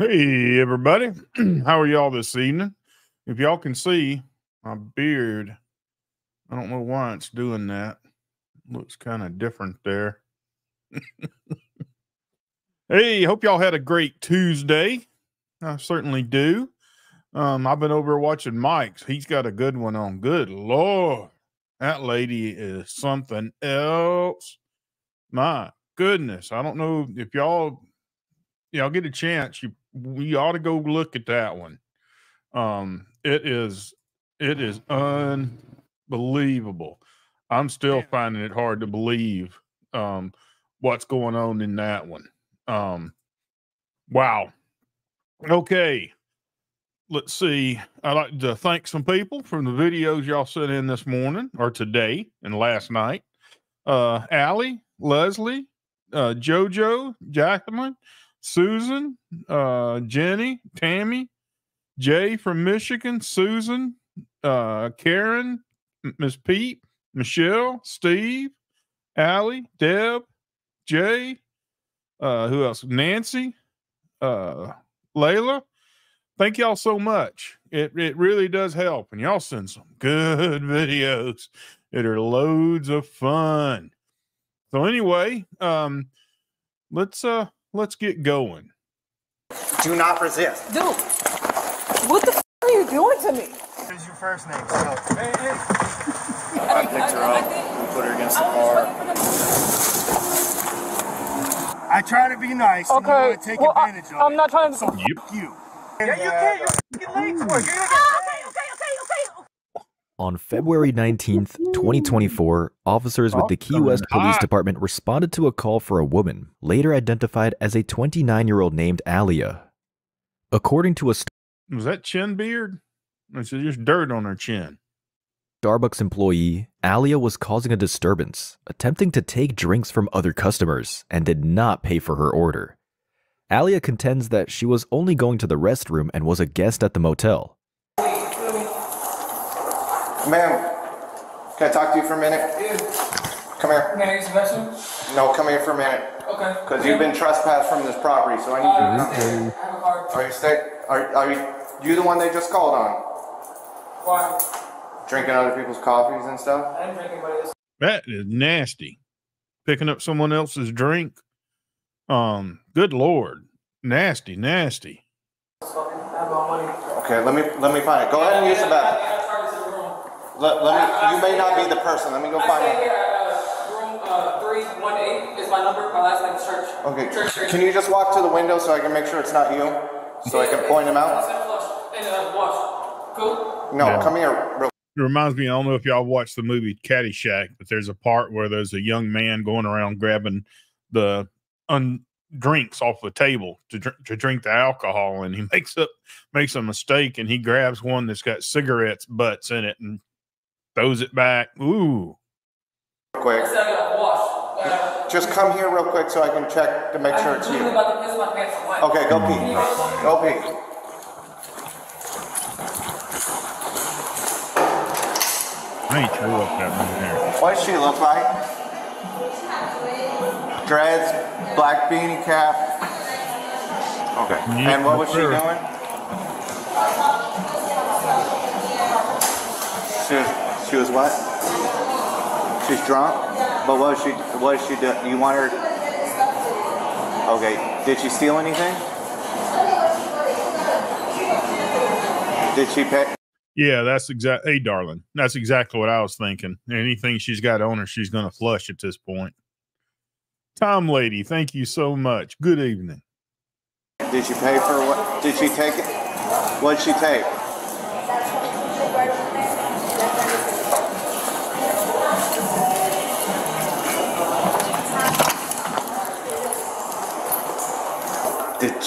Hey, everybody. How are y'all this evening? If y'all can see my beard, I don't know why it's doing that. Looks kind of different there. hey, hope y'all had a great Tuesday. I certainly do. Um, I've been over watching Mike's. He's got a good one on. Good Lord. That lady is something else. My goodness. I don't know if y'all y'all get a chance. You we ought to go look at that one. Um, it is it is unbelievable. I'm still finding it hard to believe um what's going on in that one. Um wow. Okay. Let's see. I'd like to thank some people from the videos y'all sent in this morning or today and last night. Uh Allie, Leslie, uh Jojo, Jacqueline, Susan, uh, Jenny, Tammy, Jay from Michigan, Susan, uh, Karen, Miss Pete, Michelle, Steve, Allie, Deb, Jay, uh, who else? Nancy, uh, Layla. Thank y'all so much. It it really does help, and y'all send some good videos that are loads of fun. So anyway, um, let's uh let's get going. Do not resist. Dude, what the f- are you doing to me? What is your first name? So, hey, hey. I picked her up and put her against the car. I try to be nice. and you Okay, wanna take well, I, of I'm it. not trying to. So Yep. f- you. Yeah, you can't. You're f***ing late for it. You're gonna get Ah, okay, okay, okay, okay. On February 19th, 2024, officers with the Key West Police. Department responded to a call for a woman, later identified as a 29 year old named Alia. According to a Was that chin beard? Is just dirt on her chin? Starbucks employee, Alia was causing a disturbance, attempting to take drinks from other customers, and did not pay for her order. Alia contends that she was only going to the restroom and was a guest at the motel. Ma'am, can I talk to you for a minute? Come here. Can I use the restroom? No, come here for a minute. Okay. Because you've been trespassed from this property, so I need you to come here. I have a card. Are you stay? Are, are you you the one they just called on? Why? Drinking other people's coffees and stuff? I didn't drink anybody else. That is nasty. Picking up someone else's drink. Um, good lord. Nasty, nasty. Fucking, have my money. Okay, let me let me find it. Go ahead and use the bathroom. got a card in the room. Let, let me. You may not be the person. Let me go I find stay it. here at uh, room uh, 318 is my number. My last name is Church. Okay. Church Street. Can you just walk to the window so I can make sure it's not you? So I can point him out? Send a flush. And uh. Cool? No, Yeah. come here. Real It reminds me, I don't know if y'all watched the movie Caddyshack, but there's a part where there's a young man going around grabbing the un- drinks off the table to, dr- to drink the alcohol, and he makes up makes a mistake, and he grabs one that's got cigarettes butts in it and throws it back. Ooh, quick. I said I gotta wash. Just come here real quick so I can check to make sure it's you. literally about to piss my pants on white. Okay, go pee. Go pee. I ain't sure what that one there. What does she look like? Dreads, black beanie cap. Okay. Yeah, And what was she sure. doing? She was, she was what? She's drunk? But what was she, what did she do? You want her? Okay. Did she steal anything? Did she pay? Yeah, that's exact. Hey, darling, that's exactly what I was thinking. Anything she's got on her, she's going to flush at this point. Tom lady, thank you so much. Good evening. Did she pay for what? Did she take it? What'd she take?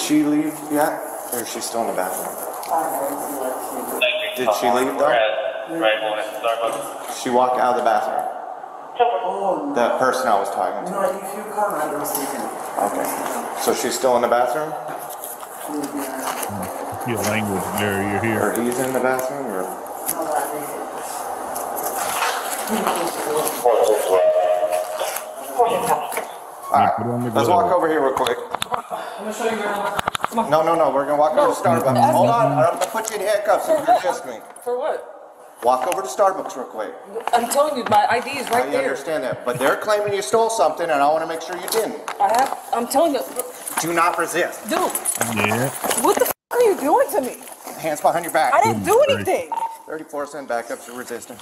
She leave yet? Or is she still in the bathroom? Did she leave though? Right, well, at Starbucks. She walked out of the bathroom. The person I was talking to. No, if you come, I don't see him. Okay. So she's still in the bathroom? Your language barrier here. Or he's in the bathroom? Or You put on the let's walk over here real quick. I'm gonna show you where I'm No, no, no. We're gonna walk over to Starbucks. Hold me. on. I'm gonna put you in handcuffs if you resist me. For what? Walk over to Starbucks real quick. I'm telling you, my ID is right I there. understand that, but they're claiming you stole something, and I want to make sure you didn't. I have. I'm telling you, Do not resist. dude. Yeah. What the f- are you doing to me? Hands behind your back. I didn't do anything. 34 cent backups are resisting.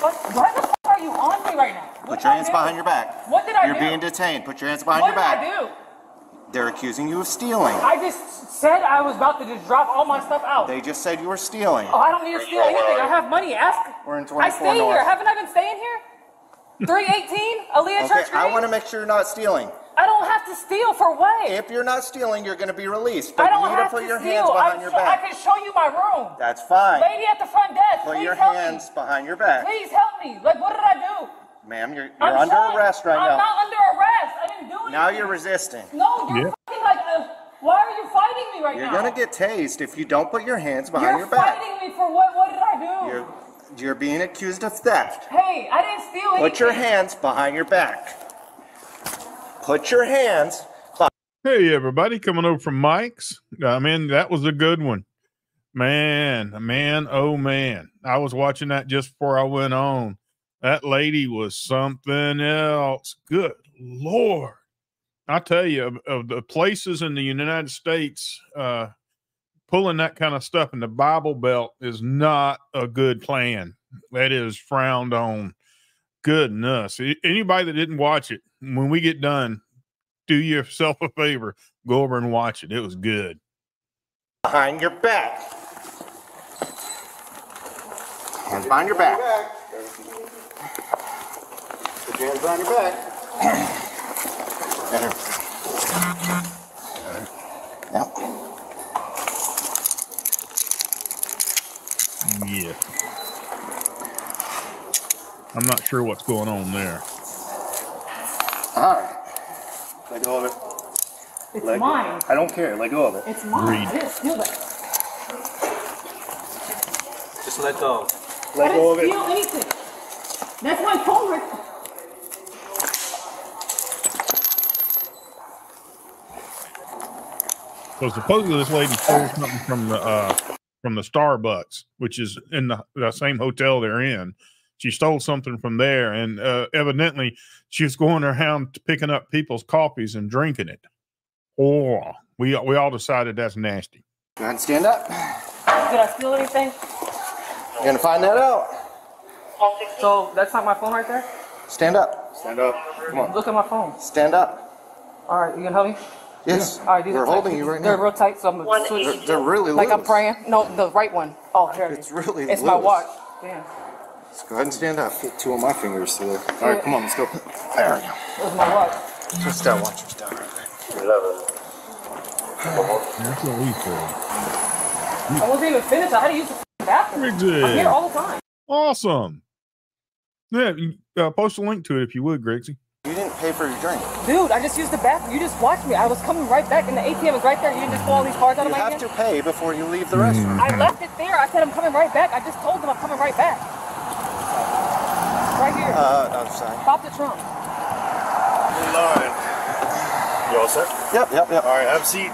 What? Why the f- are you on me right now? What Put your hands do? behind your back. What did I You're do? being detained. Put your hands behind What your did back. I do? They're accusing you of stealing. I just said I was about to just drop all my stuff out. They just said you were stealing. Oh, I don't need to steal anything. I have money. Ask. We're in 24 I stay North. here. Haven't I been staying here? 318 Aaliyah Okay, Church I want to make sure you're not stealing. I don't have to steal for what? If you're not stealing, you're going to be released. But I don't you need to have put to your steal. hands behind I'm your sho- I can show you my room. That's fine. Lady at the front desk, Put your hands me. behind your back. Please help me. Like, what did I do? Ma'am, you're, you're I'm under showing- arrest right now. I'm now. not under arrest. I didn't do anything. Now you're resisting. No, you're Yeah. fucking like. Uh, why are you fighting me right now? You're going to get tased if you don't put your hands behind You're your back. fighting me for what? What did I do? You're, you're being accused of theft. Hey, I didn't steal anything. Put your hands behind your back. Put your hands. Hey, everybody, coming over from Mike's. I mean, that was a good one. Man, man, oh man. I was watching that just before I went on. That lady was something else. Good Lord. I tell you, of, of the places in the United States, uh, pulling that kind of stuff in the Bible Belt is not a good plan. That is frowned on. Goodness. Anybody that didn't watch it, when we get done, do yourself a favor, go over and watch it. It was good. Behind your back. Hands behind your back. Put your hands behind your back. Better. Yep. Yeah. I'm not sure what's going on there. All right. Let go of it. It's Let go. mine. I don't care. Let go of it. It's mine. Read. I didn't steal that. Just let go. I Let go of didn't it. steal anything. That's my phone So supposedly this lady stole something from the uh, from the Starbucks, which is in the, the same hotel they're in. She stole something from there, and uh, evidently she was going around picking up people's coffees and drinking it. Oh, we we all decided that's nasty. Go ahead and stand up. Did I steal anything? You're gonna find that out. So that's not my phone right there? Stand up. Stand up. Come on. Look at my phone. Stand up. All right, you gonna help me? Yes. All right, these We're are tight. holding you right now. They're now. real tight, so I'm gonna switch. They're, they're really Like I'm praying. No, the right one. Oh, here it is. It's really It's my loose. watch. Damn. Let's go ahead and stand up. Get two of my fingers through there. All right, come on, let's go. There we go. It was my watch. Just down. Watch your step. That's what we said. I wasn't even finished. I had to use the f***ing bathroom. Griggsy. I'm here all the time. Awesome. Yeah, you, uh, post a link to it if you would, Griggsy. You didn't pay for your drink. Dude, I just used the bathroom. You just watched me. I was coming right back, and the ATM was right there. You didn't just pull all these cards out You of my hand? You have to pay before you leave the restaurant. I left it there. I said I'm coming right back. I just told them I'm coming right back. Right here. Uh, I'm sorry. Pop the trunk. Line. You all set? Yep, yep, yep. All right, have a seat.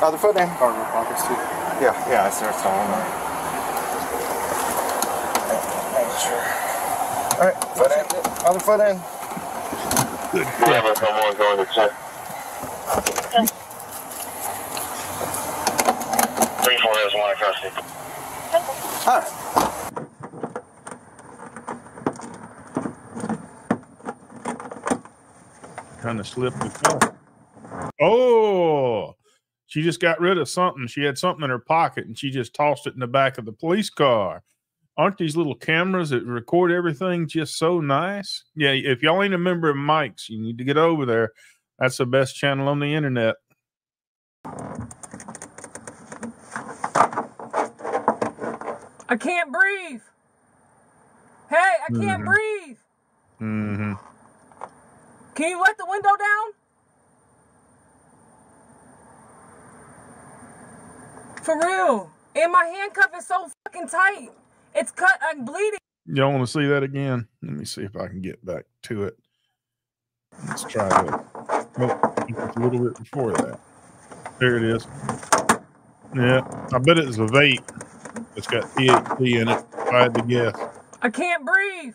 Other foot in. Cargo pockets too. Yeah, yeah, I started telling them. Sure. All right, foot in. Other foot in. Good We have someone going to check. Three, four, there's one across the. All right. kind of slipped before. Oh, she just got rid of something. She had something in her pocket and she just tossed it in the back of the police car. Aren't these little cameras that record everything just so nice? Yeah, if y'all ain't a member of Mike's, you need to get over there. That's the best channel on the internet. I can't breathe. Hey, I can't Mhm. breathe. hmm Can you let the window down? For real. And my handcuff is so fucking tight. It's cut. I'm bleeding. Y'all want to see that again? Let me see if I can get back to it. Let's try that. Oh, a little bit before that. There it is. Yeah, I bet it's a vape. It's got THC in it. If I had to guess. I can't breathe.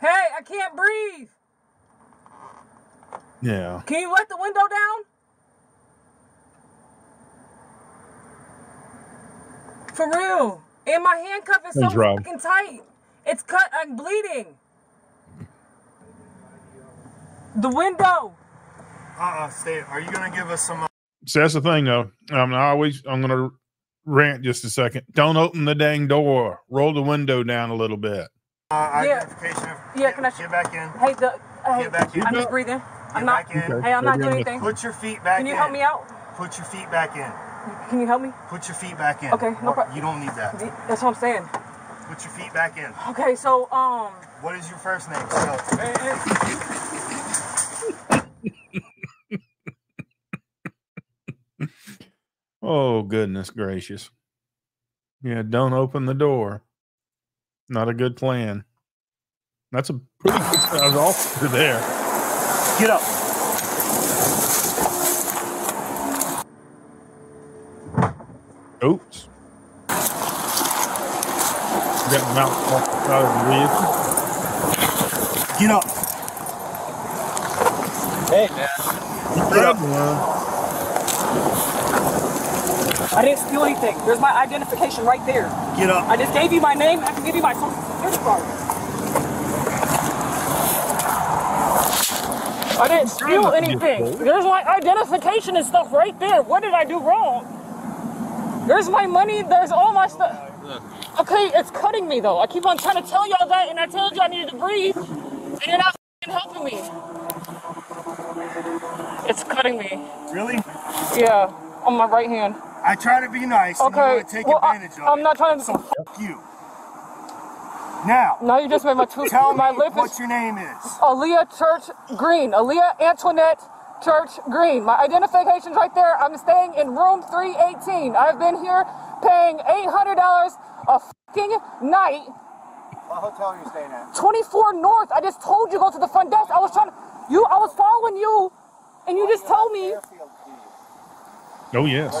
Hey, I can't breathe. Yeah. Can you let the window down? For real. And my handcuff is so Rob. fucking tight. It's cut. I'm bleeding. The window. Uh-uh, stay. Are you gonna give us some? Uh, So that's the thing, though. Um, I always I'm gonna rant just a second. Don't open the dang door. Roll the window down a little bit. uh, Yeah. identification. Of, Yeah, can I sh- get back in? Hey, the, hey, Get back in. I'm just breathing. I'm not. back in. Okay. Hey, I'm not doing anything. Put your feet back Can you in. help me out? Put your feet back in. Can you help me? Put your feet back in. Okay, no problem. You don't need that. That's what I'm saying. Put your feet back in. Okay, so um, What is your first name? Spell. Oh goodness gracious. Yeah, don't open the door. Not a good plan. That's a pretty good size officer there. Get up. Oops. Got the mouth off the side of the vehicle. Get up. Grab one. I didn't steal anything. There's my identification right there. Get up. I just gave you my name. I can give you my social security card. I didn't steal not to be a anything. There's my identification and stuff right there. What did I do wrong? There's my money. There's all my stuff. Okay, it's cutting me though. I keep on trying to tell y'all that, and I told you I needed to breathe, and you're not f***ing helping me. It's cutting me. Really? Yeah, on my right hand. I try to be nice. and you Okay. want to take well, I, of I'm it. not trying to. So f- you. Now, Now you just made my tooth. tell my me lip what is your name is. Aaliyah Church Green. Aaliyah Antoinette Church Green. My identification's right there. I'm staying in room 318. I've been here paying $800 a fucking night. What hotel are you staying at? 24 North. I just told you go to the front desk. I was trying to. You. I was following you, and you just told me Oh yes.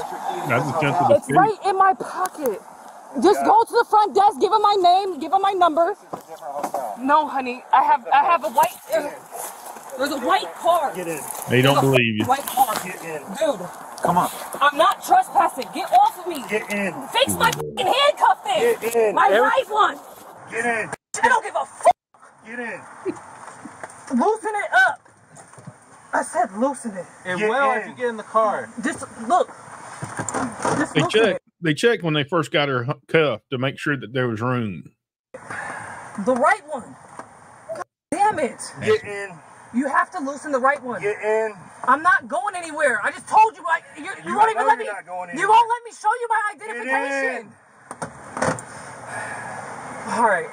That's a the it's right in my pocket. Just go to the front desk. Give him my name. Give him my number. No, honey. I have. I have a white. There's a white car. Get in. They don't a believe you. White car. Get in. Dude, Come on. I'm not trespassing. Get off of me. Get in. Fix my fucking handcuff thing. Get in. My right one. Get in. I don't give a fuck. Get in. Loosen it up. I said loosen it. And well, if you get in the car. Just look. Just They loosen checked. They checked when they first got her cuff to make sure that there was room. The right one. God damn it. Get in. You have to loosen the right one. Get in. I'm not going anywhere. I just told you. I, you, you, You- won't even let me. you won't let me show you my Get identification. in. All right.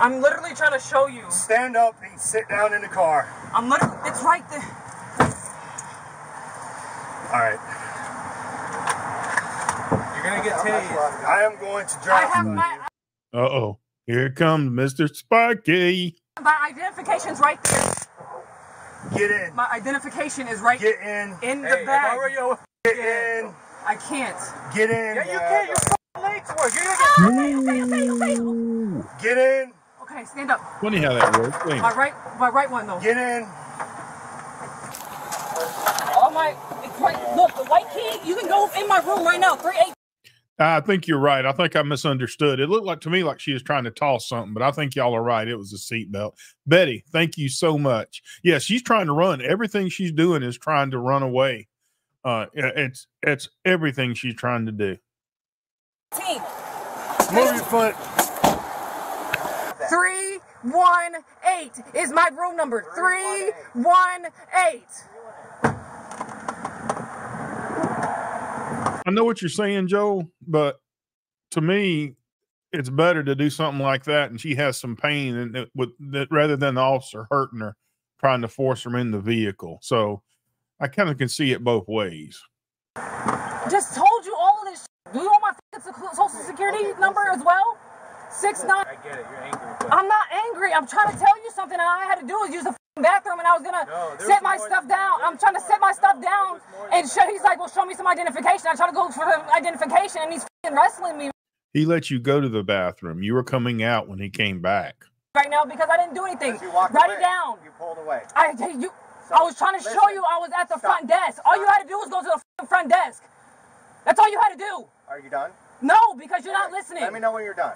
I'm literally trying to show you. Stand up and sit down in the car. I'm literally. It's right there. All right. You're gonna get tased. I am going to drive. I drive. have my Uh oh. Here comes Mr. Sparky. My identification's right there. Get in. My identification is right Get in. in the Hey, if I bag. were you, Get in. I can't. Get in. yeah, you can't. You're f***ing late to work. You're gonna ah, get. Okay, okay, okay, okay. Get in. Okay, stand up. Funny how that works. ain't My right, my right one though. Get in. All my, it's right. Look, the white key. You can go in my room right now. Three eight. I think you're right. I think I misunderstood. It looked like to me like she was trying to toss something, but I think y'all are right. It was a seatbelt. Betty, thank you so much. Yeah, she's trying to run. Everything she's doing is trying to run away. Uh, it's it's everything she's trying to do. Team. Move your foot. Three one eight is my room number. Three one eight. I know what you're saying, Joe, but to me, it's better to do something like that, and she has some pain, and it, with that rather than the officer hurting her, trying to force her in the vehicle. So I kind of can see it both ways. Just told you all of this. Do you want my f***ing sec- social security number as well? Six nine. I get it. You're angry. But I'm not angry. I'm trying to tell you something, and all I had to do was use the f***ing bathroom, and I was gonna No, set my more stuff down. I'm trying to set my stuff that. down, There was more and show, he's like, "Well, show me some identification." I try to go for the identification, and he's wrestling me He let you go to the bathroom. You were coming out when he came back. right now because I didn't do anything. You walked Write away. it down. You pulled away. I you. So, I was trying to show you I was at the Stop. front desk. All you had to do was go to the front desk. That's all you had to do. Are you done? No, because you're not listening. Let me know when you're done.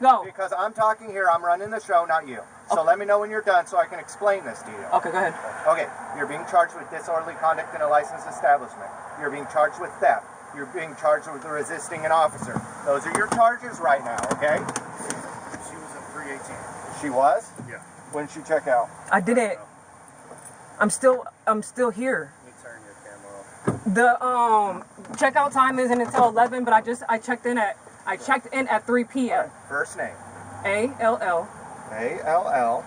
Go. Because I'm talking here, I'm running the show, not you. So let me know when you're done so I can explain this to you. Okay, go ahead. Okay, you're being charged with disorderly conduct in a licensed establishment. You're being charged with theft. You're being charged with resisting an officer. Those are your charges right now, okay? She was at 318. She was? Yeah. When did she check out? I did it. I'm still I'm still here. Let me turn your camera off. The um checkout time isn't until 11, but I just I checked in at I checked in at 3 p.m. First name. A L L. A L L.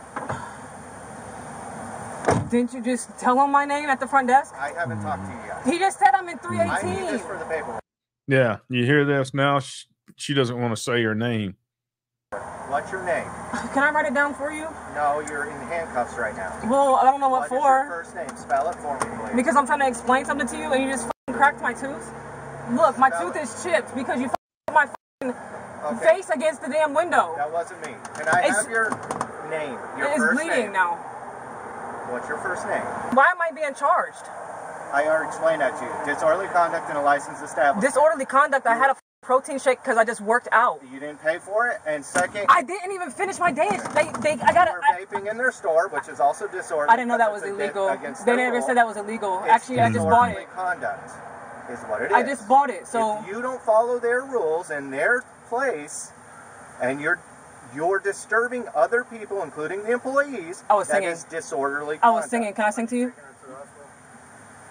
Didn't you just tell him my name at the front desk? I haven't talked to you yet. He just said I'm in 318. I need this 318. for the paperwork. Yeah, you hear this now? She, she doesn't want to say her name. What's your name? Can I write it down for you? No, you're in handcuffs right now. Well, I don't know what What is your for. first name? Spell it for me, please. Because I'm trying to explain something to you and you just f***ing cracked my tooth. Look, my Spell tooth it. is chipped because you f***ing my f***ing Okay. face against the damn window. That wasn't me. Can I It's- have your name? Your It is first bleeding name. now. What's your first name? Why am I being charged? I already explained that to you. Disorderly conduct in a licensed establishment. Disorderly conduct. I had a protein shake because I just worked out. You didn't pay for it, and second, I didn't even finish my day. They, they, I got to vaping in their store, which is also disorderly. I didn't know that was illegal. They never said that was illegal. It's Actually, I just bought it. Conduct is what it is. I just bought it. So if you don't follow their rules in their place, and you're you're disturbing other people, including the employees, I was singing. is disorderly. I was singing. Can I sing to you?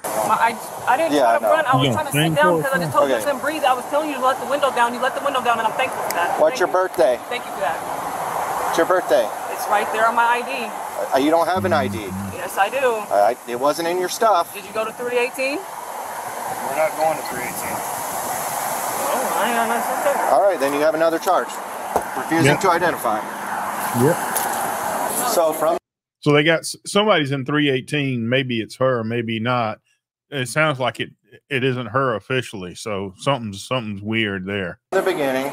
My, I, I didn't Yeah, try to know. run. I was Yeah, trying to sing sit down because I just told you to breathe. I was telling you to let the window down. You let the window down, and I'm thankful for that. What's Thank your you. birthday? Thank you for that. What's your birthday? It's right there on my ID. Uh, you don't have an ID. Yes, I do. I, it wasn't in your stuff. Did you go to 318? We're not going to 318. Oh, I ain't not sure. All right, then you have another charge. Refusing Yep. to identify. Yep. So from So they got somebody's in 318. Maybe it's her, maybe not. It sounds like it it isn't her officially. So something's something's weird there. the beginning,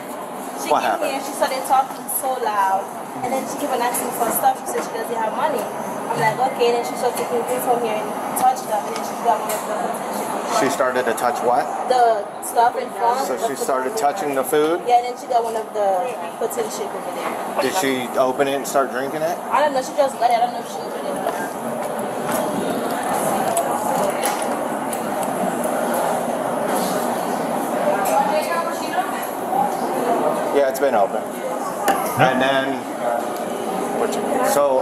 She What came happened? here, she started talking so loud, and then she kept on asking for stuff. She said she doesn't have money. I'm like, okay. Then she started taking things from here and touched them, and then she got one of the potential. She started to touch what? the stuff in front. So she started touching the food. Yeah, and then she got one of the potato shake over there. Did she open it and start drinking it? I don't know. She just let it. I don't know if she opened it. or not. Yeah, it's been open. And then, so,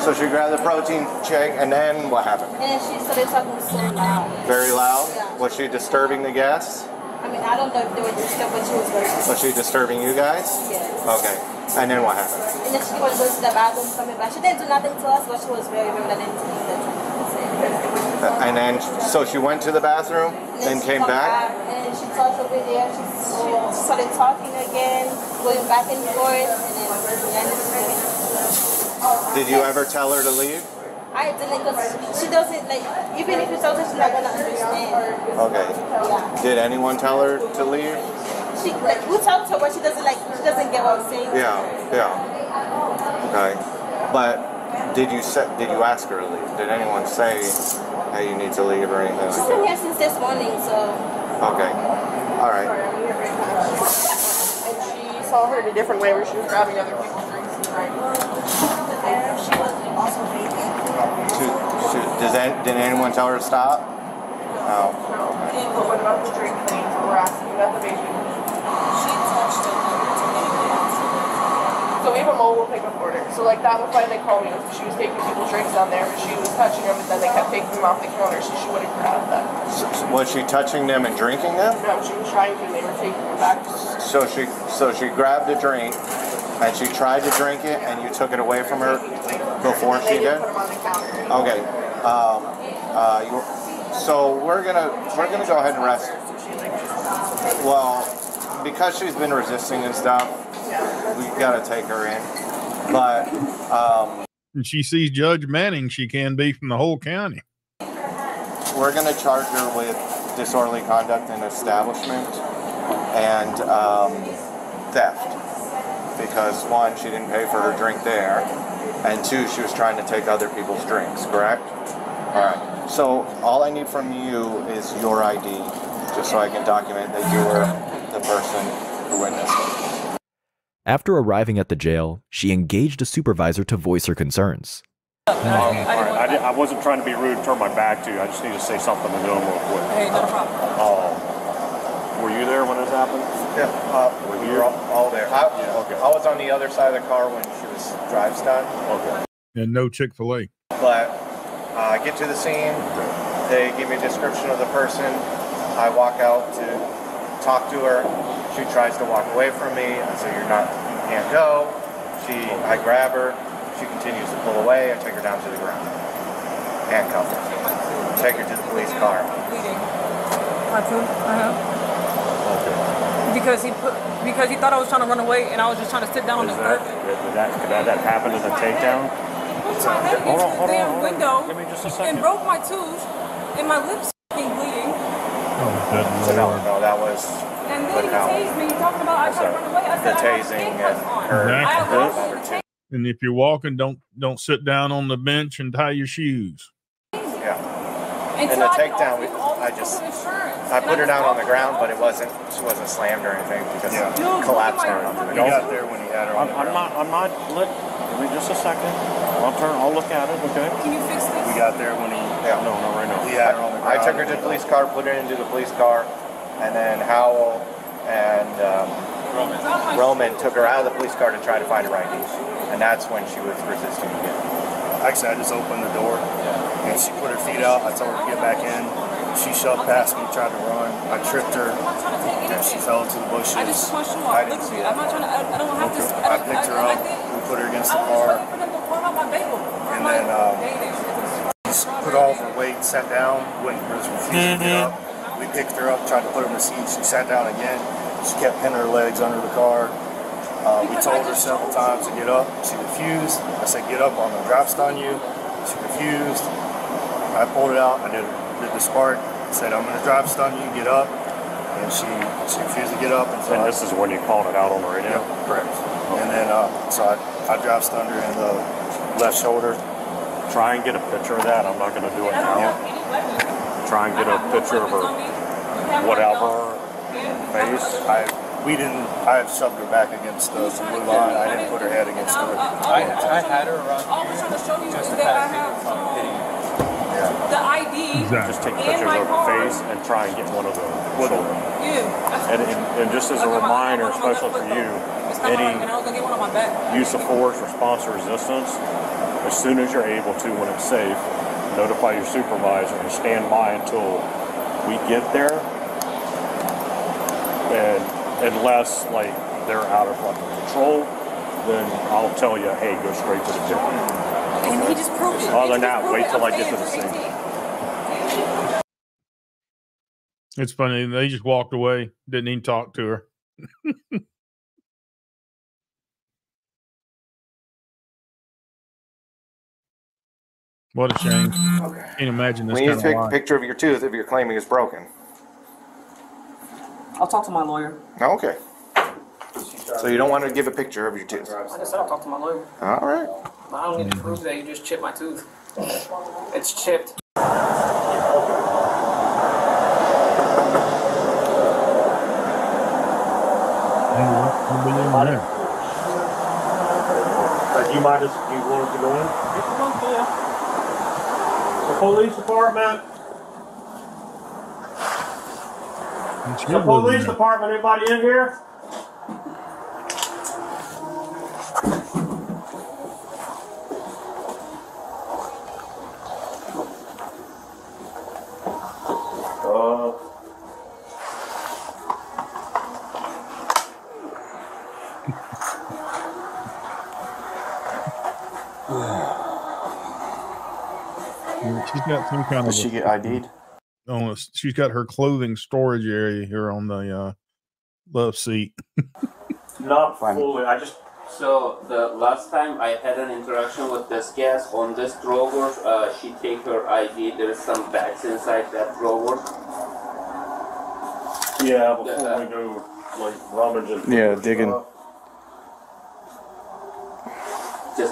so she grabbed the protein shake, and then what happened? And then she started talking so loud. Very loud. Yeah. Was she disturbing the guests? I mean, I don't know if they were disturbed, but she was very Was she disturbing you guys? Yes. Okay. And then what happened? And then she was going to the bathroom, coming back. She didn't do nothing to us, but she was very, very reluctant to Uh, And then, so she went to the bathroom, then she came come back. And she talked over there. She, she started talking again, going back and forth, and then ended up Did you ever tell her to leave? I didn't because she doesn't like even if you tell her, she's not gonna understand. Okay. Yeah. Did anyone tell her to leave? She like we talk to her, but she doesn't like she doesn't get what I'm saying. Yeah, yeah. Okay. But did you say, did you ask her to leave? Did anyone say, hey, you need to leave or anything She's like been that? here since this morning, so Okay. All right. And she saw her in a different way where she was grabbing other people's drinks and trying she was also. To- to- Does an- did anyone tell her to stop? No. But what about the drink things? We're asking about the baby. She touched it. So we have a mobile pickup order. So like that was why they called me. She was taking people's drinks down there, but she was touching them, and then they kept taking them off the counter, so she wouldn't grab them. S- s- Was she touching them and drinking them? No, she was trying to, they were taking them back. So she so she grabbed a drink and she tried to drink it and you took it away from her before she did? didn't put them on the counter. Okay. Um, uh, you, so we're gonna we're gonna go ahead and rest. Well, because she's been resisting and stuff, we got to take her in. But um, And she sees Judge Manning, she can be from the whole county. we're going to charge her with disorderly conduct in establishment and um, theft. Because one, she didn't pay for her drink there, and two, she was trying to take other people's drinks, correct? All right. So all I need from you is your ID, just so I can document that you were the person who witnessed it. After arriving at the jail, she engaged a supervisor to voice her concerns. Um, all right, I, I wasn't trying to be rude and turn my back to you. I just need to say something to them real quick. Hey, not a problem. Uh, were you there when this happened? Yeah, uh, we were all, all there. I, I was on the other side of the car when she was drive stun. Okay. And no Chick fil A. But uh, I get to the scene. They give me a description of the person. I walk out to talk to her. She tries to walk away from me. I say, "You're not. You can't go." She. I grab her. She continues to pull away. I take her down to the ground. Handcuff her. Take her to the police car. Bleeding. My tooth. Uh-huh. Because he put because he thought I was trying to run away and I was just trying to sit down on the Is that, curb. did that, could that, that happen in the takedown? Pushed my head Hold into on, the hold damn on. window Give me just a second. and broke my tooth and my lips fucking bleeding. Oh, good So no, no, that was. And then he how? tased me talking about I tried to run away. I The said I have tasing handcuffs and on. her. I have Exactly. also the tasing. And if you're walking, don't don't sit down on the bench and tie your shoes. Yeah. Until And the takedown, offer we- him all I just- I put her down on the ground, but it wasn't. She wasn't slammed or anything because Yeah. it collapsed look at down onto the You fucking- ground. got there when he had her I'm, on the I'm ground. not, I'm not, let, give me just a second. I'll turn, I'll look at it, okay? Can you fix this? We got there when he, Yeah. No, no, right now. he had her on the ground. I took her to the police car, put her into the police car, and then Howell and um, Roman took her out of the police car to try to find her ID. And that's when she was resisting again. Actually, I just opened the door and she put her feet out. I told her to get back in. She shoved past me, tried to run. I tripped her I'm not trying to take and she fell into the bushes. I just took my shoe I didn't see that. I'm not trying to. I, I don't have to. I picked her I, up. I, We put her against the car. waiting for them to pull out my bagel. Or And then, was She put all of her weight, sat down, wouldn't refusing to get up. We picked her up, tried to put her in the seat. She sat down again. She kept pinning her legs under the car. Uh, we told her several times to get up. She refused. I said, "Get up! I'm gonna drive stun you." She refused. I pulled it out. I did did the spark. Said, "I'm gonna drive stun you. Get up." And she she refused to get up. And so And I- this is when you called it out on the radio? yeah, correct. And then uh, so I I drive stunned her in the left shoulder. Try and get a picture of that. I'm not gonna do it now. have any weapons. Try and get a picture of her, on me. You have my whatever, face. I we didn't. I had shoved her back against the blue line. I didn't put her head against And it. I, I, I, I had her around all I'm to show you is that I have um, Yeah. The ID Exactly. Just take and pictures of her face and try and get one of the With shoulder. And, and, and just as a I got my- I reminder, got one on my especially for you, though. It's not my right, and I any was gonna get one on my back. use of force, response, or resistance, as soon as you're able to, when it's safe, notify your supervisor and stand by until we get there. And unless like they're out of like control, then I'll tell you, hey, go straight to the tip. And he just proved it. Other than that, wait till I'm get to the scene. 18. It's funny. They just walked away, didn't even talk to her. what a shame. Can't imagine this We need to take a picture of your tooth if you're claiming it's broken. I'll talk to my lawyer. Okay. So you don't want to give a picture of your tooth. Like I said, I'll talk to my lawyer. All right. I don't need to prove that you just chipped my tooth. It's chipped. Hey, what- doing there? You might just, you wanted to go in? The police department, the police department, anybody in here? Got some kind of. She a- get ID'd? on a, she's got her clothing storage area here on the uh, love seat. Not fully. I just So the last time I had an interaction with this gas on this drawer, uh, she take her ID. There is some bags inside that drawer. yeah. Before we go like rummaging. Yeah, digging. Just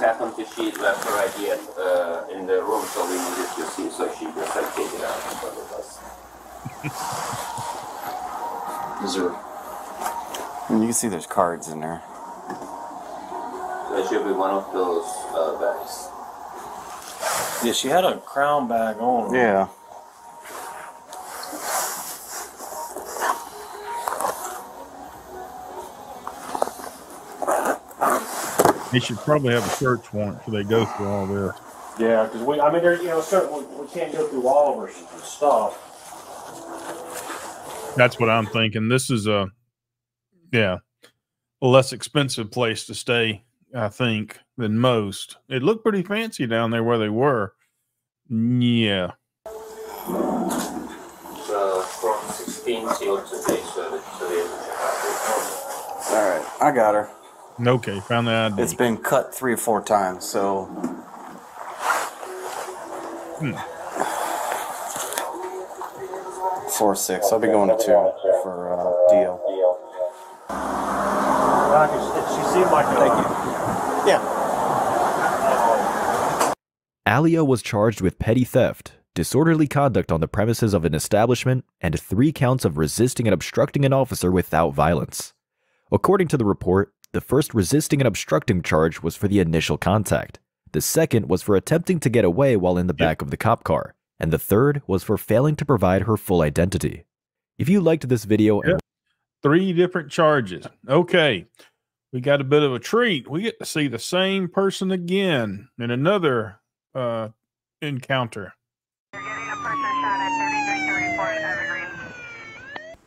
happened to she left her ID at, uh, in the room, so we needed to see. So she just like take it out in front of us. Is there? And you can see there's cards in there. That should be one of those uh, bags. Yeah, she had a crown bag on. her. Yeah. They should probably have a search warrant so they go through all this. Yeah, because we. I mean, there. You know, certain we, we can't go through all of our stuff. That's what I'm thinking. This is a, yeah, a less expensive place to stay, I think, than most. It looked pretty fancy down there where they were. Yeah. So from 16 till today, so that today we have All right, I got her. Okay, found that. It's been cut three or four times, so Hmm. four six. I'll be going to two for uh, deal. She seemed like a. Thank you. Yeah. Alia was charged with petty theft, disorderly conduct on the premises of an establishment, and three counts of resisting and obstructing an officer without violence. According to the report, the first resisting and obstructing charge was for the initial contact. The second was for attempting to get away while in the back of the cop car. And the third was for failing to provide her full identity. If you liked this video and Three different charges. Okay. We got a bit of a treat. We get to see the same person again in another uh encounter.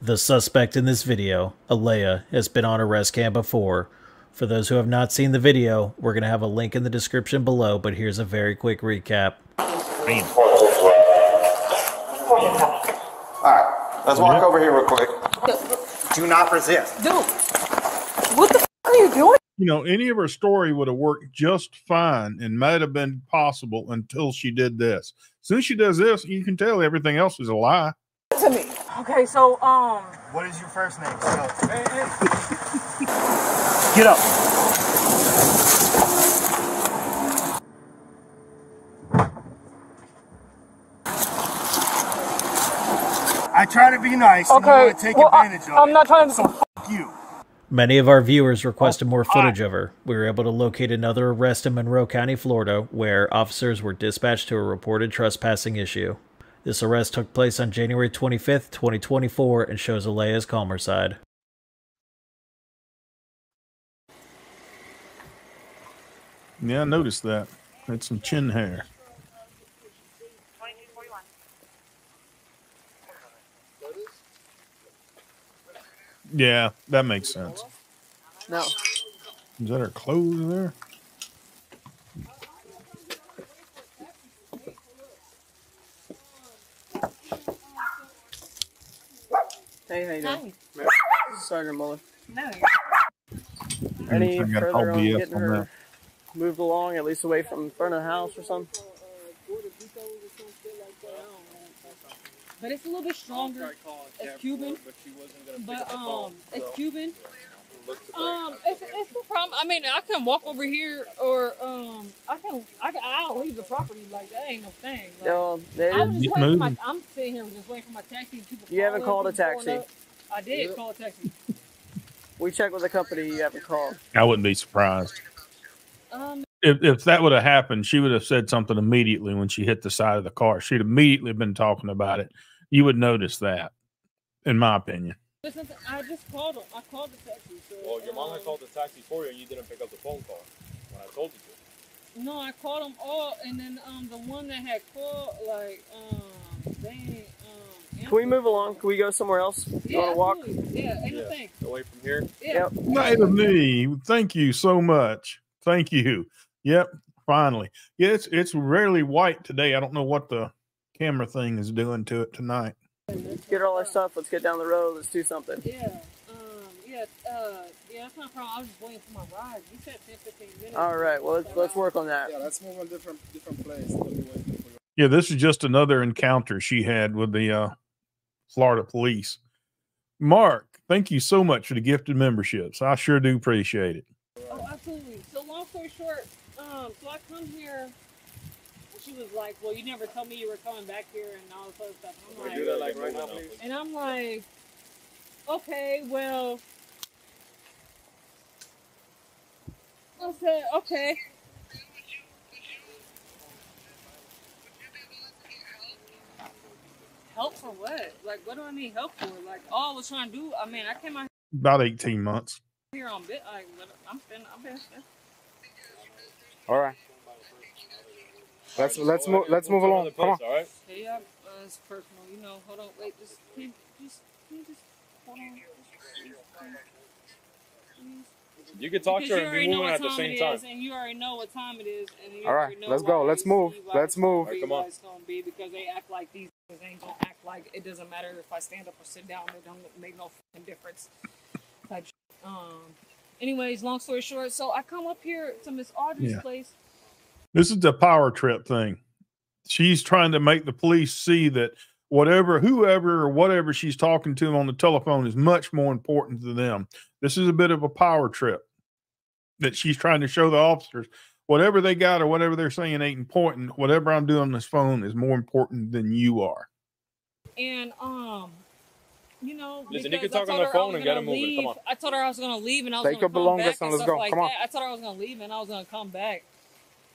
The suspect in this video, Alea, has been on arrest cam before. For those who have not seen the video, we're going to have a link in the description below, but here's a very quick recap. Alright, let's walk over here real quick. Do not resist. Dude, what the f- are you doing? You know, any of her story would have worked just fine and might have been possible until she did this. As soon as she does this, you can tell everything else is a lie. To me. Okay, so um, What is your first name? Go. Get up. I try to be nice. and you okay. want to take well, I, of I'm it. not trying to. So f- you. Many of our viewers requested more footage of her. We were able to locate another arrest in Monroe County, Florida, where officers were dispatched to a reported trespassing issue. This arrest took place on January 25th, 2024, and shows Alea's calmer side. Yeah, I noticed that. That's some chin hair. Yeah, that makes sense. No. Is that her clothes there? Hey, how you doing? Sergeant Muller. No. Any I gotta further call on BS getting on her that. moved along, at least away from in front of the house or something? But it's a little bit stronger. It's Cuban. But um, it's Cuban. Um, it's, it's no problem. I mean, I can walk over here, or um, I can I can I'll leave the property like that ain't no thing. Like, No, there I'm just waiting for my, I'm sitting here just waiting for my taxi. People You haven't called a taxi. I did call a taxi. We checked with the company you haven't called. I wouldn't be surprised. Um, If, if that would have happened, she would have said something immediately when she hit the side of the car. She'd immediately been talking about it. You would notice that, in my opinion. Listen, I just called them. I called the taxi. So, Well, your mom had um, called the taxi for you and you didn't pick up the phone call when I told you to. No, I called them all, and then um the one that had called like um they um Can we move along? Can we go somewhere else? You yeah, want to walk? absolutely. yeah ain't no thing Away from here? yeah Night of me. Thank you so much. Thank you. Yep. Finally. Yeah, it's it's rarely white today. I don't know what the camera thing is doing to it tonight. Let's get all our stuff. Let's get down the road. Let's do something. yeah um yeah uh yeah Yeah, that's not a problem. I was just waiting for my ride. You said 10, 15 minutes. All right. Well, let's let's work on that. Yeah, let's move on different different place. We'll be waiting for you. Yeah, this is just another encounter she had with the uh, Florida police. Mark, thank you so much for the gifted memberships. I sure do appreciate it. Oh, absolutely. So long story short, um, so I come here. And She was like, "Well, you never told me you were coming back here and all this other stuff." I'm like, do that, like, right now, please? And I'm like, "Okay, well." I said, "Okay." Help for what? Like, what do I need help for? Like, all I was trying to do. I mean, I came out About 18 months. here on bit. Like, I'm spending. I'm been. All right. Let's let's move let's move along. Come on. All right. Hey, yeah, uh, it's personal. You know, hold on, wait, just, can you, just, can you just, hold on. Just, please, please. You can talk Because to her you and already be know moving what at the time same it time. is, and you already know what time it is, and you All right, already know let's why go. Let's it's move. gonna be, why Let's it's gonna move. be, Come why on. It's gonna be because they act like these things ain't gonna act like it doesn't matter if I stand up or sit down. It don't make no fucking difference. Type. shit. Um. Anyways, long story short, so I come up here to Miss Audrey's Yeah. place. This is the power trip thing. She's trying to make the police see that whatever, whoever, or whatever she's talking to on the telephone is much more important to them. This is a bit of a power trip that she's trying to show the officers whatever they got or whatever they're saying ain't important. Whatever I'm doing on this phone is more important than you are. And um, you know, Listen, you can talk on the phone and get gonna moving. Come leave. on. I told her I was gonna leave and I was Take gonna your come belongings back and and let's stuff go. like Come on. that. I told her I was gonna leave and I was gonna come back.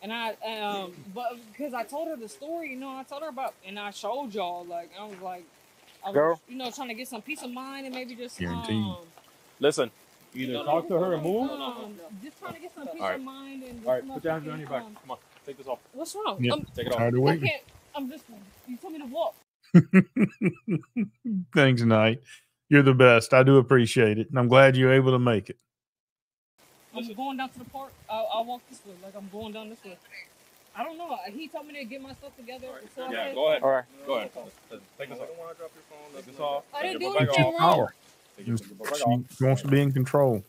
And I um, but because I told her the story, you know, I told her about, and I showed y'all, like I was like, I was, Girl. you know, trying to get some peace of mind and maybe just Guaranteed. um, Listen, either talk to her and move. um, just trying to get some peace All right. of mind and All right, put your hands motherfucking, behind your back. um, Come on, take this off. What's wrong? Yep. Um, Take it off. Tired of I waiting. can't. I'm just. You told me to walk. Thanks, Knight. You're the best. I do appreciate it. And I'm glad you're able to make it. I'm going down to the park. I'll, I'll walk this way. Like I'm going down this way. I don't know. He told me to get my stuff together. So Yeah, said- go ahead. All right. Go ahead. Take this off. Take this off. I didn't Take do your book anything off. wrong. Power. Take your She book off. wants to be in control.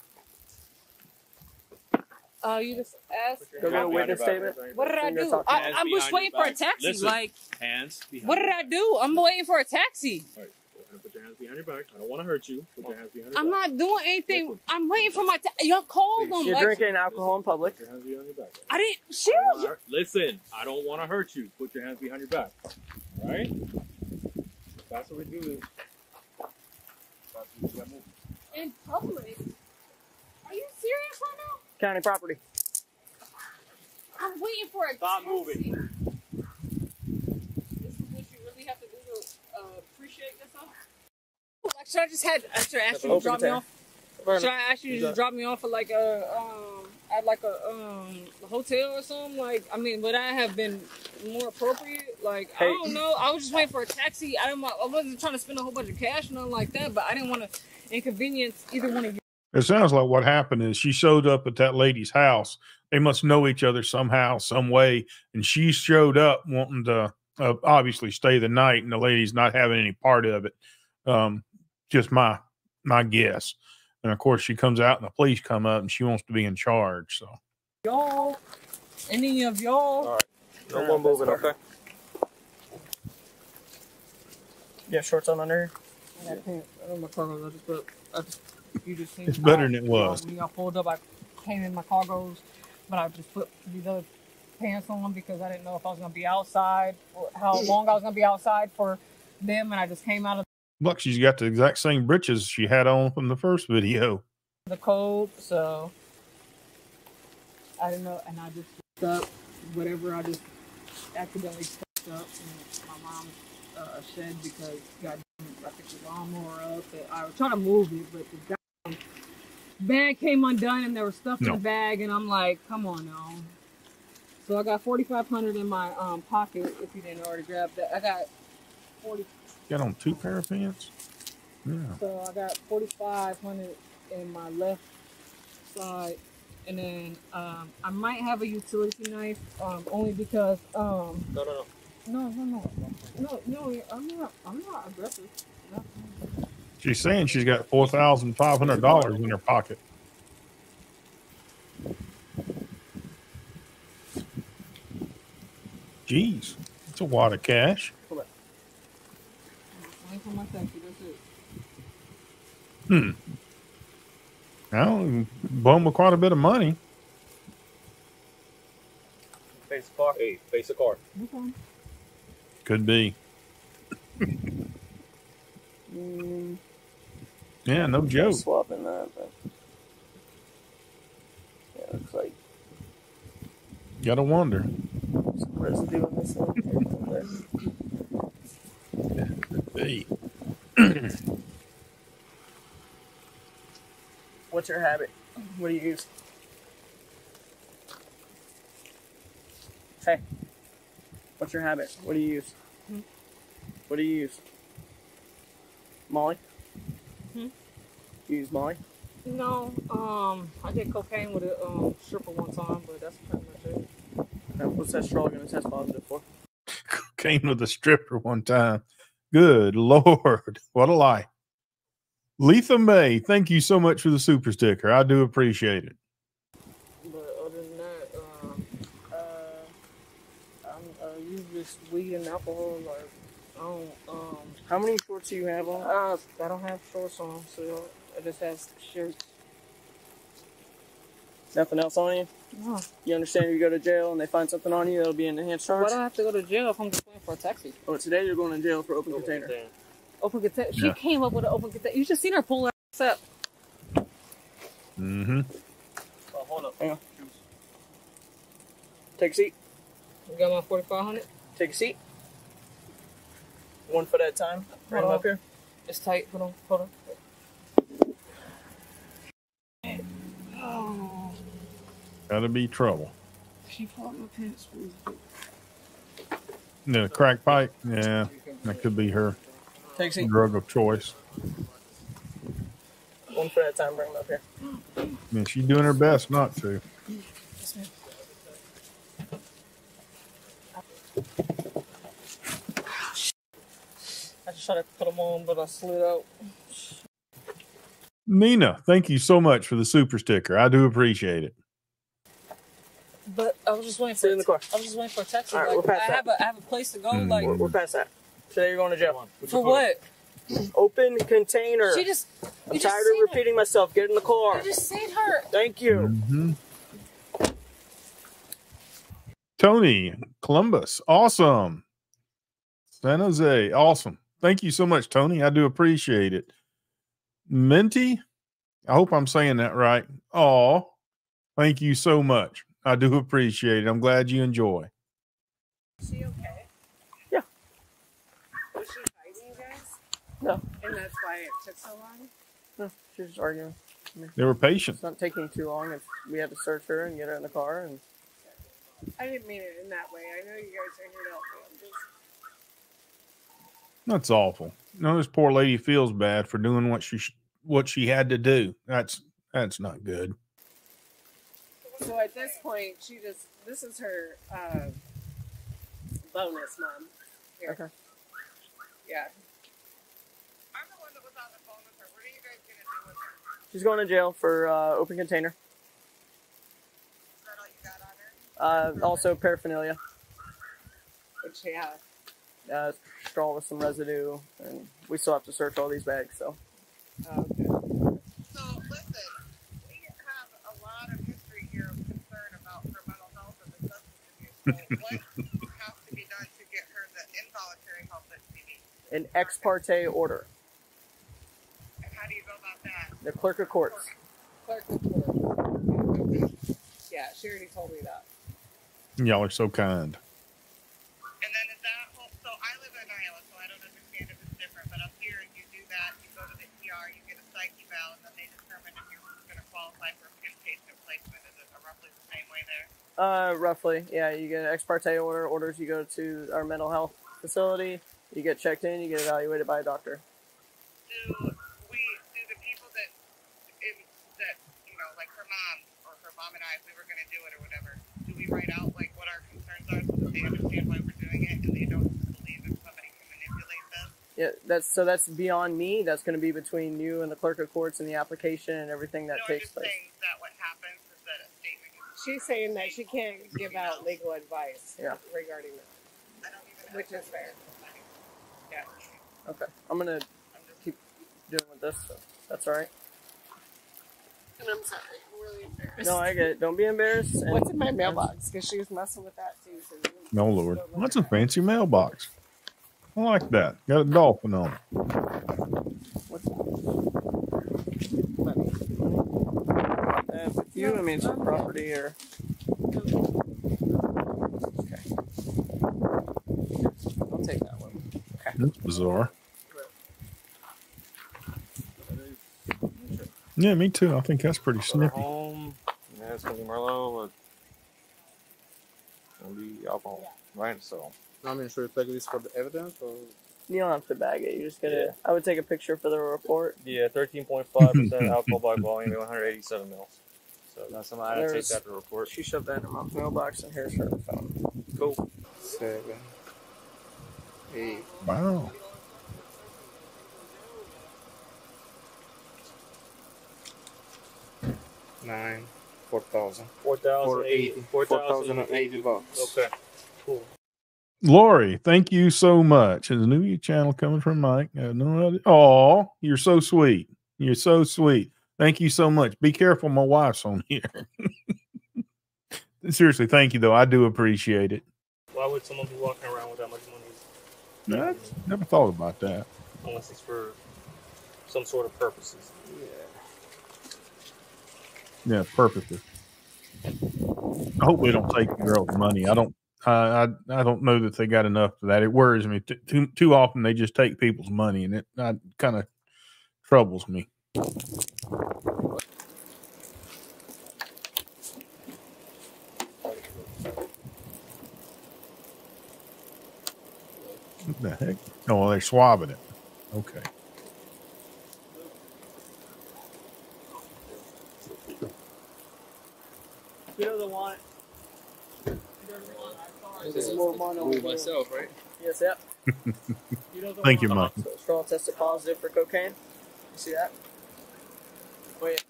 Uh, you just asked. Go get a witness statement. What did I do? I, I'm just waiting for a taxi. Listen. Like, Hands behind. what did I do? I'm waiting for a taxi. All right, go put your hands behind your back. I don't want to hurt you. Put your hands behind your I'm back. not doing anything. I'm waiting for my. Ta- Y'all called them. You're Like, drinking alcohol in public. Put your hands behind your back. I didn't. She I was. wanna hurt- Listen, I don't want to hurt you. Put your hands behind your back. All right? That's what we do. That's what we gotta in public. Are you serious right now? County property. I'm waiting for a Stop taxi. moving. This is what you really have to do to uh, appreciate yourself. Like, should I just had? Should I ask you to drop me off? Should I ask you to just drop me off at like a um at like a um hotel or something? Like, I mean, would I have been more appropriate? Like, I don't know. I was just waiting for a taxi. I didn't. Want, I wasn't trying to spend a whole bunch of cash, nothing like that. But I didn't want to inconvenience either one of you. It sounds like what happened is she showed up at that lady's house. They must know each other somehow, some way, and she showed up wanting to uh, obviously stay the night, and the lady's not having any part of it. Um, just my my guess. And of course, she comes out, and the police come up, and she wants to be in charge. So Y'all, any of y'all? All right. No more moving, okay? You have shorts on under here? I got pants. I don't know my cargos. I just put. I just, you just seen It's better than it was. When y'all pulled up, I came in my cargos, but I just put these other pants on because I didn't know if I was gonna be outside or how long I was gonna be outside for them, and I just came out of look, she's got the exact same breeches she had on from the first video. the cold, so I don't know, and I just fucked up whatever I just accidentally fucked up in my mom's uh, shed because God, I picked the lawnmower up. And I was trying to move it, but the goddamn bag came undone and there was stuff in the bag, and I'm like, come on now. So I got 4,500 in my um, pocket. If you didn't already grab that, I got 40. Got on two pair of pants? Yeah. So I got 4,500 in my left side. And then um, I might have a utility knife um, only because. Um, no, no, no. No, no, no. No, no, I'm not, I'm not aggressive. No. She's saying she's got $4,500 in her pocket. Jeez, that's a lot of cash. Hold on. Wait for my taxi. Hmm. Well, bum with quite a bit of money. Face the car. Hey, face the car. Okay. Could be. Mm, Yeah, no joke. Swapping that, but yeah, looks like Gotta wonder. some residue in this one. Hey. What's your habit? What do you use? Hey, what's your habit? What do you use? Hmm? What do you use? Molly? Hmm? You use Molly? No, um, I did cocaine with a um, stripper one time, but that's pretty much it. Uh, What's that straw going to test positive for? Came with a stripper one time. Good Lord. What a lie. Letha May, thank you so much for the super sticker. I do appreciate it. But other than that, um, uh, I'm uh, use this weed and alcohol. Like, I don't, um, How many shorts do you have on? uh, I don't have shorts on, so I just have shirts. Nothing else on you? No. You understand if you go to jail and they find something on you, that'll be an enhanced Why charge? Why do I have to go to jail if I'm just waiting for a taxi? Oh, today you're going to jail for open container. Open container. She Yeah. came up with an open container. You just seen her pull that up. Mm-hmm. Oh, hold up. Hang on. Take a seat. You got my 4500? Take a seat. One foot at a time. Bring them up here. It's tight. Hold on. Hold on. Oh, Gotta be trouble. she pulled my pants. Then a crack pipe. Yeah, that could be her Take a seat. drug of choice. One foot at a time. Bring them up here. I mean, she's doing her best not to. Yes. I just tried to put them on, but I slid out. Nina, thank you so much for the super sticker. I do appreciate it. But I was just waiting for Sit in the car. I was just waiting for a taxi. All right, like, we're past I that. have a I have a place to go. Mm. Like We're, we're past that. Today you're going to jail. for what? Open container. She just. I'm just tired of repeating myself. Get in the car. Her. You just seen her. Thank you. hmm Tony, Columbus, awesome. San Jose, awesome. Thank you so much, Tony. I do appreciate it. Minty, I hope I'm saying that right. Oh, thank you so much. I do appreciate it. I'm glad you enjoy. Is she okay? Yeah. Was she fighting you guys? No. And that's why it took so long? No, she's just arguing. I mean, They were patient. It's not taking too long. If we had to search her and get her in the car, and I didn't mean it in that way. I know you guys are here to help me. I'm just That's awful. No, this poor lady feels bad for doing what she sh- what she had to do. That's that's not good. So at this point, she just this is her uh, bonus mom. Here. Okay. Yeah. I'm the one that was on the phone with her. What are you guys gonna do with her? She's going to jail for uh, open container. Is that all you got on her? Uh, also paraphernalia, Which yeah. uh, straw with some residue, and we still have to search all these bags. So Oh, okay. So listen, we have a lot of history here of concern about her mental health and the substance what has to be done to get her the involuntary help that she needs? an ex parte order. And how do you go about that? The clerk of courts. Clerk of court. Yeah, she already told me that. Y'all are so kind. And then is that whole, so I live in Iowa, so I don't understand if it's different, but up here you do that, you go to the ER, you get a psych eval, and then they determine if you're going to qualify for inpatient placement. Is it roughly the same way there? Uh, roughly, yeah. You get an ex parte order. Orders you go to our mental health facility. You get checked in. You get evaluated by a doctor. do we do the people that in, that you know like her mom or her mom and I if we were going to do it or whatever do we write out like what our concerns are so that they understand why we're doing it and they don't believe if somebody can manipulate them Yeah, that's so that's beyond me. That's going to be between you and the clerk of courts and the application and everything that no, takes place. saying that what happens is that a statement gets she's saying that she can't give out legal advice Yeah. regarding that, which is fair. Yeah. Okay. I'm gonna keep doing with this. So that's all right. And I'm sorry, I'm really embarrassed. No, I get it. Don't be embarrassed. and- What's in my mailbox? Because she was messing with that too. So No oh, lord, that's a fancy mailbox. I like that. Got a dolphin on it. With you, I mean, some property or. Okay. I'll take that one. That's bizarre. Yeah, me too. I think that's pretty snippy. Home. Yeah, it's gonna be Merlot. Or it's gonna be alcohol, right? So. I mean, should we take this for the evidence or? You don't have to bag it. You're just gonna. I would take a picture for the report. Yeah, thirteen point five percent alcohol by volume, one hundred eighty-seven mils. So that's something I take There's- that to report. She shoved that in her mom's mailbox, and here's her phone. Cool. Seven. Eight. Wow. Nine. Four thousand. Four thousand Four eighty. eighty. Four Four thousand thousand and eighty bucks. Okay. Cool. Lori, thank you so much. There's a new channel coming from Mike. Uh, no, oh, you're so sweet. You're so sweet. Thank you so much. Be careful, my wife's on here. Seriously, thank you though. I do appreciate it. Why would someone be walking around with that much money I never thought about that. unless it's for some sort of purposes? Yeah, Yeah, purposes. I hope they don't take the girl's money. I don't. I, I I don't know that they got enough for that. It worries me T- too. Too often they just take people's money, and it kind of troubles me. What the heck? Oh, well, they're swabbing it. Okay. You know the one. This is more money myself, right? Yes, yep. Thank you, Mike. So straw tested positive for cocaine. You see that? Wait.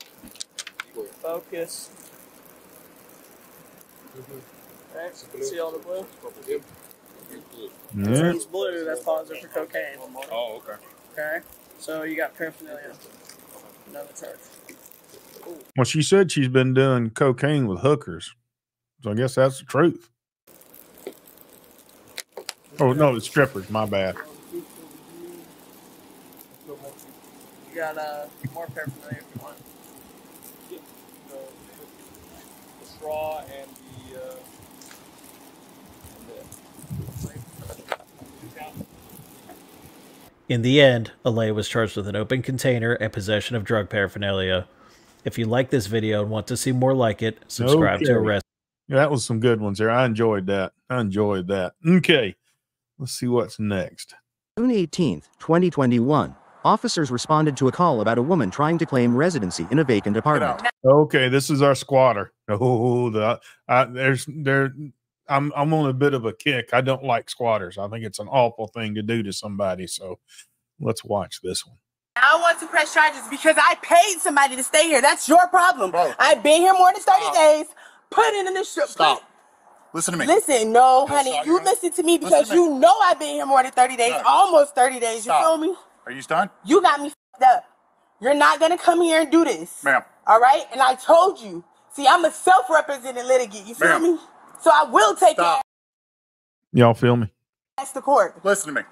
Focus. Mhm. Right? See all the blue? Yeah. This one's blue, that's positive for cocaine. Oh, okay. Okay? So you got paraphernalia. Another charge. Well, she said she's been doing cocaine with hookers. So I guess that's the truth. Oh, no, it's strippers. My bad. You got uh, more paraphernalia if you. The straw and the. Uh, In the end, Alay was charged with an open container and possession of drug paraphernalia. If you like this video and want to see more like it, subscribe to Okay. Arrest. Yeah, that was some good ones there. I enjoyed that. I enjoyed that. Okay. Let's see what's next. June 18th, 2021. Officers responded to a call about a woman trying to claim residency in a vacant apartment. Okay, this is our squatter. Oh, the I, there's there. I'm I'm on a bit of a kick. I don't like squatters. I think it's an awful thing to do to somebody. So let's watch this one. I want to press charges because I paid somebody to stay here. That's your problem. Bro. I've been here more than 30 days. Put it in the strip. Stop. Listen to me. Listen, no, honey. You listen to me because to me. you know I've been here more than 30 days, No. almost 30 days. Stop. You feel me? Are you done? You got me fed up. You're not going to come here and do this. Ma'am. All right? And I told you. See, I'm a self represented litigant. You feel me? So I will take it. Y'all feel me? That's the court. Listen to me.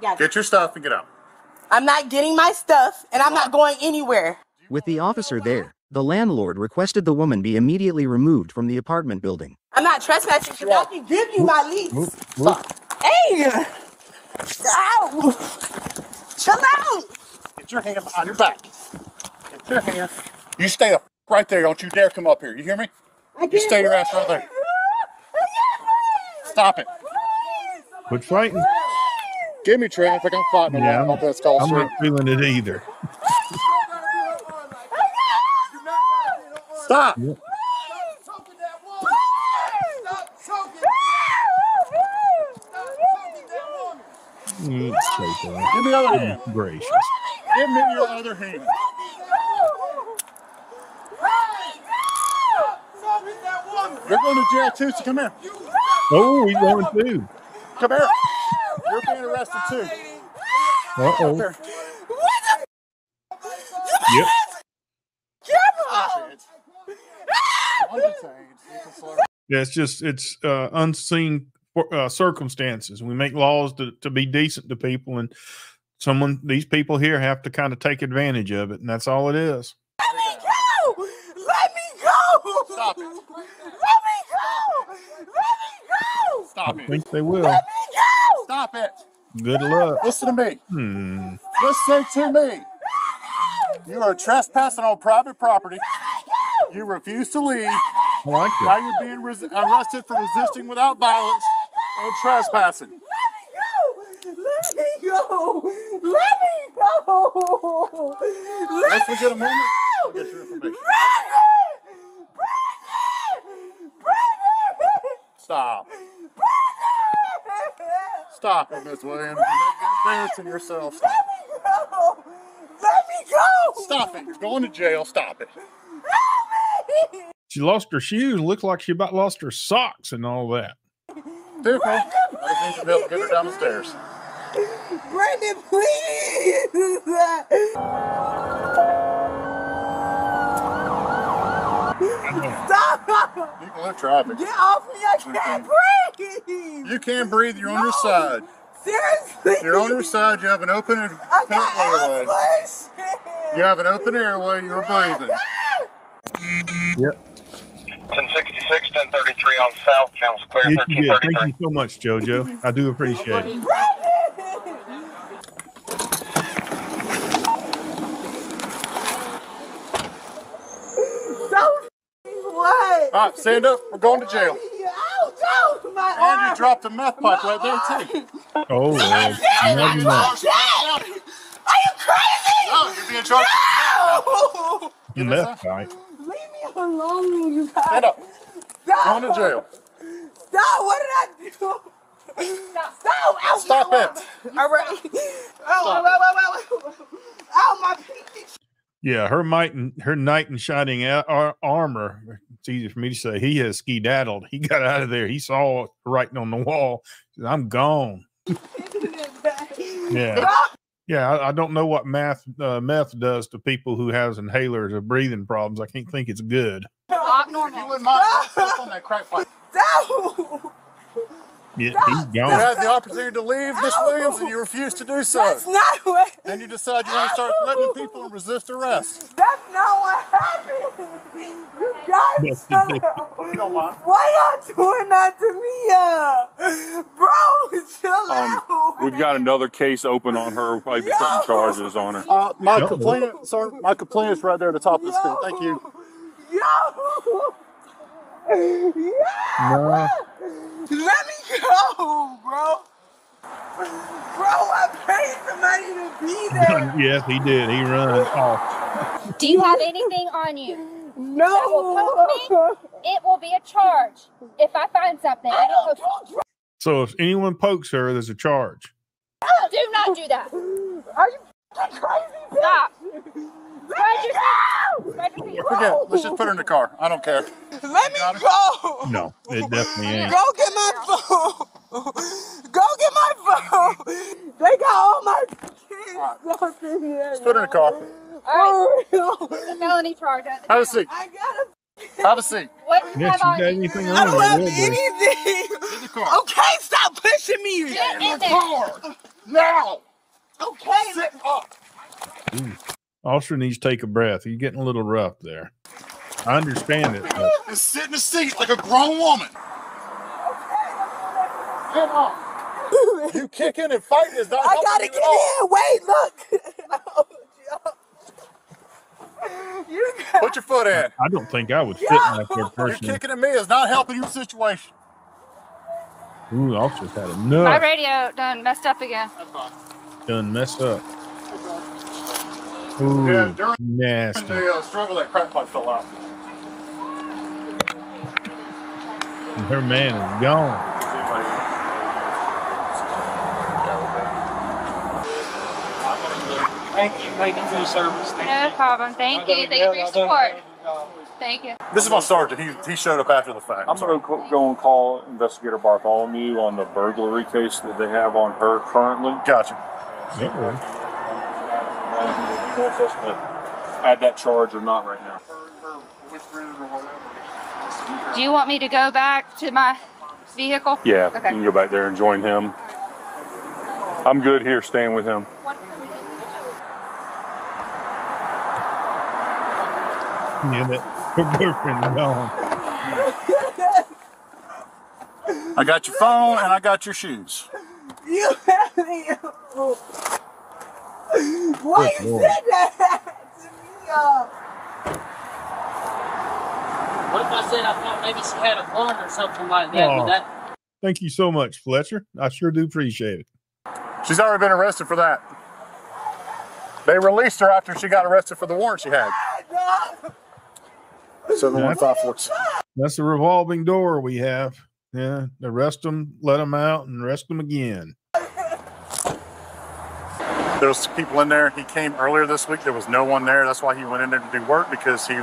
Gotcha. Get your stuff and get out. I'm not getting my stuff and I'm not going anywhere. With the officer there, the landlord requested the woman be immediately removed from the apartment building. I'm not trespassing because I can give you my lease. Hey! Ow! Chill out! Get your hand behind your back. Get your hand. You stay up right there. Don't you dare come up here. You hear me? I You stay your ass right there. Stop it. Quit fighting. Give me traffic. I'm fighting Yeah, along. I'm, That's called I'm not feeling it either. Stop. Mm. Give me the other hand. Gracious. Give me your other hand. You're going to jail too, so come here. Oh, he's going too. Come here. You're being arrested too. Uh oh. Yep. You can slow Yeah, it's just it's uh, unseen uh, circumstances. We make laws to, to be decent to people, and someone these people here have to kind of take advantage of it, and that's all it is. Let me go! Let me go! Stop it. Let me go! Let me go! Stop I it. think they will. Let me go! Stop it. Good luck. Listen to me. Hmm. Listen to me. You are trespassing on private property. You refuse to leave. I like Now you're being res- arrested for resisting without violence and trespassing. Let me go! Let me go! Let me go! Let's me get a moment. go! I'll get your information. Brandon! Brandon! Brandon! Stop. Brandon! Stop it, Miss Williams. You're embarrassing yourself. Stop. Let me go! Let me go! Stop it. You're going to jail. Stop it. She lost her shoes. Looks like she about lost her socks and all that. Vehicle. I just need some help. Get her down the stairs. Brandon, please! Stop! You can lift traffic. Get off me! I can't breathe! You can't breathe. You're on your side. Seriously! You're on your side. You have an open I airway. You have an open airway. You're breathing. Ah! Yep. 1066, 1033 on South, channel square, Yes, you did. 1333. Thank you so much, JoJo. I do appreciate it. So what? All right, stand up. We're going to jail. Ow, ow, my And arm. you dropped the meth pipe right there, too. Oh, Lord. Imagine that. Are you crazy? No, you're being charged. No! You left, guy. Leave me alone, you guys. Stand up. Stop. Going to jail. Stop. What did I do? Stop. Stop. Ow, Stop it. All right. Oh, ow, ow, ow, my pinky. Yeah, her might and her knight in shining armor. It's easy for me to say. He has skedaddled. He got out of there. He saw it writing on the wall. Said, I'm gone. Yeah. Yeah, I, I don't know what math uh, meth does to people who has inhalers or breathing problems. I can't think it's good. Not You wouldn't mind step on that crack pipe. No. Yeah, he's You gone. had the opportunity to leave, Miss Williams, and you refused to do so. That's not what. Then you decide you want to start threatening people and resist arrest. That's not what happened. You guys, Yes, you did. You don't why y'all doing that to me, uh, bro? Chill Um, out. we've got another case open on her. We'll probably be putting charges on her. Uh, my No. complaint, sir, my complaint is right there at the top of the screen. Thank you. Yo. Yeah. No. Let me go, bro. Bro, I paid somebody to be there. yes, he did. He run off. Do you have anything on you? No. That will poke me? It will be a charge if I find something. I don't know. So if anyone pokes her, there's a charge. Oh, do not do that. Are you f***ing crazy? Stop. Let me go. Spread your feet. Forget it. Let's just put her in the car. I don't care. Let me go. No, it definitely ain't. Go get my phone. Go get my phone. They got all my kids up in here. Let's put her in the car. All For right. It's a felony charge. Have a seat. I gotta. Have a seat. What do you Yes, have you on you? anything I don't have anything. In the car. Okay, stop pushing me. Get in there. Now. Okay. Sit up. Officer needs to take a breath. He's getting a little rough there. I understand it. But And sit in the seat like a grown woman. Come on. You kicking and fighting is not I gotta get in. Wait, look. you got Put your foot in. I don't think I would fit in that there You're kicking at me is not helping your situation. Ooh, officer's had enough. My radio done messed up again. Done messed up. Ooh, Yeah, during nasty. the uh, struggle, that crack pipe fell out. Her man is gone. Thank you, thank you for your service. No problem. Thank you. Thank you for your support. Thank you. This is my sergeant. He, he showed up after the fact. I'm going to go and call Investigator Bartholomew on the burglary case that they have on her currently. Gotcha. Uh, he wants us to add that charge or not right now. Do you want me to go back to my vehicle? Yeah, Okay. you can go back there and join him. I'm good here staying with him. Yeah, that her boyfriend's gone. I got your phone and I got your shoes. You have me. Why Good you Lord. said that to me? Uh, What if I said I thought maybe she had a gun or something like that? Oh. That Thank you so much, Fletcher. I sure do appreciate it. She's already been arrested for that. They released her after she got arrested for the warrant she had. 7154. That's a revolving door we have. Yeah, arrest them, let them out, and arrest them again. There was people in there. He came earlier this week. There was no one there. That's why he went in there to do work because he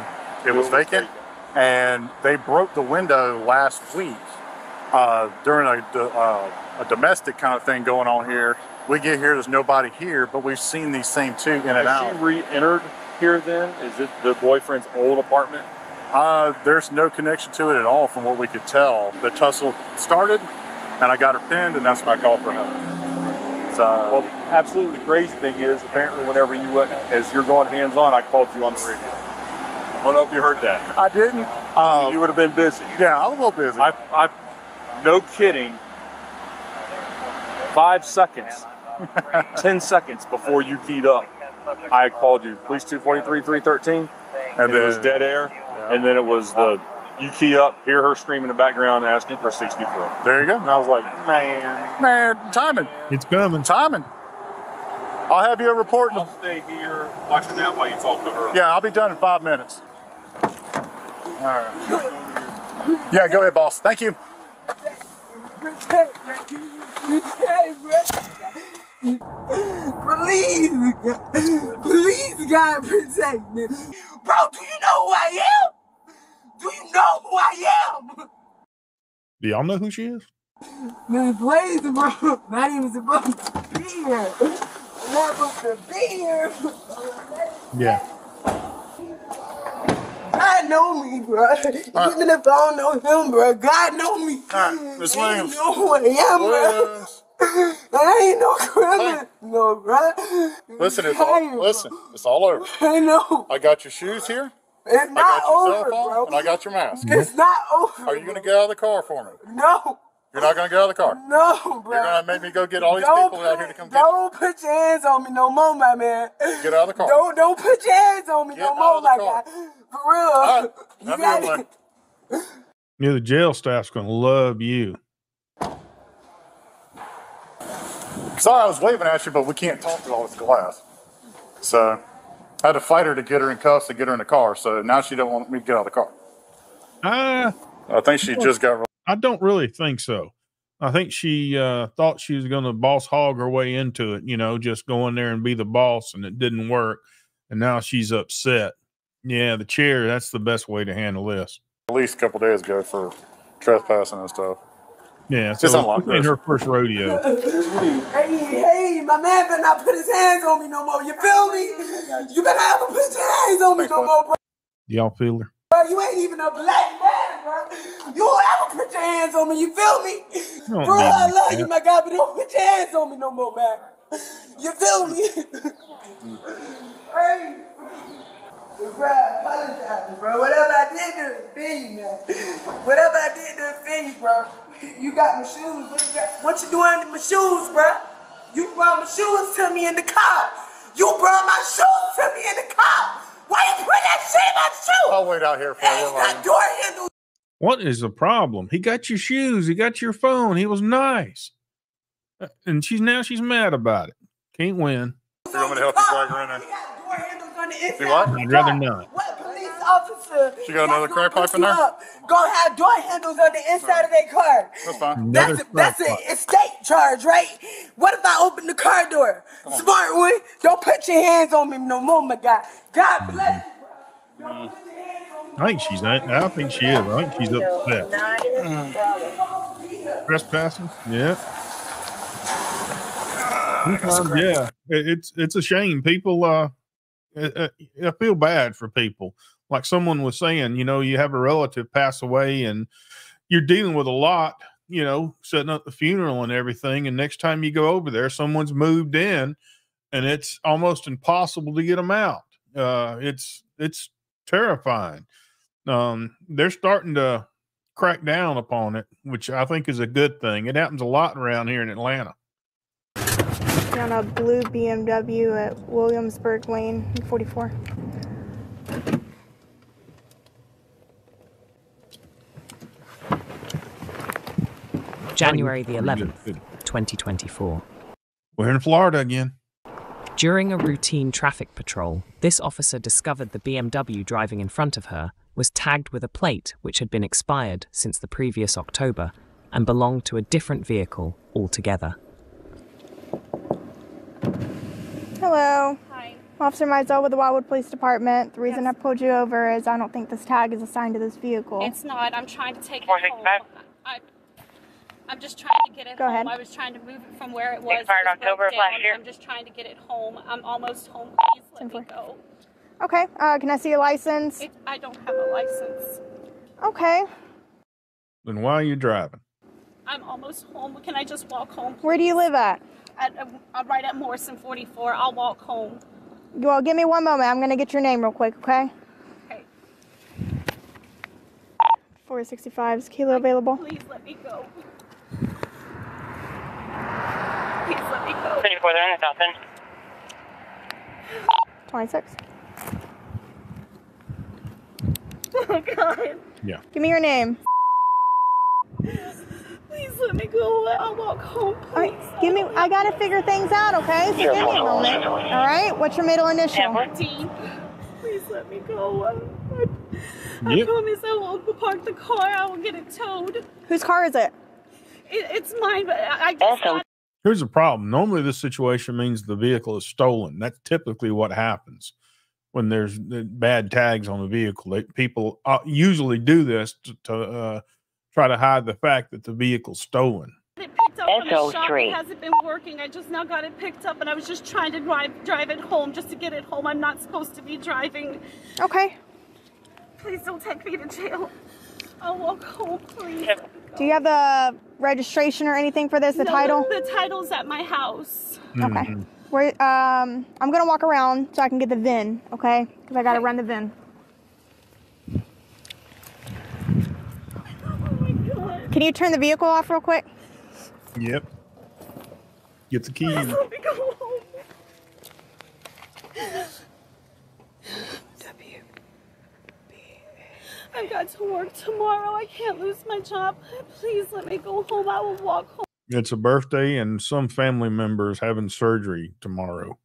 it was vacant. And they broke the window last week uh, during a, uh, a domestic kind of thing going on here. We get here, there's nobody here, but we've seen these same two in and Has out. she re-entered here then? Is it the boyfriend's old apartment? Uh, there's no connection to it at all from what we could tell. The tussle started, and I got her pinned, and that's when I called for help. So, Well, absolutely the crazy thing is, apparently, whenever you went, as you're going hands on, I called you on the radio. I don't know if you heard that. I didn't. Um, you would have been busy. Yeah, I was a little busy. I, I, no kidding. Five seconds, ten seconds before you keyed up, I called you. Police 243 313, and it was dead air, and then it was the you key up, hear her screaming in the background, asking for 64. There you go. And I was like, man, man, timing. It's coming. Timing. I'll have you report. I'll stay here watching that while you talk to her. Yeah, I'll be done in five minutes. All right. Yeah, go ahead, boss. Thank you. protect me. Protect me. Please, please, God, protect me. Bro, do you know who I am? Do you know who I am? Do y'all know who she is? Man, please, bro. Not even supposed to be here. Not supposed to be here. Yeah. God know me, bro. Even if I don't know him, bro, God know me. Miss He Williams. know who I am, bro. I ain't no criminal, no, bro. Listen, it's all, listen, it's all over. I know. I got your shoes here. It's I not got your over, bro. and I got your mask. It's mm-hmm. not over. Are you gonna get out of the car for me? No, You're not gonna get out of the car. no, bro. You're gonna make me go get all these Don't people out here to come get Don't put your hands on me no more, my man. Get out of the car. Don't don't put your hands on me no out more, of the my car. guy. For real. right. You Have got your way. it. Yeah, the jail staff's gonna love you. Sorry, I was waving at you, but we can't talk through all this glass. So I had to fight her to get her in cuffs to get her in the car. So now she don't want me to get out of the car. Uh, I think she just got. I don't really think so. I think she uh, thought she was going to boss hog her way into it, you know, just go in there and be the boss, and it didn't work. And now she's upset. Yeah, the chair, that's the best way to handle this. At least a couple days ago for trespassing and stuff. Yeah, Just so unlock this ain't this. her first rodeo. Hey, hey, my man better not put his hands on me no more. You feel me? You better not put your hands on me no more, bro. Y'all feel her? Bro, You ain't even a black man, bro. You don't ever put your hands on me. You feel me? Don't Bro, be I love that. you, my God, but don't put your hands on me no more, man. You feel me? hey. Bro, I apologize, bro. Whatever I did to offend you, man. Whatever I did to offend you, bro. You got my shoes. What you, got, what you doing with my shoes, bro? You brought my shoes to me in the car. You brought my shoes to me in the car. Why you put that shit in my shoe? I'll wait out here for you. That door handle. What is the problem? He got your shoes. He got your phone. He was nice. Uh, And she's now she's mad about it. Can't win. You want me to help you drag her in there? Door handles on the inside. See what? I'd rather not. What police officer? She got another that's gonna crack pipe in there? up Gonna have door handles on the inside of their car. That's fine. That's a, that's an estate charge, right? What if I open the car door? Smart one. Don't put your hands on me no more, my guy. God mm-hmm. bless you, bro. Don't mm. put your hands on me I think she's. I think she is. I think she's upset. Mm. Trespassing. Yeah. Ah, Sometimes, yeah, it, it's it's a shame. People, uh, I, I feel bad for people. Like someone was saying, you know, you have a relative pass away, and you're dealing with a lot. You know, setting up the funeral and everything, and next time you go over there, someone's moved in, and it's almost impossible to get them out. Uh, it's it's terrifying. Um, they're starting to crack down upon it, which I think is a good thing. It happens a lot around here in Atlanta. on a blue BMW at Williamsburg Lane, 44. January the 11th, 2024. We're in Florida again. During a routine traffic patrol, this officer discovered the BMW driving in front of her was tagged with a plate which had been expired since the previous October and belonged to a different vehicle altogether. Hello. Hi. Officer Mizell with the Wildwood Police Department. The reason I pulled you over is I don't think this tag is assigned to this vehicle. It's not. I'm trying to take it home. I, I'm just trying to get it Go home. ahead. I was trying to move it from where it was. Expired It was October of last year. I'm just trying to get it home. I'm almost home. Please let me go. Okay. Uh, can I see a license? It, I don't have a license. Okay. Then why are you driving? I'm almost home. Can I just walk home? Where do you live at? At, uh, uh, right at Morrison 44. I'll walk home. Well, give me one moment. I'm going to get your name real quick, okay? Okay. 465 is Kilo available? Please let me go. Please let me go. 24 there, nothing. 26. Oh God. Yeah. Give me your name. Please let me go. I'll walk home. All right, give me. I gotta figure things out, okay? So give me a moment. All right. What's your middle initial? Dean, please let me go. I, I Yep. promise I won't park the car. I will get it towed. Whose car is it? It, it's mine, but I, I just got Here's the problem. Normally, this situation means the vehicle is stolen. That's typically what happens when there's bad tags on the vehicle. They, people uh, usually do this to, to uh, try to hide the fact that the vehicle's stolen. it picked up from the shop. SO3. It hasn't been working. I just now got it picked up, and I was just trying to drive drive it home just to get it home. I'm not supposed to be driving. Okay. Please don't take me to jail. I'll walk home, please. Do you have the registration or anything for this? The No, title? The title's at my house. Okay. Where um, I'm gonna walk around so I can get the VIN, okay? Because I gotta run the VIN. Can you turn the vehicle off real quick? Yep. Get the keys. Let me go home. I've got to work tomorrow. I can't lose my job. Please let me go home. I will walk home. It's a birthday, and some family members having surgery tomorrow.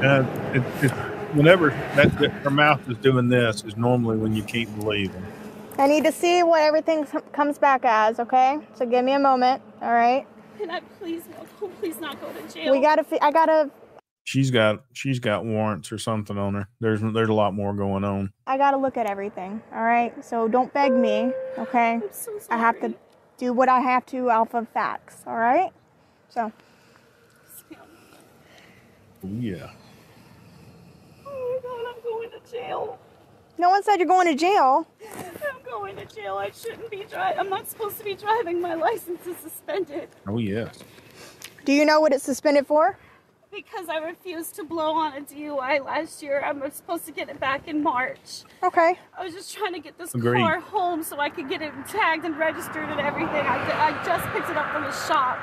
And uh, it, it, whenever that, that her mouth is doing this, is normally when you can't believe them. I need to see what everything comes back as, okay? So give me a moment, all right? Can I please? Please not go to jail. We gotta. Fi- I gotta. She's got she's got warrants or something on her. There's there's a lot more going on. I gotta look at everything, all right? So don't beg me, okay? I have to do what I have to off of facts, all right? So. Yeah. Oh my god, I'm going to jail. No one said you're going to jail. I'm going to jail. I shouldn't be driving. I'm not supposed to be driving. My license is suspended Oh yes. Do you know what it's suspended for? because I refused to blow on a DUI last year. I'm supposed to get it back in March. Okay. I was just trying to get this Agreed. car home so I could get it tagged and registered and everything. I, I just picked it up from the shop.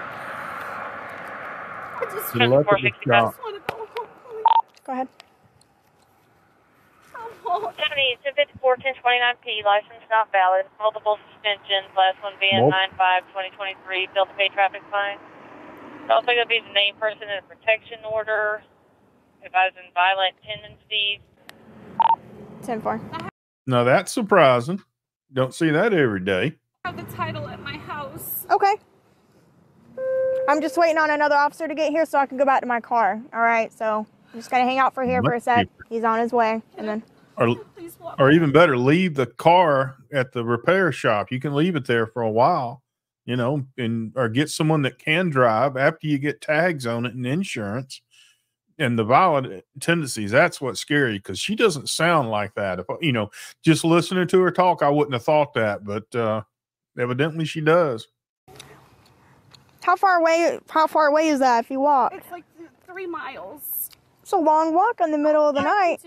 I just, Good luck at the shop. just want to go home. Go ahead. Oh, 70, 1054, 1029P, license not valid, multiple suspensions, last one being Nope. 9 5 2023, failed to pay traffic fine. It's also going to be the named person in a protection order, advising violent tendencies. 10 4. Now that's surprising. Don't see that every day. have the title at my house. Okay. I'm just waiting on another officer to get here so I can go back to my car. All right, so I'm just gonna hang out for here for a sec. He's on his way, and then Or, or even better, leave the car at the repair shop. You can leave it there for a while, you know, and or get someone that can drive after you get tags on it and insurance and the violent tendencies. That's what's scary because she doesn't sound like that. If you know, just listening to her talk, I wouldn't have thought that, but uh, evidently she does. how far away? How far away is that if you walk? It's like three miles. It's a long walk in the middle of the I night.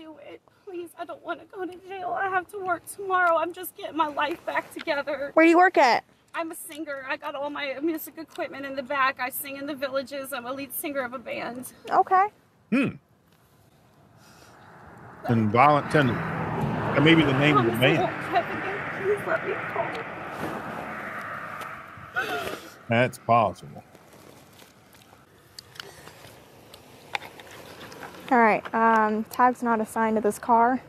Can do it. Please, I don't want to go to jail. I have to work tomorrow. I'm just getting my life back together. Where do you work at? I'm a singer. I got all my music equipment in the back. I sing in the villages. I'm a lead singer of a band. Okay. Hmm. And violent tendencies. That may be the name of the Promise I man. won't check again. Please let me call. That's possible. All right. Um, tag's not assigned to this car,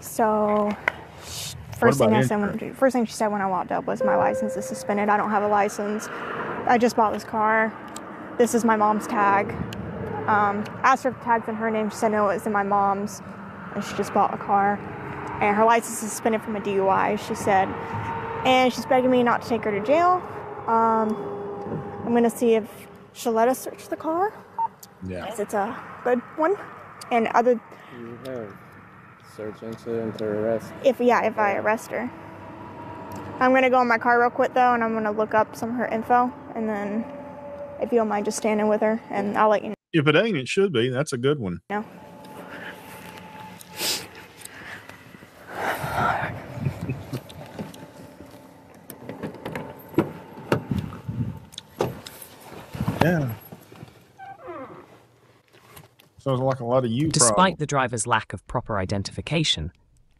so sh- first thing I said when, first thing she said when I walked up was my license is suspended. I don't have a license. I just bought this car. This is my mom's tag. Um, asked her if the tag's in her name. She said no, it's in my mom's, and she just bought a car. And her license is suspended from a DUI. She said, and she's begging me not to take her to jail. Um, I'm gonna see if she'll let us search the car. Yeah. 'cause it's a good one. And other, You have search incident to arrest. if yeah, if I arrest her, I'm gonna go in my car real quick though, and I'm gonna look up some of her info, and then if you don't mind just standing with her, and I'll let you know. If it ain't, it should be. That's a good one. know. Yeah. Sounds like a lot of you. Despite the driver's lack of proper identification,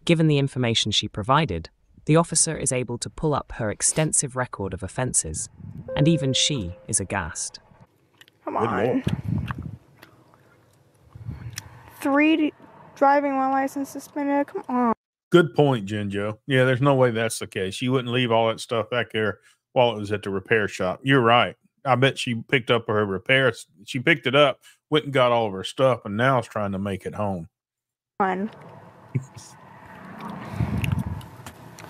given the information she provided, the officer is able to pull up her extensive record of offences, and even she is aghast. Come on. Three driving while license suspended. Come on. Good point, Jinjo. Yeah, there's no way that's the case. You wouldn't leave all that stuff back there while it was at the repair shop. You're right. I bet she picked up her repairs. She picked it up, went and got all of her stuff, and now is trying to make it home. Come on.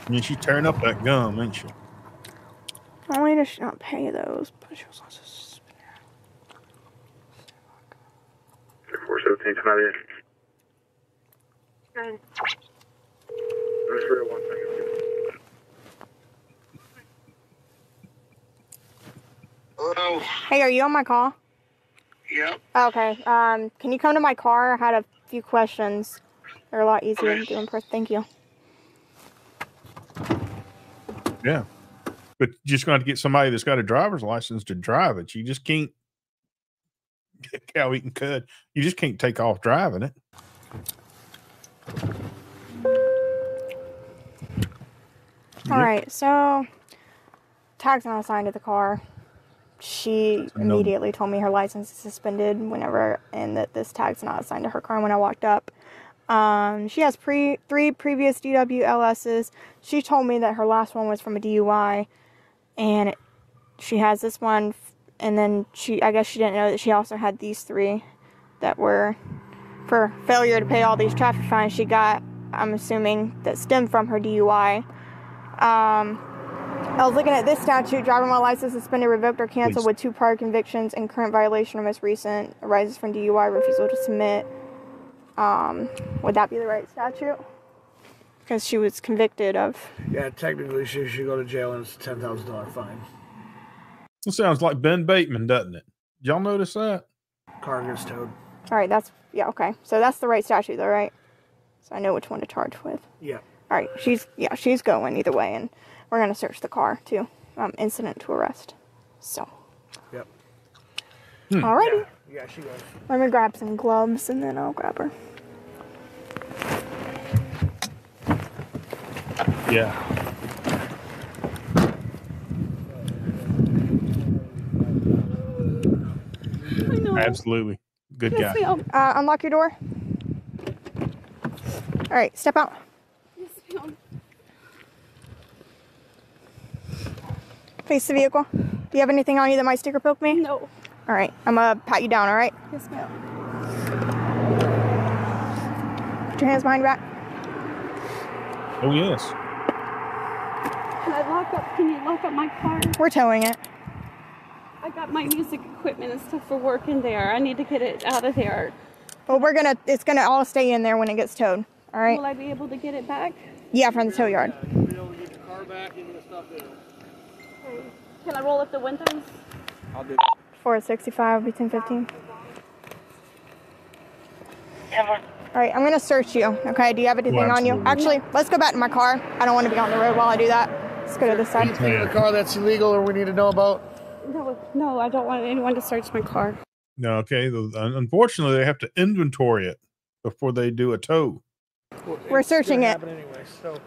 I mean, she's tearing up that gum, ain't she? Not only does she not pay those, but she was also suspended. Four seventeen, come out here. Zero one second. Hello. Hey, are you on my call? Yep. Okay. Um, can you come to my car? I had a few questions. They're a lot easier to do in person. Thank you. Yeah. But you just got to get somebody that's got a driver's license to drive it. You just can't cow eating cud. You just can't take off driving it. All right. So, tag's not assigned to the car. She immediately told me her license is suspended whenever, and that this tag's not assigned to her car when I walked up. Um, she has pre three previous DWLSs. She told me that her last one was from a DUI, and it, she has this one. f- And then she, I guess she didn't know that she also had these three that were for failure to pay all these traffic fines she got. I'm assuming that stemmed from her DUI. Um, I was looking at this statute: driving while license suspended, revoked, or canceled Please. with two prior convictions and current violation or most recent arises from DUI refusal to submit. Um, would that be the right statute? Because she was convicted of. Yeah, technically she should go to jail and it's a ten thousand dollar fine. It sounds like Ben Bateman, doesn't it? Y'all notice that? Car gets towed. All right, that's yeah, okay. So that's the right statute, though, right? So I know which one to charge with. Yeah. All right, she's yeah, she's going either way, and we're gonna search the car too. Um, incident to arrest. So. Yep. Alrighty. Yeah, she goes. Let me grab some gloves and then I'll grab her. Yeah. Absolutely. Good guy. Uh, unlock your door. All right, step out. Yes, Face the vehicle. Do you have anything on you that might sticker poke me? No. All right. I'm gonna pat you down. All right. Yes, ma'am. Put your hands behind your back. Oh yes. Can I lock up? Can you lock up my car? We're towing it. I got my music equipment and stuff for work in there. I need to get it out of there. Well, we're gonna. It's gonna all stay in there when it gets towed. All right. Will I be able to get it back? Yeah, from the tow yard. Can I roll up the windows? I'll do Four sixty-five between fifteen. Ten four. All right, I'm gonna search you. Okay. Do you have anything Well, on you? Actually, let's go back to my car. I don't want to be on the road while I do that. Let's go to this side. Anything in the car that's illegal or we need to know about? No, no, I don't want anyone to search my car. No, okay. Unfortunately, they have to inventory it before they do a tow. We're searching it. Anyway, so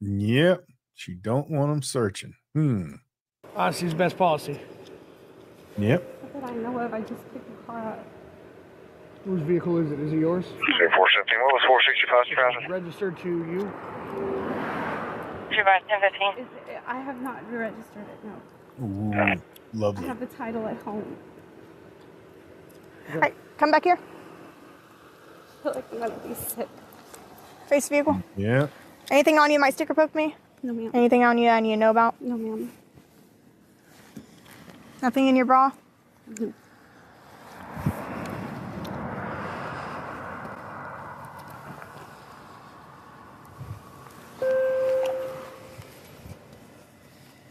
Yep. She don't want them searching. Hmm. honesty's best policy. Yep. Not that I know of. I just picked the car up. Whose vehicle is it? Is it yours? 417, what was 465 traffic? Registered to you? Two ten fifteen. Is it, I have not re registered it. No. Ooh, lovely. I have the title at home. All right, come back here. I feel like I'm gonna be sick. Face the vehicle. Yeah. Anything on you that might sticker poke me? No, ma'am. Anything on you I need to know about? No, ma'am. Nothing in your bra? Mhm.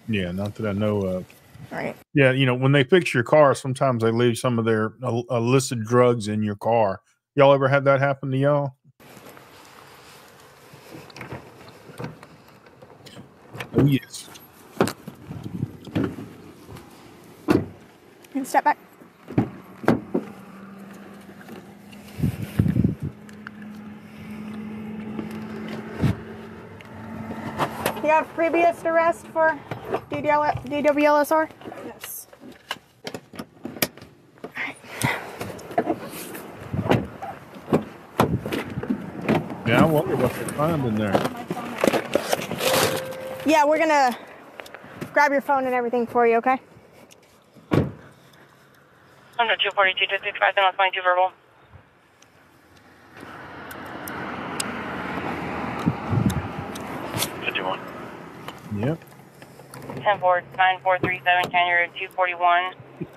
Yeah, not that I know of. Right. Yeah, you know, when they fix your car, sometimes they leave some of their illicit drugs in your car. Y'all ever had that happen to y'all? Oh yes. You Step back. You have previous arrest for DDL, DWLSR? Yes. Yeah, I wonder what they find in there. Yeah, we're gonna grab your phone and everything for you, okay? Under two forty two two six five seven twenty two verbal. Fifty-one. Yep. Ten four nine four three seven January two forty one.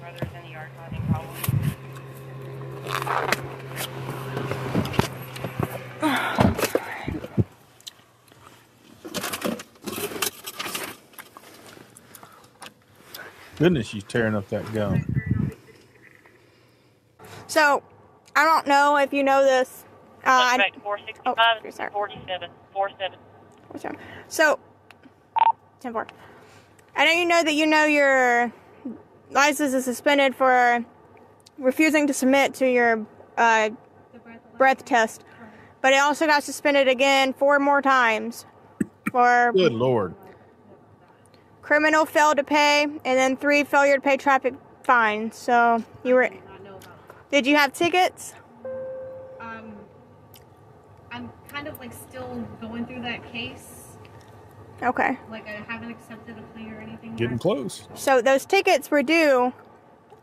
brothers in the yard causing problems. Goodness, she's tearing up that gum. So, I don't know if you know this. Uh, I- Suspect four sixty five forty seven four seven. What's wrong? So, 10 4. I know you know that you know your license is suspended for refusing to submit to your uh, breath test, but it also got suspended again four more times for Good lord. Criminal failed to pay and then three failure to pay traffic fines. So, you were. Did you have tickets? Um, I'm kind of like still going through that case. Okay. Like I haven't accepted a plea or anything. Getting yet. close. So those tickets were due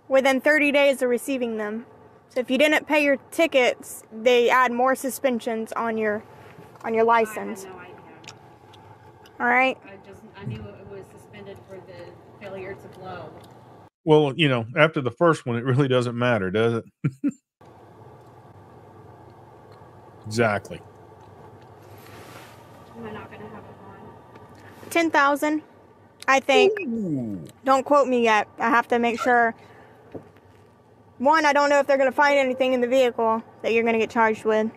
within 30 days of receiving them. So if you didn't pay your tickets, they add more suspensions on your on your license. All right. I just I knew it was suspended for the failure to blow. Well, you know, after the first one, it really doesn't matter, does it? exactly. Am I not gonna have it on? 10,000 I think. Don't quote me yet. I have to make sure one, I don't know if they're going to find anything in the vehicle that you're going to get charged with.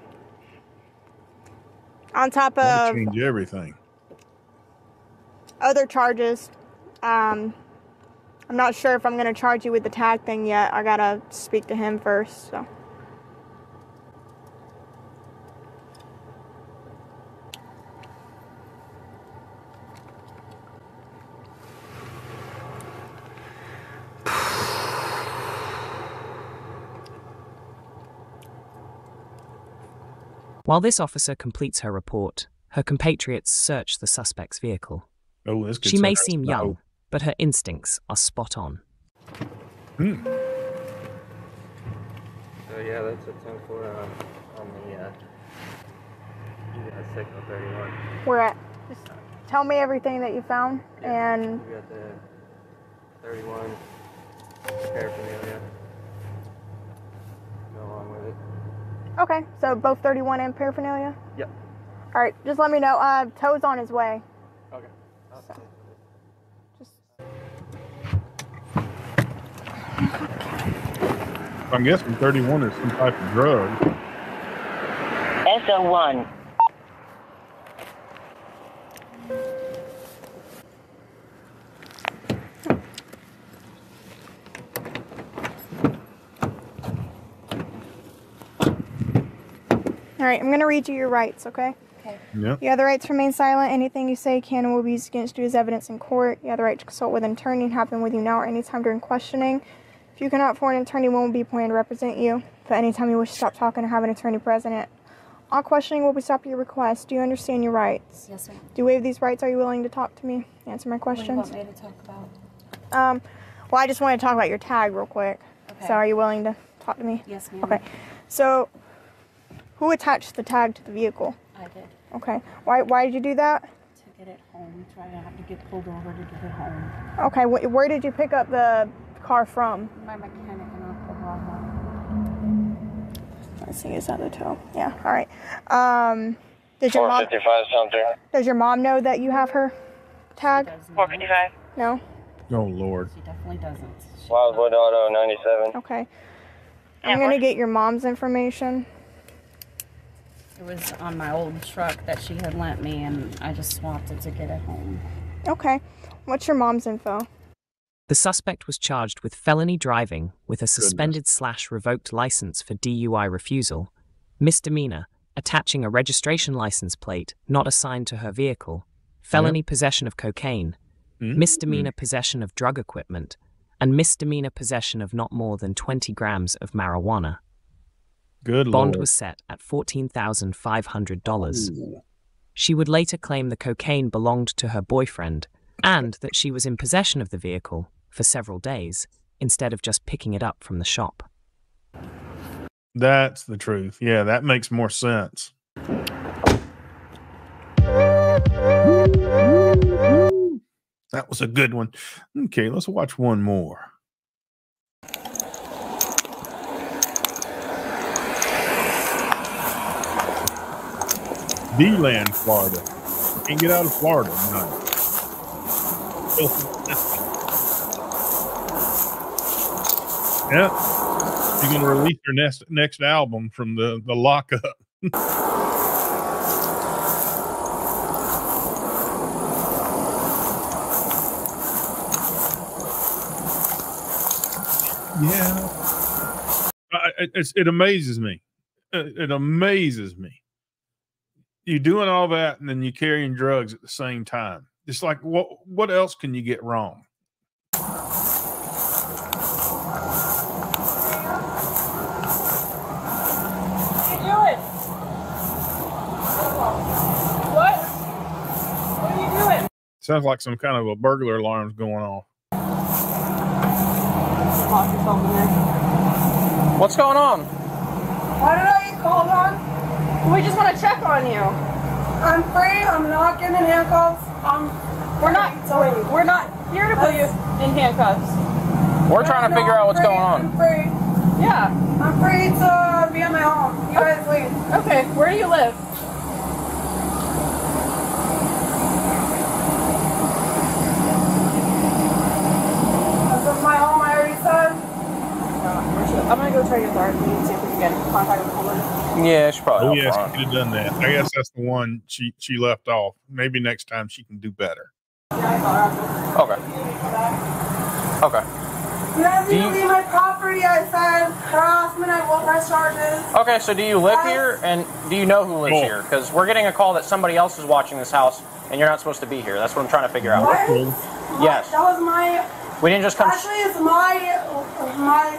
On top That'll of change everything. Other charges. Um, I'm not sure if I'm going to charge you with the tag thing yet. I got to speak to him first. So. While this officer completes her report, her compatriots search the suspect's vehicle. Oh, this could She may seem no. young, but her instincts are spot on. Hmm. So yeah, that's a 10 foot on, on the uh, yeah, signal 31. We're at. Just tell me everything that you found, and We got the 31 paraphernalia. Go along with it. okay. So both 31 and paraphernalia. Yep. All right. Just let me know. Uh, Tow's on his way. Okay. I'm guessing 31 is some type of drug. SO1. All right. I'm gonna read you your rights. Okay. Okay. Yeah. You have the right to remain silent. Anything you say can and will be used against you as evidence in court. You have the right to consult with an attorney and have them with you now or anytime during questioning. If you cannot afford an attorney, one will be appointed to represent you. If at any time you wish to stop talking or have an attorney present, all questioning will be stopped at your request. Do you understand your rights? Yes, ma'am. Do you waive these rights? Are you willing to talk to me? Answer my What do you questions. want me to talk about? Um, well, I just want to talk about your tag real quick. Okay. So, are you willing to talk to me? Yes, ma'am. Okay. So, who attached the tag to the vehicle? I did. Okay. Why? Why did you do that? To get it home. Try to have to get pulled over to get it home. Okay. Wh- where did you pick up the car from? My mechanic in Oklahoma. Let's see. Is that the tow? Yeah. All right. Um, does your mom? 455 something. Does your mom know that you have her tag? 455. No. Oh, Lord. She definitely doesn't. Wildwood Auto 97. Okay. I'm gonna get your mom's information. It was on my old truck that she had lent me, and I just swapped it to get it home. Okay. What's your mom's info? The suspect was charged with felony driving with a suspended slash revoked license for DUI refusal, misdemeanor, attaching a registration license plate not assigned to her vehicle, felony possession of cocaine, mm. misdemeanor possession of drug equipment, and misdemeanor possession of not more than 20 grams of marijuana. Good Bond Lord. was set at $14,500. She would later claim the cocaine belonged to her boyfriend and that she was in possession of the vehicle for several days instead of just picking it up from the shop. That's the truth. Yeah, that makes more sense. That was a good one. Okay, let's watch one more. DeLand, Florida. Can't get out of Florida tonight. Yeah. You're gonna release your next next album from the the lockup. yeah. I, it, it amazes me. It, it amazes me. You're doing all that and then you're carrying drugs at the same time. It's like what what else can you get wrong? What are you doing? What? What are you doing? Sounds like some kind of a burglar alarm's going off. What's going on? I don't know you called on. We just want to check on you. I'm free. I'm not getting in handcuffs. I'm. We're not. Wait, we're not here to put you in handcuffs. We're trying to No, figure out what's free. going on. I'm free. Yeah. I'm free to be at my home. You guys oh, leave. Okay. Where do you live? This is my home. I already said. I'm gonna go try your guard and see if we can get contact with the. Yeah, she probably. Oh up yes, front. she could have done that. I guess that's the one she she left off. Maybe next time she can do better. Okay. Okay. You guys Do to you- leave my property. I said harassment. I will press charges. Okay, so do you live here, and do you know who lives Oh. here? Because we're getting a call that somebody else is watching this house, and you're not supposed to be here. That's what I'm trying to figure out. What? Yes. That was my. We didn't just come. Actually, it's my my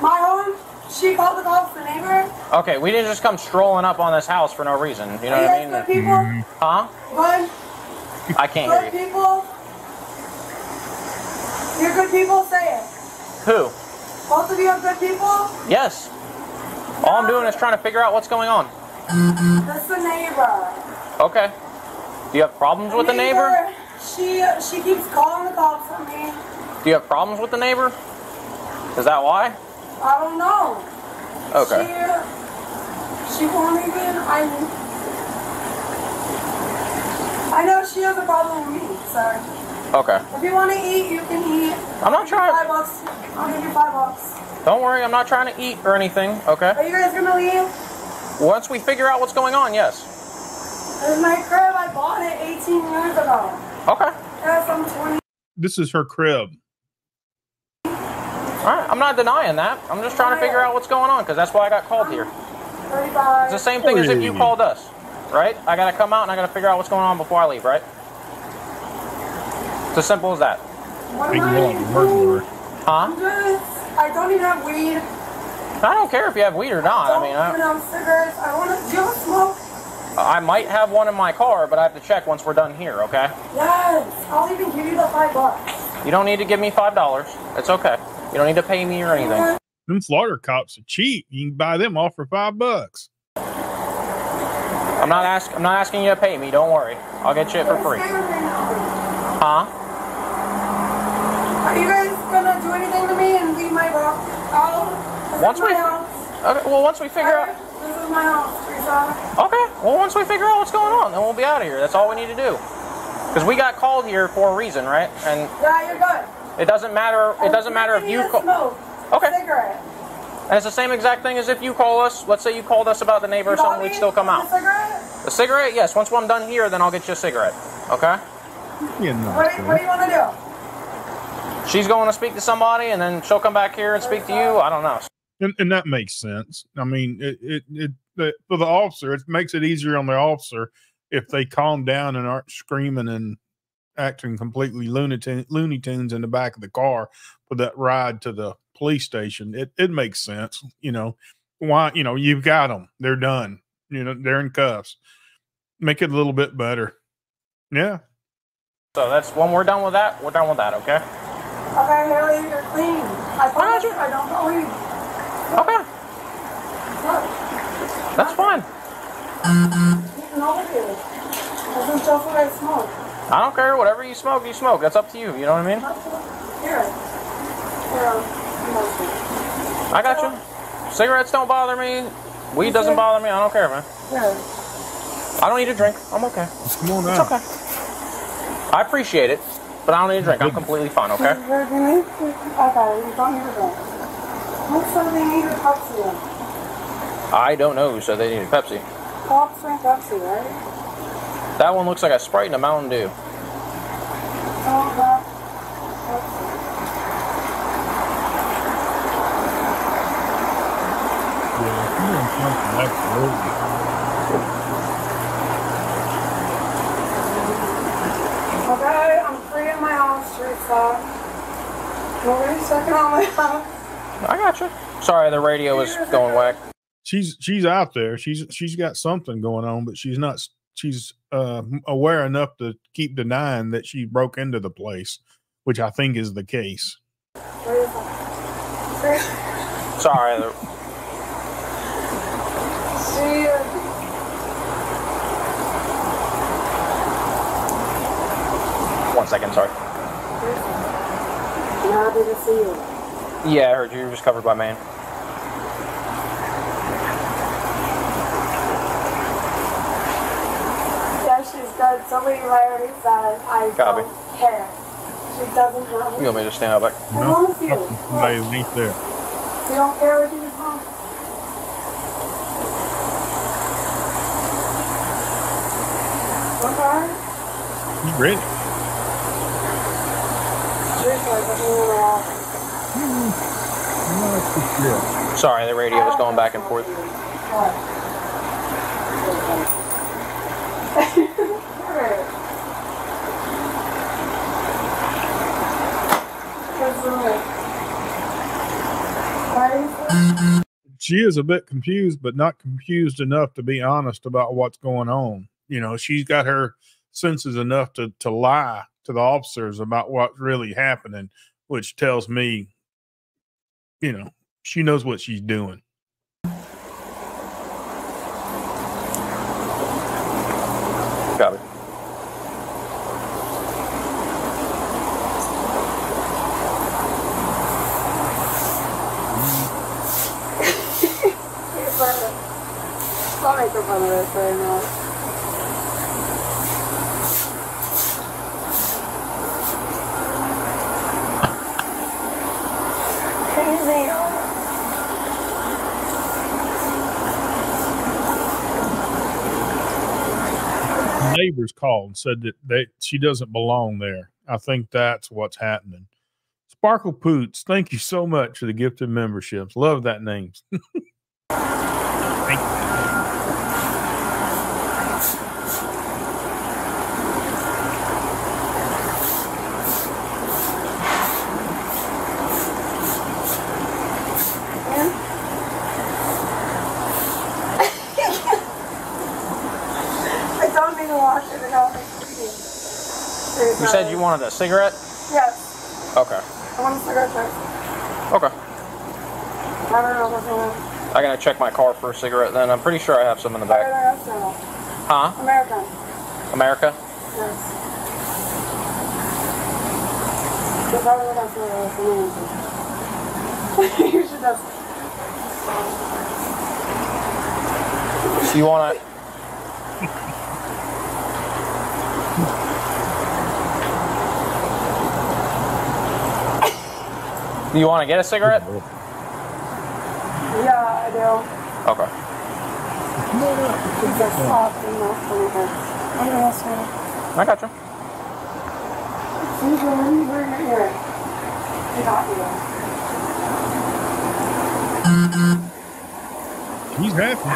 my home. She called the cops, the neighbor. Okay, we didn't just come strolling up on this house for no reason. You know Are what I mean? guys good people? Mm-hmm. Huh? Good. I can't Good hear you. people. You're good people. Say it. Who? Both of you are good people. Yes. All I'm doing is trying to figure out what's going on. That's the neighbor. Okay. Do you have problems with the neighbor? She uh, she keeps calling the cops on me. Do you have problems with the neighbor? Is that why? I don't know. Okay. She, uh, she won't even. I. I know she has a problem with me, so Okay. if you want to eat, you can eat. I'm not I'll give you trying- Five bucks. I'll give you five bucks. Don't worry, I'm not trying to eat or anything, okay? Are you guys gonna leave? Once we figure out what's going on, yes. This is my crib. I bought it 18 years ago. Okay. Yes, I'm 20. This is her crib. Alright, I'm not denying that. I'm just trying to figure out what's going on because that's why I got called here. It's the same thing as if you called us, right? I gotta come out and I gotta figure out what's going on before I leave, right? It's as simple as that. What am I? Huh? I'm just. I don't even have weed. I don't care if you have weed or not. I don't mean, even I, have cigarettes. I want to. Do you smoke? I might have one in my car, but I have to check once we're done here, okay? Yes. I'll even give you the five bucks. You don't need to give me five dollars. It's okay. You don't need to pay me or anything. Them slaughter cops are cheap. You can buy them off for five bucks. I'm not ask. I'm not asking you to pay me. Don't worry. I'll get you it for free. Huh? Are you guys gonna do anything to me and leave my rock out? Oh, once is my we- house. Okay. Well, once we figure out. This is my house, Teresa. Okay. Well, once we figure out what's going on, then we'll be out of here. That's all we need to do. Because we got called here for a reason, right? And Yeah, you're good. It doesn't matter. It doesn't oh, matter if you call. Smoke. Okay. Cigarette. And it's the same exact thing as if you call us. Let's say you called us about the neighbor or something, we'd still come out. Cigarette? A cigarette? Yes. Once I'm done here, then I'll get you a cigarette. Okay? Yeah, no. What, do- what do you want to do? She's going to speak to somebody, and then she'll come back here and speak to you. I don't know. And, and that makes sense. I mean, it, it, it the, for the officer, it makes it easier on the officer if they calm down and aren't screaming and acting completely lunatic, Looney Tunes in the back of the car for that ride to the police station. It it makes sense. You know, why? You know, you've got them. They're done. You know, they're in cuffs. Make it a little bit better. Yeah. So that's when we're done with that. We're done with that. Okay. Okay, Haley, you're clean. I promise you, I don't believe. weed. Okay. That's fine. No big deal. This is just what I smoke. I don't care. Whatever you smoke, you smoke. That's up to you. You know what I mean? Here. Here. I got you. Cigarettes don't bother me. Weed doesn't bother me. I don't care, man. Here. I don't need a drink. I'm okay. Come on It's okay. I appreciate it, but I don't need a drink. I'm completely fine. Okay. Okay, you don't need a drink. What's something you need a Pepsi? I don't know who said they needed Pepsi. Cops drink Pepsi, right? That one looks like a Sprite and a Mountain Dew. Oh. Okay, I'm free in my house, Teresa. Nobody's checking on my house. I got you. Sorry, the radio was going whack. she's she's out there. She's she's got something going on, but she's not. She's uh, aware enough to keep denying that she broke into the place, which I think is the case. Sorry. The, She, one second. Sorry. happy to see you. Yeah, I heard you. You were just covered by man. Yeah, she's good. Somebody already said I Copy. don't care. She doesn't want You want me to stand up? Like, I want you. Somebody ain't there. You don't care what you want. Okay. She's ready. Seriously, but you know, sorry, the radio is going back and forth. she is a bit confused, but not confused enough to be honest about what's going on. You know, she's got her senses enough to to lie to the officers about what's really happening, which tells me, you know, she knows what she's doing. Got it. I'll make fun of this right now. Crazy. And said that they she doesn't belong there. I think that's what's happening. Sparkle Poots, thank you so much for the gifted memberships. Love that name. Thank you. I don't need to wash it at all. You said you wanted a cigarette? Yes. Okay. I want a cigarette check. Okay. I don't know what's going on. I gotta check my car for a cigarette then. I'm pretty sure I have some in the back. Huh? American. America? Yes. You would have to You should just. You wanna get a cigarette? Yeah, I do. Okay. It's just soft and not funny. I'm gonna ask her. I got you. You go in, bring it here. I got you. He's happy.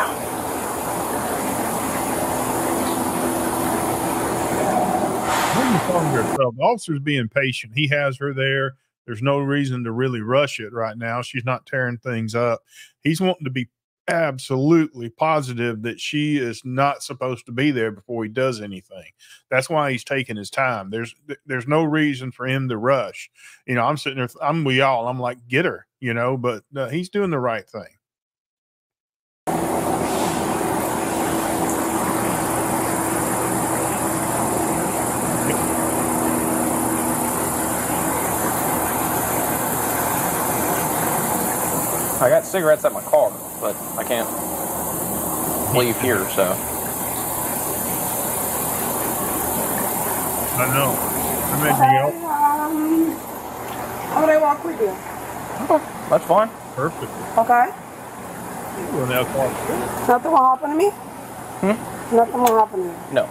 What are you talking to yourself? The officer's being patient. He has her there. There's no reason to really rush it right now. She's not tearing things up. He's wanting to be absolutely positive that she is not supposed to be there before he does anything. That's why he's taking his time. There's there's no reason for him to rush. You know, I'm sitting there, I'm with y'all. I'm like, get her, you know, but uh, he's doing the right thing. I got cigarettes at my car, but I can't leave here, so. I know. I'm Okay, you know, um, how would I walk with you? That's fine. perfect. Okay? Well, now, Clark, Nothing will happen to me? Hmm? Nothing will happen to me. No.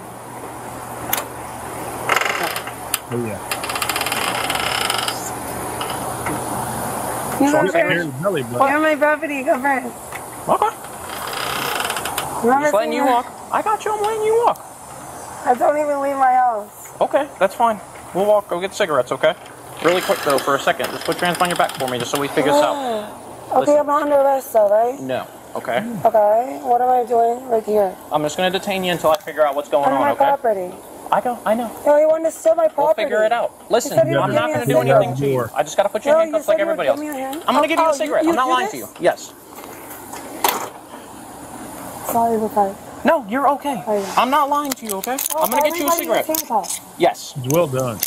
Oh, yeah. You're So I'm my, saying brevity- belly button. you're my brevity. Go first. Okay. Never Just letting you walk. I got you. I'm letting you walk. I don't even leave my house. Okay, that's fine. We'll walk. Go get cigarettes, okay? Really quick though, for a second. Just put your hands on your back for me, just so we figure this out. Oh. Okay, Listen. I'm not under arrest though, right? No. Okay. Okay, what am I doing right here? I'm just gonna detain you until I figure out what's going On on. my Okay. property. I go. I know. No, you want to steal my property. We'll figure it out. Listen, I'm not gonna do anything to you. I just gotta put you in No, handcuffs you like said you would everybody else. give me a hand- I'm gonna give you Oh, a cigarette. you- I'm not you do lying to you. Yes. Sorry, but No, you're okay. Oh, I'm not lying to you. Okay. Oh, I'm gonna get you a cigarette. Yes. Well done.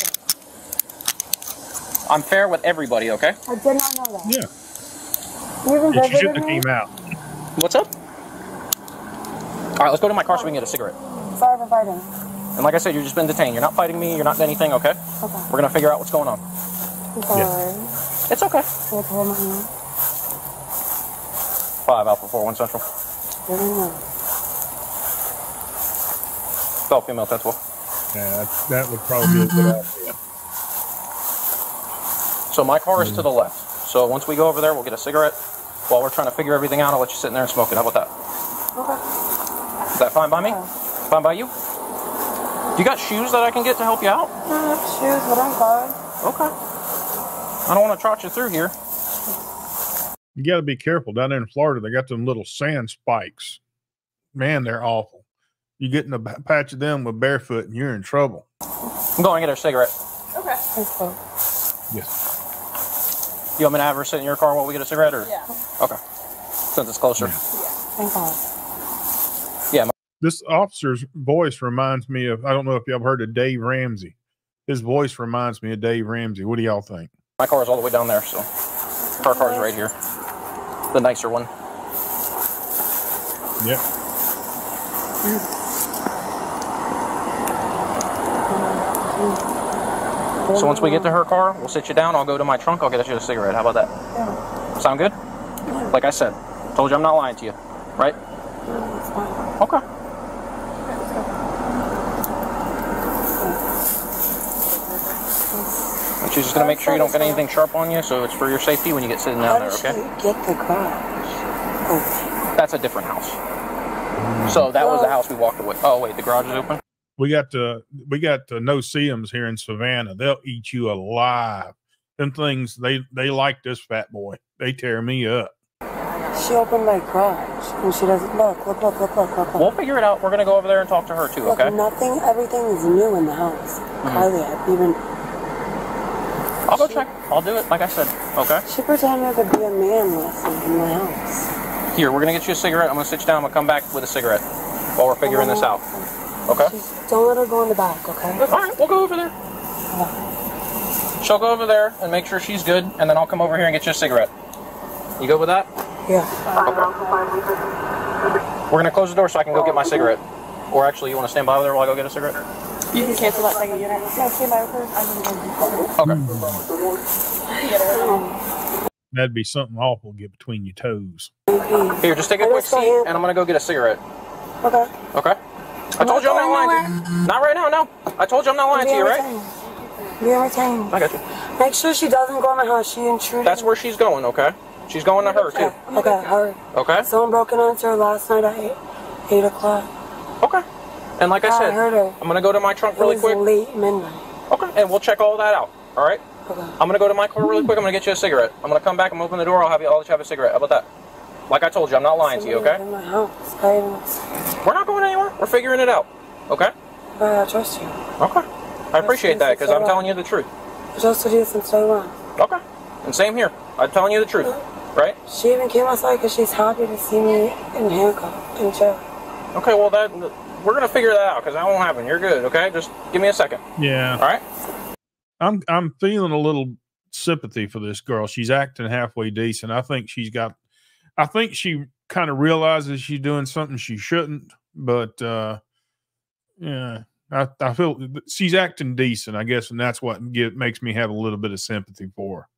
I'm fair with everybody. Okay. I did not know that. Yeah. You You shouldn't have me? came out. What's up? All right, let's go to my car so we can get a cigarette. Sorry for fighting. And like I said, you've just been detained. You're not fighting me. You're not anything. Okay. Okay. We're gonna figure out what's going on. I'm sorry. It's okay. Can I hold my hand? Five Alpha Four One Central. I don't know. All female ten twelve. Yeah, that, that would probably be a good idea. So my car is to the left. So once we go over there, we'll get a cigarette. While we're trying to figure everything out, I'll let you sit in there and smoke it. How about that? Okay. Is that fine by me? Fine by you? You got shoes that I can get to help you out? I don't have shoes, but I'm fine. Okay. I don't want to trot you through here. You got to be careful down there in Florida. They got them little sand spikes. Man, they're awful. You get in a patch of them with barefoot, and you're in trouble. I'm going to get her a cigarette. Okay. Yes. You want me to have her sit in your car while we get a cigarette, or? Yeah. Okay. Since it's closer. Yeah. Thank God. Yeah. my- This officer's voice reminds me of. I don't know if y'all heard of Dave Ramsey. His voice reminds me of Dave Ramsey. What do y'all think? My car's all the way down there, so her car's right here. The nicer one. Yep. So once we get to her car, we'll sit you down. I'll go to my trunk. I'll get you a cigarette. How about that? Sound good? Like I said, told you I'm not lying to you, right? Okay. And she's just gonna make sure you don't get anything sharp on you, so it's for your safety when you get sitting down there, okay? Get the garage. That's a different house. So that was the house we walked away. Oh wait, the garage is open. We got the we got uh, no-see-ums here in Savannah. They'll eat you alive. Them things they they like this fat boy. They tear me up. She opened my garage and she doesn't look. Look, look, look, look, look. We'll figure it out. We're gonna go over there and talk to her too, Look, okay? nothing, everything is new in the house. Kylie, I've even. I'll go check. I'll do it. Like I said, okay? She pretended to be a man lesson in my house. Here, we're gonna get you a cigarette. I'm gonna sit you down. I'm gonna come back with a cigarette while we're figuring this out. Okay? Don't let her go in the back, okay? All right, we'll go over there. She'll go over there and make sure she's good, and then I'll come over here and get you a cigarette. You good with that? Yeah. Okay. We're gonna close the door so I can go get my cigarette. Or actually, you want to stand by over there while I go get a cigarette? You can cancel that second unit. No, stay by her. I'm gonna go. Okay. That'd be something awful to get between your toes. Here, just take a quick seat, and I'm gonna go get a cigarette. Okay. Okay? I told you I'm not lying to you. Not right now, no. I told you I'm not lying to you, right? Be entertained. I got you. Make sure she doesn't go in my house. She intruded. That's where she's going, okay? She's going to her, too. Okay, hurry. Okay? Someone broke into her last night at 8, 8 o'clock. Okay. And like I I said, heard. I'm gonna go to my trunk really quick. late midnight. Okay. And we'll check all that out. All right. Okay. I'm gonna go to my car really quick. I'm gonna get you a cigarette. I'm gonna come back. I'm open the door. I'll have you. I'll let you have a cigarette. How about that? Like I told you, I'm not lying to you. Okay? in my house. I. We're not going anywhere. We're figuring it out. Okay? I trust you. Okay. I appreciate that because I'm telling you the truth. I trusted you since day one. Okay. And same here. I'm telling you the truth. Right? She even came outside because she's happy to see me in handcuffs in jail. Okay. Well, that we're gonna figure that out because that won't happen. You're good. Okay? Just give me a second. Yeah. All right. I'm I'm feeling a little sympathy for this girl. She's acting halfway decent. I think she's got I think she kind of realizes she's doing something she shouldn't, but uh yeah, I, I feel she's acting decent, I guess, and that's what get, makes me have a little bit of sympathy for her.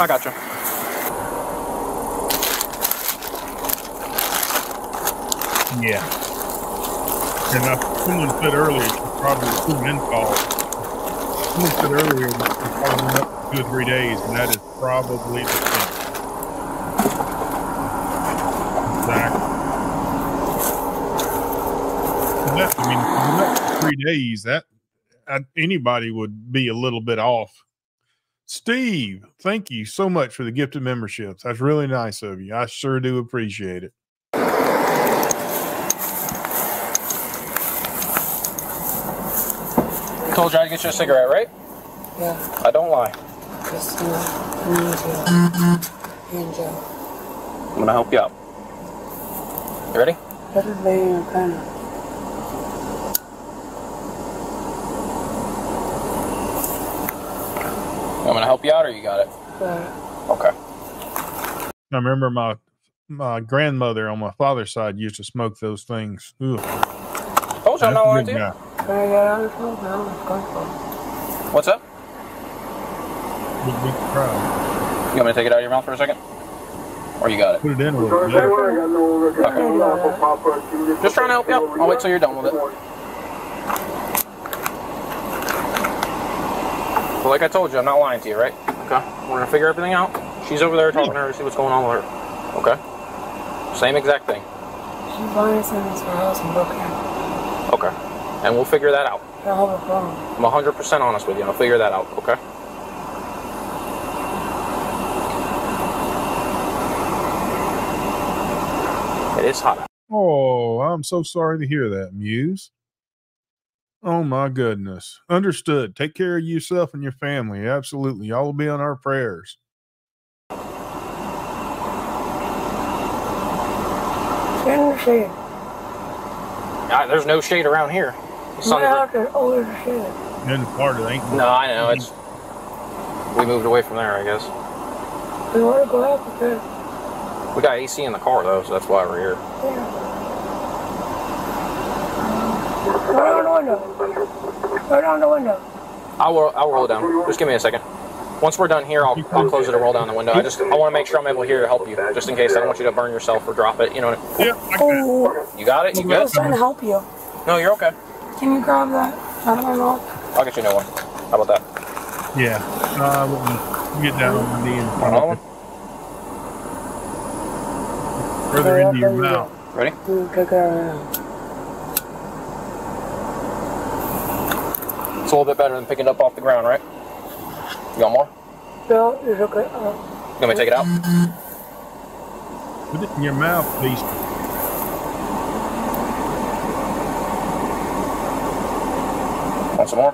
I got Yeah. And I, someone said earlier, probably two in call. Someone said earlier she's probably been up two or three days, and that is probably the case. Exactly. That- I mean, three days, that uh, anybody would be a little bit off. Steve, thank you so much for the gifted memberships. That's really nice of you. I sure do appreciate it. Told you I'd get you a cigarette, right? Yeah. I don't lie. Christina, I need you. In jail. I'm gonna help you out. You ready? Let her lay your pen. I'm gonna help you out, or you got it? Yeah. Okay. I remember my my grandmother on my father's side used to smoke those things. Ugh. Told you I'm not lying to you. guy. Can I get on the phone? No, let's go What's up? Big, big crowd. You want me to take it out of your mouth for a second? Or you got it? Put it in a little bit. Okay. Just trying to help you out. I'll wait till you're done with it. Well, like I told you, I'm not lying to you, right? Okay. We're gonna figure everything out. She's over there talking to her to see what's going on with her. Okay. Same exact thing. She finally sent us her house and broke. Okay and we'll figure that out. i'll have a problem i'm 100% honest with you. I'll figure that out, okay? It is hot. Oh, I'm so sorry to hear that, Muse. Oh my goodness. Understood. Take care of yourself and your family. Absolutely. Y'all will be on our prayers. Shade. There's no shade around here. The sun- Right out there. Oh, there's a shade. In Florida, ain't no, I know. It's we moved away from there, I guess. We want to go out with it. We got AC in the car though, so that's why we're here. Go down the window. Go down the window. I'll roll, I'll roll it down. Just give me a second. Once we're done here, I'll, I'll close it and roll down the window. I just I want to make sure I'm able here to help you, just in case I don't want you to burn yourself or drop it. You know. What I Yeah. You got it. You I good? was trying to help you. No, you're okay. Can you grab that out of my mouth? I'll get you a new one. How about that? Yeah. Uh, let me get down on my knee and Another one. further into your mouth. Ready? You take it. It's a little bit better than picking it up off the ground, right? You want more? No, it's okay. Uh, You want me to take it out? Put it in your mouth, please. Want some more?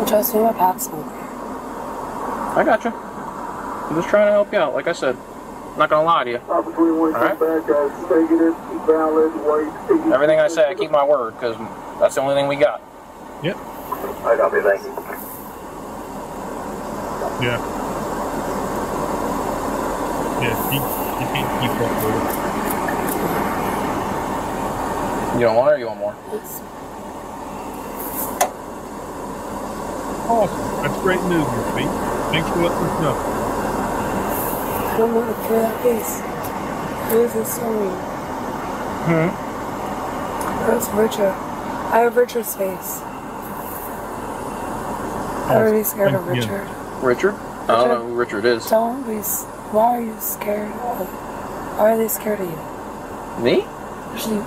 I'm just doing my pap smoke. I got you. I'm just trying to help you out. Like I said, I'm not gonna lie to you. Alright? Everything I say, I keep my word because that's the only thing we got. Yep. I got me, thank you. Yeah. Yeah, you, you can't keep up with it. You don't want it or you want more? Awesome. That's great news, Miss B. Thanks for letting us know. I don't want to kill that face. Who's this story? Hmm. That's Richard. I have Richard's face. I'm really scared of Thank you. Richard. Richard? I don't know who Richard is. Don't be. Why are you scared of? Why are they scared of you? Me? Actually,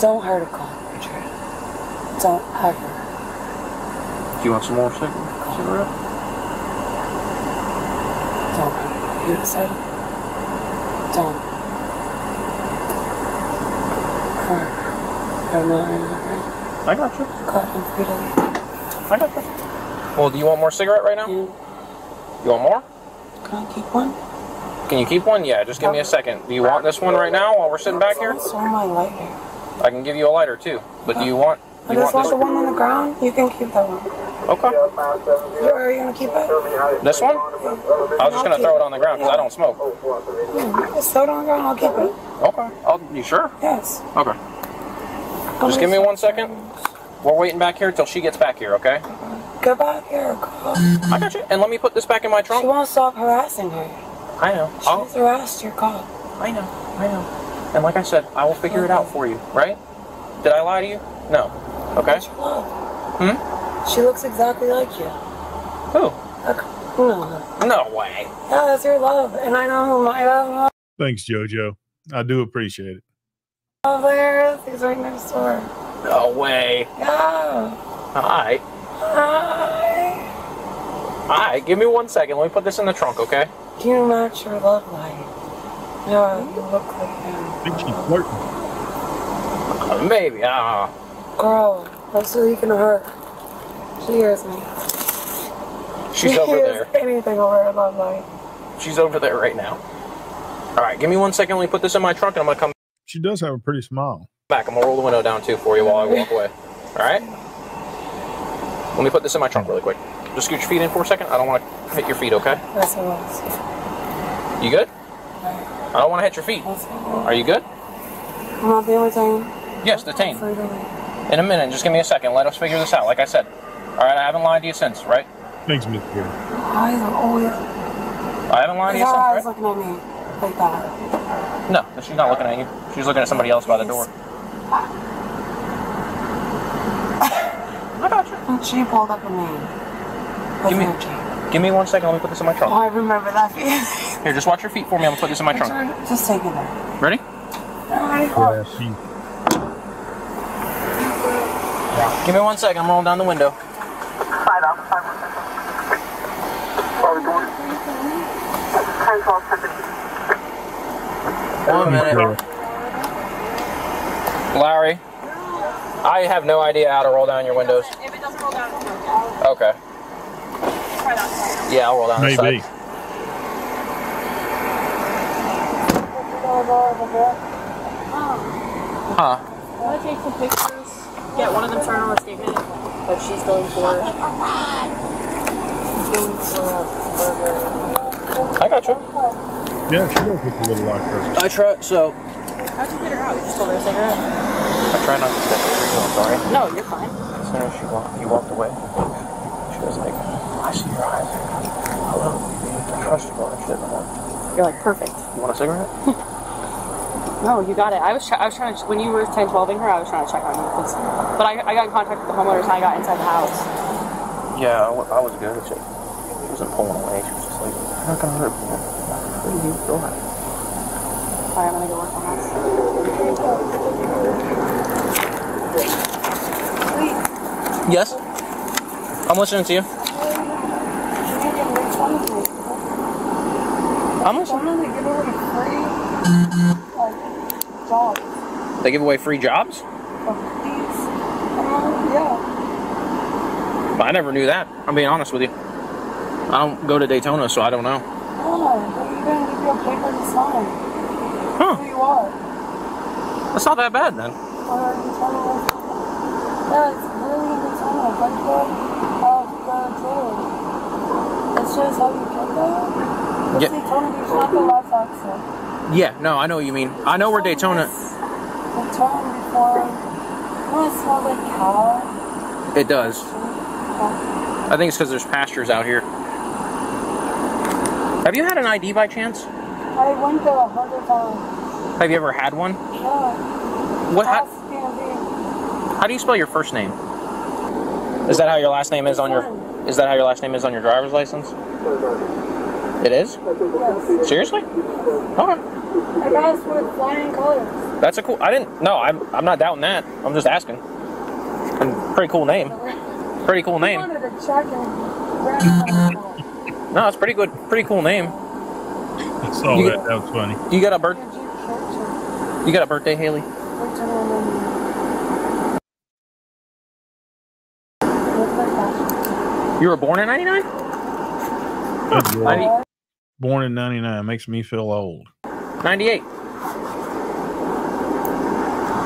don't hurt a call, Richard. Don't. Do you want some more cigarette? cigarette? Don't. You said. Don't. Hurt. I'm not right. I got you. God, I'm free to leave. I got you. Well, do you want more cigarette right now? You want more? Can I keep one? Can you keep one? Yeah, just give me a second. Do you want this one right now while we're sitting back here? On my lighter. I can give you a lighter too. But do you want I you just want want this the one on the ground. You can keep that one. Okay. You- Are you gonna keep it? This one? I was just gonna throw it on the ground because I don't smoke. Hmm, Just throw it on the ground. I'll keep it. Okay. I'll, you sure? Yes. Okay. Just give me one second. We're waiting back here till she gets back here, okay? Get back here, girl. I got you. And let me put this back in my trunk. She won't stop harassing her. I know. I'll, She's harassed your cop. I know. I know. And like I said, I will figure it out for you, right? Did I lie to you? No. Okay. Hmm? She looks exactly like you. Who? Like, no. No way. Yeah, that's your love. And I know who my love Thanks, JoJo. I do appreciate it. love there is. He's right next door. No way. Yeah. Hi. Hi. Alright, give me one second. Let me put this in the trunk, okay? Do You match your love light. Yeah, you look like him. I think she's flirting. Uh, maybe. Ah. Girl, that's so you can hurt. She hears me. She's she over hears there. anything over her love light. She's over there right now. Alright, give me one second. Let me put this in my trunk and I'm gonna come She does have a pretty smile. back. I'm gonna roll the window down too for you while I walk away. Alright? Let me put this in my trunk really quick. Just scoot your feet in for a second. I don't want to hit your feet, okay? That's what it was. You good? I don't want to hit your feet. Are you good? I'm not the only time. Yes, detain. Free to leave. In a minute. Just give me a second. Let us figure this out. Like I said. Alright, I haven't lied to you since, right? Thanks, Miss Gary. Eyes are always. I haven't lied to you since, eyes right? looking at me like that. No, she's not looking at you. She's looking at somebody else by the door. I got you. And she pulled up at me. Give me- her. Give me one second. Let me put this in my trunk. Oh. I remember that feeling. Here, just watch your feet for me. I'm gonna put this in my trunk. Just take it there. Ready? Alright. Yeah, she. Give me one second. I'm rolling down the window. Five out. Five. One minute. Larry, I have no idea how to roll down your windows. If it doesn't roll down, it's okay. Okay. Try that. Yeah, I'll roll down this Maybe. side. Huh. I want to take some pictures. Get one of them turn on a statement, but she's going for it. Going for a burger. I got you. Yeah, she does look a little like her. I try. So How'd you get her out? You just told her to a cigarette? I try not to step into you. I'm sorry. No, you're fine. As soon as she walked, he walked away. She was like, "I see your eyes. Hello. I trust you." and shit. I'm like, You're like perfect. You want a cigarette? No, you got it. I was try- I was trying to when you were 10, 12 in her, I was trying to check on you, 'cause- but I, I got in contact with the homeowners and I got inside the house. Yeah, I, I was good. She, she wasn't pulling away. She was just like, "You're not gonna hurt me." What are you doing? Alright, I'm gonna go work the house. Yes. I'm listening to you. I'm listening. They give away free jobs? I never knew that. I'm being honest with you. I don't go to Daytona, so I don't know. Huh. Who you are. That's not that bad then. Yeah, it's really Daytona. Right there of the road. It shows how you get there. It's Yeah. Daytona not the left exit. Yeah, no, I know what you mean. I know where Daytona. The before. Smell like cow? It does. I think it's because there's pastures out here. Have you had an ID by chance? I went there a hundred times. Have you ever had one? Yeah. What? How, how do you spell your first name? Is that how your last name is on your? Is that how your last name is on your driver's license? It is. Yes. Seriously? Okay. I got us with flying colors. That's a cool. I didn't. No, I'm. I'm not doubting that. I'm just asking. And pretty cool name. Pretty cool name. wanted to check and grab No, it's pretty good. Pretty cool name. I saw You- that. That was funny. You got a birth? You got a birthday, Haley? You were born in '99. Good Lord. Ninety- Born in '99 makes me feel old. 98.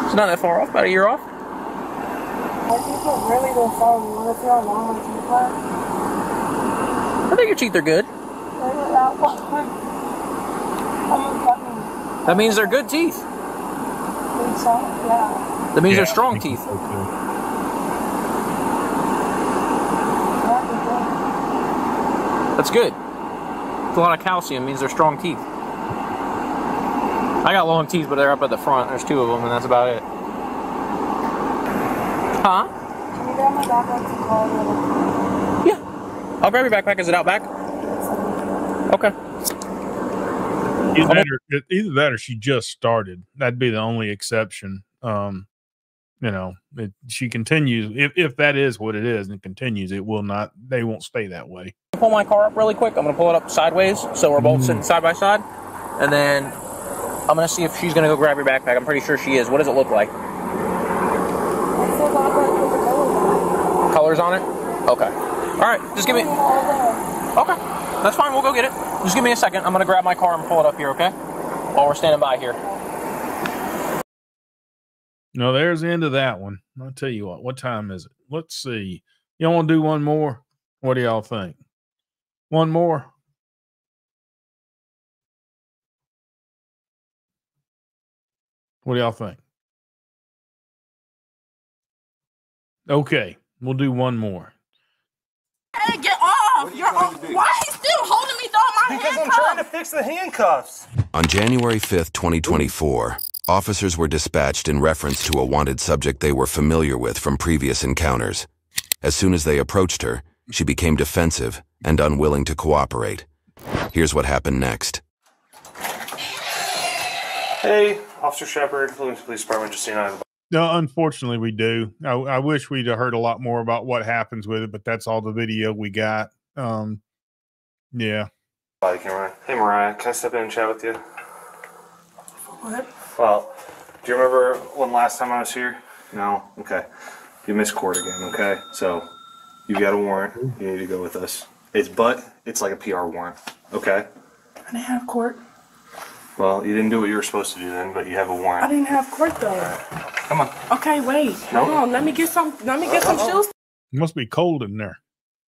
It's not that far off. About a year off. My teeth look really good phone. You want to see how long my teeth are? I think your teeth are good. That one. I'm a fucking That means they're good teeth. big shot. Yeah. That means Yeah, they're strong teeth. so. That's good. It's a lot of calcium means they're strong teeth. I got long teeth, but they're up at the front. There's two of them, and that's about it. Huh? Can you grab my backpack to call the I'll grab your backpack. Is it out back? Okay. Either that, or, either that or she just started. That'd be the only exception. Um, you know, it, she continues. If if that is what it is and it continues, it will not. They won't stay that way. Pull my car up really quick. I'm gonna pull it up sideways, so we're both sitting side by side, and then I'm gonna see if she's gonna go grab your backpack. I'm pretty sure she is. What does it look like? Colors on it? Okay. All right. Just give me. Okay. That's fine. We'll go get it. Just give me a second. I'm gonna grab my car and pull it up here. Okay. While we're standing by here. No, there's the end of that one. I'll tell you what. What time is it? Let's see. Y'all want to do one more? What do y'all think? One more. What do y'all think? Okay, we'll do one more. Hey, get off! You're on. Why is he still holding me through my handcuffs. Because I'm trying to fix the handcuffs. On January 5th, 2024, officers were dispatched in reference to a wanted subject they were familiar with from previous encounters. As soon as they approached her, she became defensive and unwilling to cooperate. Here's what happened next. Hey, Officer Shepard, Williams Police Department, just seen on. No, unfortunately, we do. I, I wish we'd have heard a lot more about what happens with it, but that's all the video we got. Um, yeah, Body camera. Hey Mariah, can I step in and chat with you? What? Well, do you remember when last time I was here? No? Okay. You missed court again, okay? So, you've got a warrant. You need to go with us. It's but it's like a PR warrant, okay? I didn't have court. Well, you didn't do what you were supposed to do then, but you have a warrant. I didn't have court though. Come on. Okay, wait. No. Hold on. Let me get some. Let me get some shoes It must be cold in there.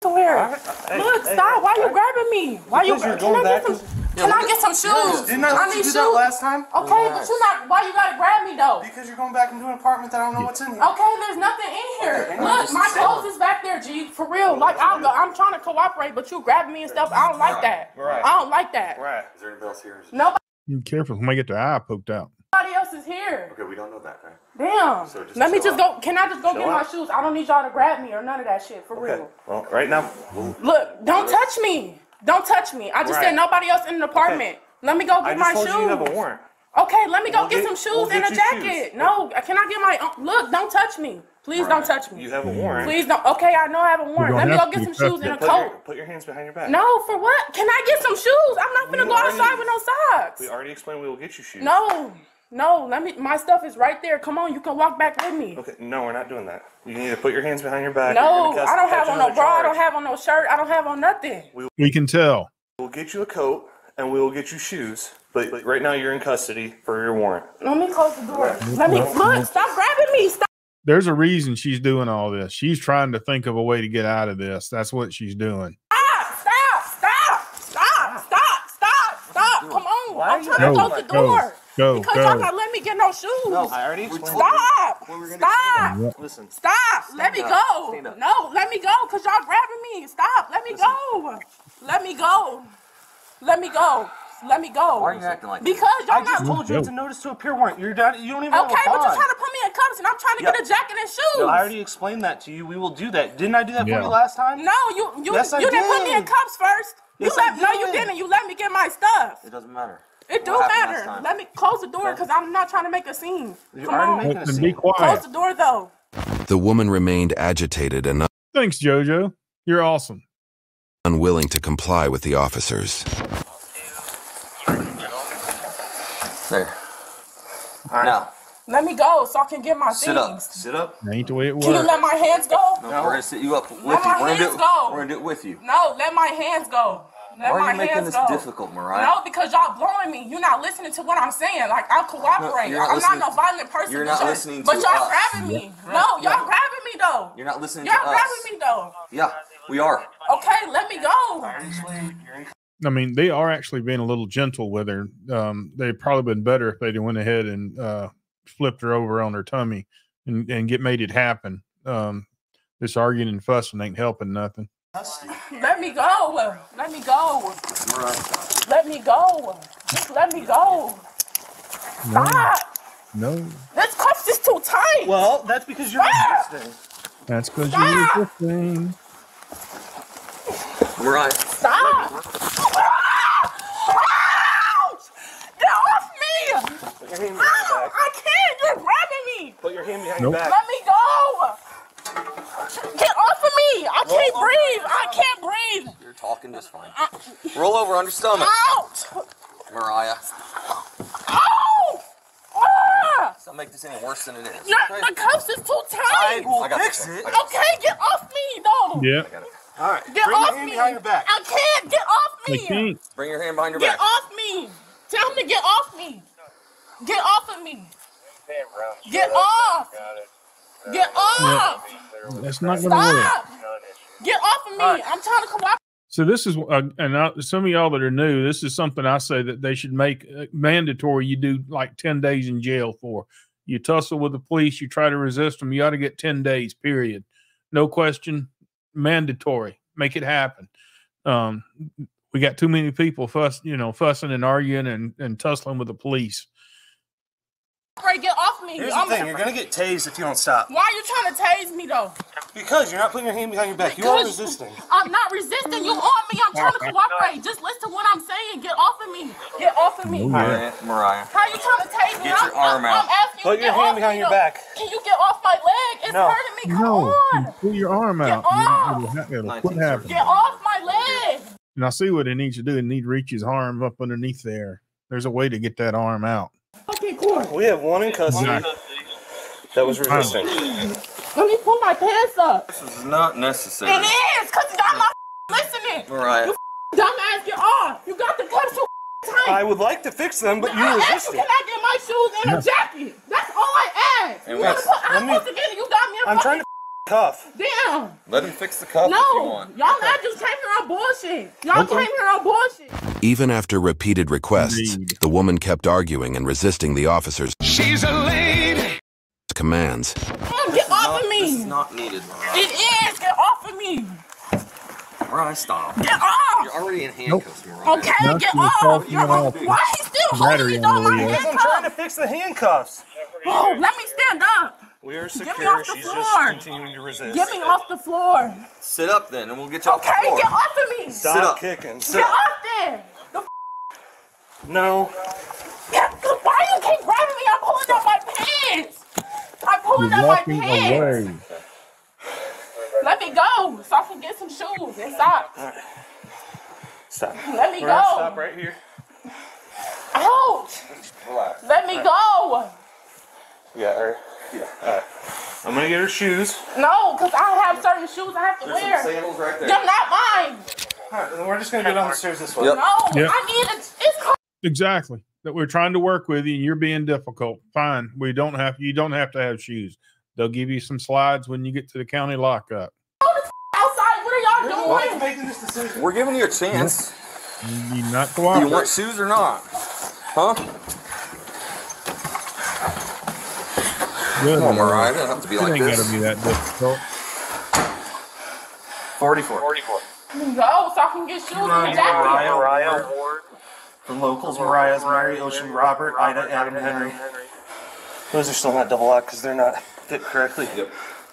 to wear. Look, stop. Why are you grabbing me? Why you? Because you're Can going I get back some? Can I get some shoes? Didn't I let you need do shoes. that last time? Okay, but you're not. Why you gotta grab me though? Because you're going back into an apartment that I don't know what's in here. Okay, there's nothing in here. Okay, Look, just my say clothes is back there, G. For real. Like I'm, I'm trying to cooperate, but you grabbing me and stuff. I don't like that. Right. I don't like that. Right. Is there anybody else here? Nobody Be careful. Somebody get their eye poked out. Nobody else is here. Okay, we don't know that, right? Damn. So just Let me chill just go. Can I just go Chill get my shoes? I don't need y'all to grab me or none of that shit. For Okay. real. Well, right now, we'll, Look, don't touch me. Don't touch me. I just Right. said nobody else in the apartment. Let me go I get just my told shoes. you you have a warrant. Okay, let me go We'll get, get- some shoes we'll and a you jacket. No, can I get my uh, look? Don't touch me. Please don't touch me. You have a warrant. Please don't. Okay, I know I have a warrant. Let me go get some shoes and a Put your, coat. put your hands behind your back. No, for what? Can I get some shoes? I'm not gonna We go outside with no socks. We already explained we will get you shoes. No, no. Let me. My stuff is right there. Come on, you can walk back with me. Okay, no, we're not doing that. You need to put your hands behind your back. No, gonna I don't have on no another bra. I don't have on no shirt. I don't have on nothing. We can tell. We'll get you a coat and we will get you shoes. But but right now you're in custody for your warrant. Let me close the door. Let me look. Stop grabbing me. Stop. There's a reason she's doing all this. She's trying to think of a way to get out of this. That's what she's doing. Stop! Stop! Stop! Stop! Stop! Stop! Come on! I'm trying Go, to close the door. go, because go. y'all not let me get no shoes. No, I already explained. Stop! Stop! Yeah. Listen. Stop! Let me up. go. No, let me go, cause y'all grabbing me. Stop! Let me go. Let me go. Let me go. Let me go. Why are you acting like Because I y'all just not. told you it's a notice to appear warrant. You're not, you don't even have Okay, a but you're trying to put me in cuffs, and I'm trying to Yeah. get a jacket and shoes. No, I already explained that to you. We will do that. Didn't I do that Yeah. for you last time? No, you you Yes, I you didn't put me in cuffs first. Yes, you I let, no, you did. didn't. You let me get my stuff. It doesn't matter. It do What happened matter. Let me close the door because I'm not trying to make a scene. You're Come already on. making a And be scene. Close the door though. The woman remained agitated and Thanks, JoJo. You're awesome. unwilling to comply with the officers. There. All right. Now, Let me go so I can get my sit things. up. Sit up. That ain't the way it works. Can you works. let my hands go? No, we're gonna sit you up with you. Let my We're gonna, do hands go. we're gonna do it with you. No, let my hands go. Let Why my are you making hands this go. difficult, Mariah? No, because y'all blowing me. You're not listening to what I'm saying. Like I'm cooperating. you're not I'm not no violent person. you're but not y'all- listening But y'all grabbing me. No, y'all grabbing me though. You're not listening Y'all to us. grabbing me though. Yeah, we are. Okay, let me go. I mean, they are actually being a little gentle with her. Um, they'd probably been better if they'd went ahead and uh, flipped her over on her tummy and, and get made it happen. Um, this arguing and fussing ain't helping nothing. Let me go. Let me go. Let me go. Just let me go. No, Stop. no, This cuffs is too tight. Well, that's because you're Stop. resisting. that's because you're resisting. Mariah, Stop. Ouch. Get off me. Put your hand behind Ow, your back. I can't. You're grabbing me. Put your hand behind Nope. your back. Let me go. Get off of me. I can't over. breathe. I can't breathe. you're talking just fine. Roll over on your stomach, Out! Mariah. Ow. Ah. Don't make this any worse than it is. Your, okay? the cuffs is too I tight. will I got fix this. it. Okay, get off me, though. Yeah, All right. Get Bring off your hand me. behind your back. I can't. Get off they me. can't. Bring your hand behind your Get back. off me. Tell him to get off me. Get off of me. Get off. Get off. That's not going to work. Stop. Get off of me. I'm trying to cooperate. So this is, uh, and I, some of y'all that are new, this is something I say that they should make uh, mandatory. You do like ten days in jail for. You tussle with the police, you try to resist them, you ought to get ten days. Period. No question. Mandatory. Make it happen. Um, we got too many people fuss, you know, fussing and arguing and, and tussling with the police. Get off me. Here's I'm- the thing. You're gonna get tased if you don't stop. Why are you trying to tase me though? Because you're not putting your hand behind your back. You are resisting. I'm not resisting. You on me. I'm trying to cooperate. Just listen to what I'm saying. Get off of me. Get off of me. Mariah, Mariah. How are you trying to tase me? Get your I'm, arm I'm, out. I'm asking Put to your get hand off behind me, your though. back. Can you get off my leg? It's No. hurting me. Come No, on. pull your arm out. off. It'll, ha- it'll quit happening. Get off my leg. And I see what he needs to do. He need to reach his arm up underneath there. There's a way to get that arm out. Okay, cool. We have one in custody Exactly. that was resisting. Let me pull my pants up. This is not necessary. It is, cause y'all not listening. Mariah. You dumbass, get off. You got the cuffs too tight. I would like to fix them, but you I asked you, can I get my shoes and a jacket? That's all I asked. And You wanna what's- put let me- eyeballs together, you got me a I'm trying to cuff. Damn. Let him fix the cup if you No, want. y'all not just came here on bullshit. Y'all Okay. came here on bullshit. Even after repeated requests, the woman kept arguing and resisting the officers' She's a lady. commands. Damn, get off of This is me. not needed, Mariah. It is. Get off of me. Mariah, stop. Get off. You're already in handcuffs, Mariah. Okay, Now get off. talking You're off. Why he still holding me on on the my wheel. Because I'm trying to fix the handcuffs. Oh, let me stand up. We are Get me secure. off the She's just floor. continuing to resist. Get me off the floor. Sit up then, and we'll get you off the floor. Okay, get off of me. Stop Sit up. kicking. Get Sit. off there. The f- No. Yeah, Why you keep grabbing me? I'm pulling up my pants. I'm pulling You're up my walking pants. away. Let me go so I can get some shoes and socks. Stop. Let me We're go. Stop right here. Ouch. Relax. Let me go. Yeah. Her. Yeah. All right. I'm gonna get her shoes. No, because I have certain shoes I have to There's some wear. sandals right there. They're not mine. All right. Then we're just gonna go down the stairs this way. Yep. No, Yep. I need a. It's cold. Exactly. That we're trying to work with you and you're being difficult. Fine. We don't have you don't have to have shoes. They'll give you some slides when you get to the county lockup. outside. What are y'all Why are you doing? making this decision? We're giving you a chance. You, you not Do you want shoes or not? Huh? Good. Come on, Mariah. It doesn't have to be It like ain't this. gotta be that difficult. 44. Let me go so I can get shoes and a jacket. Mariah Ward. The locals, Mariah's Mary, Ocean, Robert, Ida, Adam, Henry. Henry. Those are still not double locked because they're not fit correctly. Yep.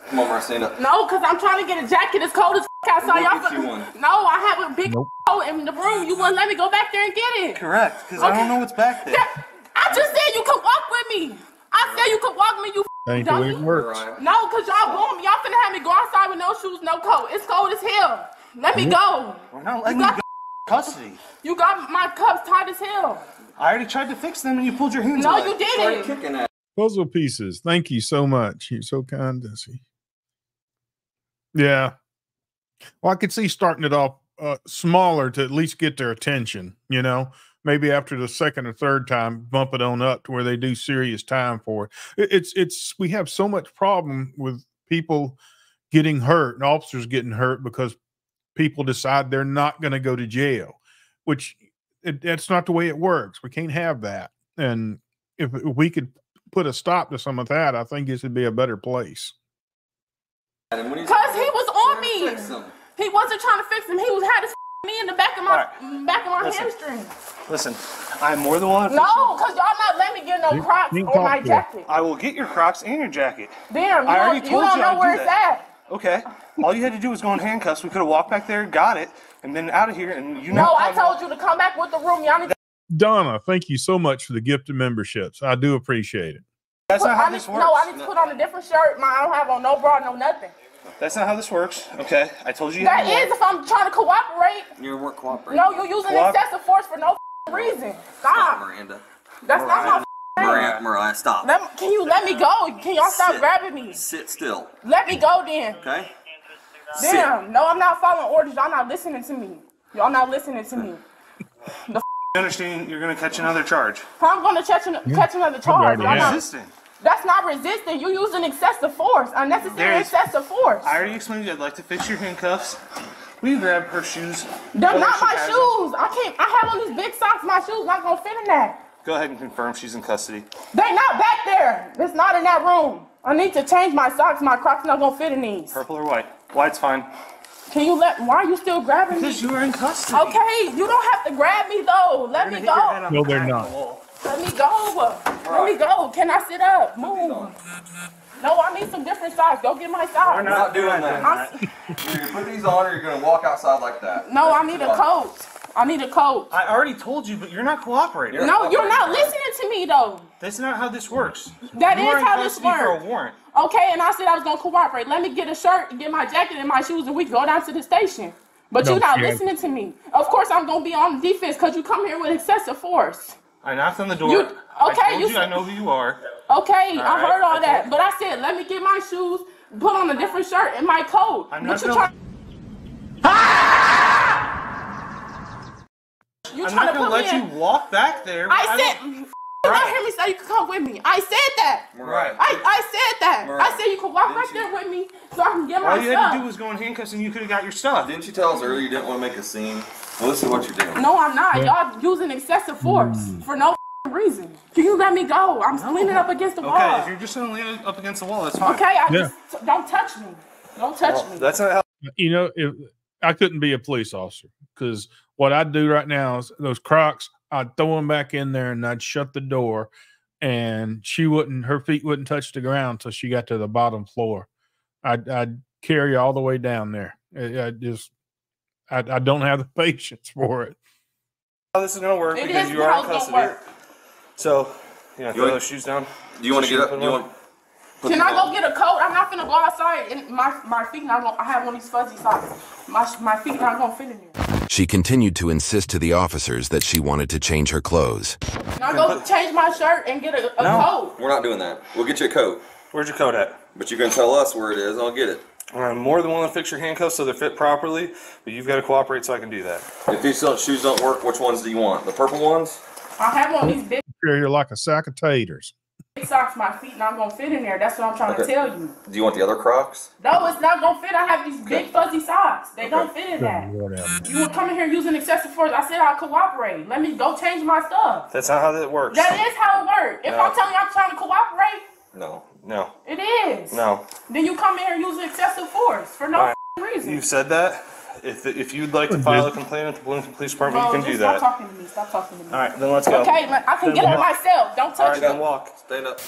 Come on, Mariah, stand up. No, because I'm trying to get a jacket. It's cold as f- outside. We'll Y'all get fin- you one. No, I have a big Nope. coat in the room. You wouldn't let me go back there and get it. Correct, because I don't know what's back there. That- I just said you could walk with me. I said you could walk me, you f- Ain't the it dummy. works. Mariah. No, because y'all want me. Y'all finna have me go outside with no shoes, no coat. It's cold as hell. Let me go. We're not letting You you got- go custody. You got my cuffs tight as hell. I already tried to fix them and you pulled your hands No, away. you didn't. kicking at Puzzle pieces. Thank you so much. You're so kind, Desi. Yeah. Well, I could see starting it off uh, smaller to at least get their attention, you know. Maybe after the second or third time, bump it on up to where they do serious time for it. It- It's it's we have so much problem with people getting hurt and officers getting hurt because people decide they're not going to go to jail, which it, that's not the way it works. We can't have that. And if, if we could put a stop to some of that, I think this would be a better place. him when he's Cause he was on trying to fix me. He wasn't trying to fix him. He was had his me in the back of my back of my Listen. hamstring. Listen, I'm more than willing to No, cause y'all not letting me get no You- Crocs you or my jacket. I will get your Crocs and your jacket. Damn, you I already don't, you told don't you know I'd do where it's that. at. Okay. All you had to do was go in handcuffs. We could have walked back there, got it, and been out of here. And you know, No, I told you to come back with the room. Y'all need to Donna, thank you so much for the gift of memberships. I do appreciate it. That's put, not how I need, works. No, I need to put on a different shirt. My, I don't have on no bra, no nothing. That's not how this works. Okay. I told you. you That had to is if I'm trying to cooperate. You weren't cooperating. No, you're using Cooper- excessive force for no reason. Stop. Miranda. That's not my f***ing Mariah, Mariah, stop. Let Can you let me go? Can y'all stop grabbing me? Sit still, Let me go then. okay? Damn. No, I'm not following orders. Y'all not listening to me. Y'all not listening to me. You understand you're going to catch another charge. I'm gonna catch, an, catch another charge. already I'm not- have. Resisting. that's not resisting. You're using excessive force, unnecessary There's- excessive force. I already explained to you I'd like to fix your handcuffs. We you grab her shoes? They're not my has them. shoes. I can't. I have on these big socks. My shoes not gonna fit in that. Go ahead and confirm she's in custody. They're not back there. It's not in that room. I need to change my socks. My Crocs not gonna fit in these. Purple or white? White's fine. Can you let? Why are you still grabbing me? Because you are in custody. Okay, you don't have to grab me though. Let me go. No, they're not. Let me go. Let me go. Can I sit up? Move. No, I need some different socks. Go get my socks. We're not doing that. I'm- You're gonna put these on or you're gonna walk outside like that. no, That's I need a want. coat. I need a coat. I already told you, but you're not cooperating. No, you're not listening to me though. That's not how this works. That you is how this custody for works. a warrant. Okay, and I said I was gonna cooperate. Let me get a shirt, and get my jacket and my shoes, and we go down to the station. But No, you're not she listening to me. Of course, I'm gonna be on defense because you come here with excessive force. I knocked on the door. You- I okay, told you you, said- I know who you are. Okay, All I right, heard all I that, but I said let me get my shoes, put on a different shirt and my coat. I'm What not you gonna- trying? You I'm not gonna let me you walk back there. I don't- said. Mm, you not hear me say you could come with me. I said that. Right. I, I said that. Mariah, I said you could walk back there with me so I can get All my stuff. All you had to do was go in handcuffs and you could have got your stuff. Didn't you tell us earlier you didn't want to make a scene? Well, this is what you're doing. No, I'm not. Y'all using excessive force Hmm. for no reason. Can you let me go? I'm leaning up against the Okay, wall. if you're just gonna lean up against the wall, that's fine. Okay, I Yeah. just don't touch me. Don't touch me. That's not how. you know, if I couldn't be a police officer because what I'd do right now is those Crocs, I'd throw them back in there and I'd shut the door, and she wouldn't, her feet wouldn't touch the ground till she got to the bottom floor. I'd, I'd carry all the way down there. I, I just, I, I don't have the patience for it. How this is gonna work It because you are how in it's gonna custody. So, you know, You throw want- those shoes down. Do you want to get up? put Do you want? on? Can I go get a coat? I'm not gonna go outside and my my feet not gonna. I have one of these fuzzy socks. My my feet not gonna fit in there. She continued to insist to the officers that she wanted to change her clothes. Can I go change my shirt and get a, a No. coat? We're not doing that. We'll get you a coat, Where's your coat at? but you can tell us where it is. I'll get it. I'm more than willing to fix your handcuffs so they're fit properly, but you've got to cooperate so I can do that. If these shoes don't work, which ones do you want? The purple ones? I have one of these big, You're like a sack of taters. big socks. My feet not gonna fit in there. That's what I'm trying to tell you. Do you want the other Crocs? No, it's not gonna fit. I have these big fuzzy socks. They don't fit in that. Whatever. You were coming here using excessive force. I said I'll cooperate. Let me go change my stuff. That's not how that works. That is how it works. If No. I'm telling you I'm trying to cooperate, No. No. it is. No. Then you come in here using excessive force for no All right. f***ing reason. You've said that. If, if you'd like to file a complaint at the Bloomington Police Department, Bro, you can do that. stop talking to me. Stop talking to me. All right, then let's go. Okay, I can Then get it walk. myself. Don't All touch right, me. then walk. Stand up.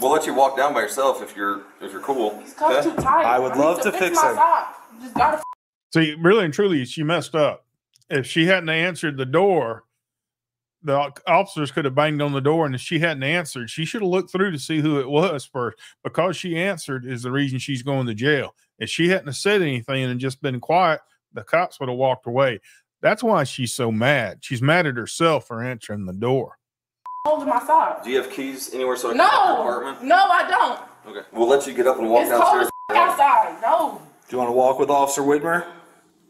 We'll let you walk down by yourself if you're if you're cool. These cuffs Okay? too tight. I would need love to fix fix my Just gotta See, really and truly, she messed up. If she hadn't answered the door, the officers could have banged on the door, and if she hadn't answered, she should have looked through to see who it was first. Because she answered is the reason she's going to jail. If she hadn't said anything and just been quiet, the cops would have walked away. That's why she's so mad. She's mad at herself for answering the door. hold my sock. Do you have keys anywhere so I can get your No, apartment? no, I don't. Okay. We'll let you get up and walk It's cold as downstairs. outside. No, Do you want to walk with Officer Whitmer?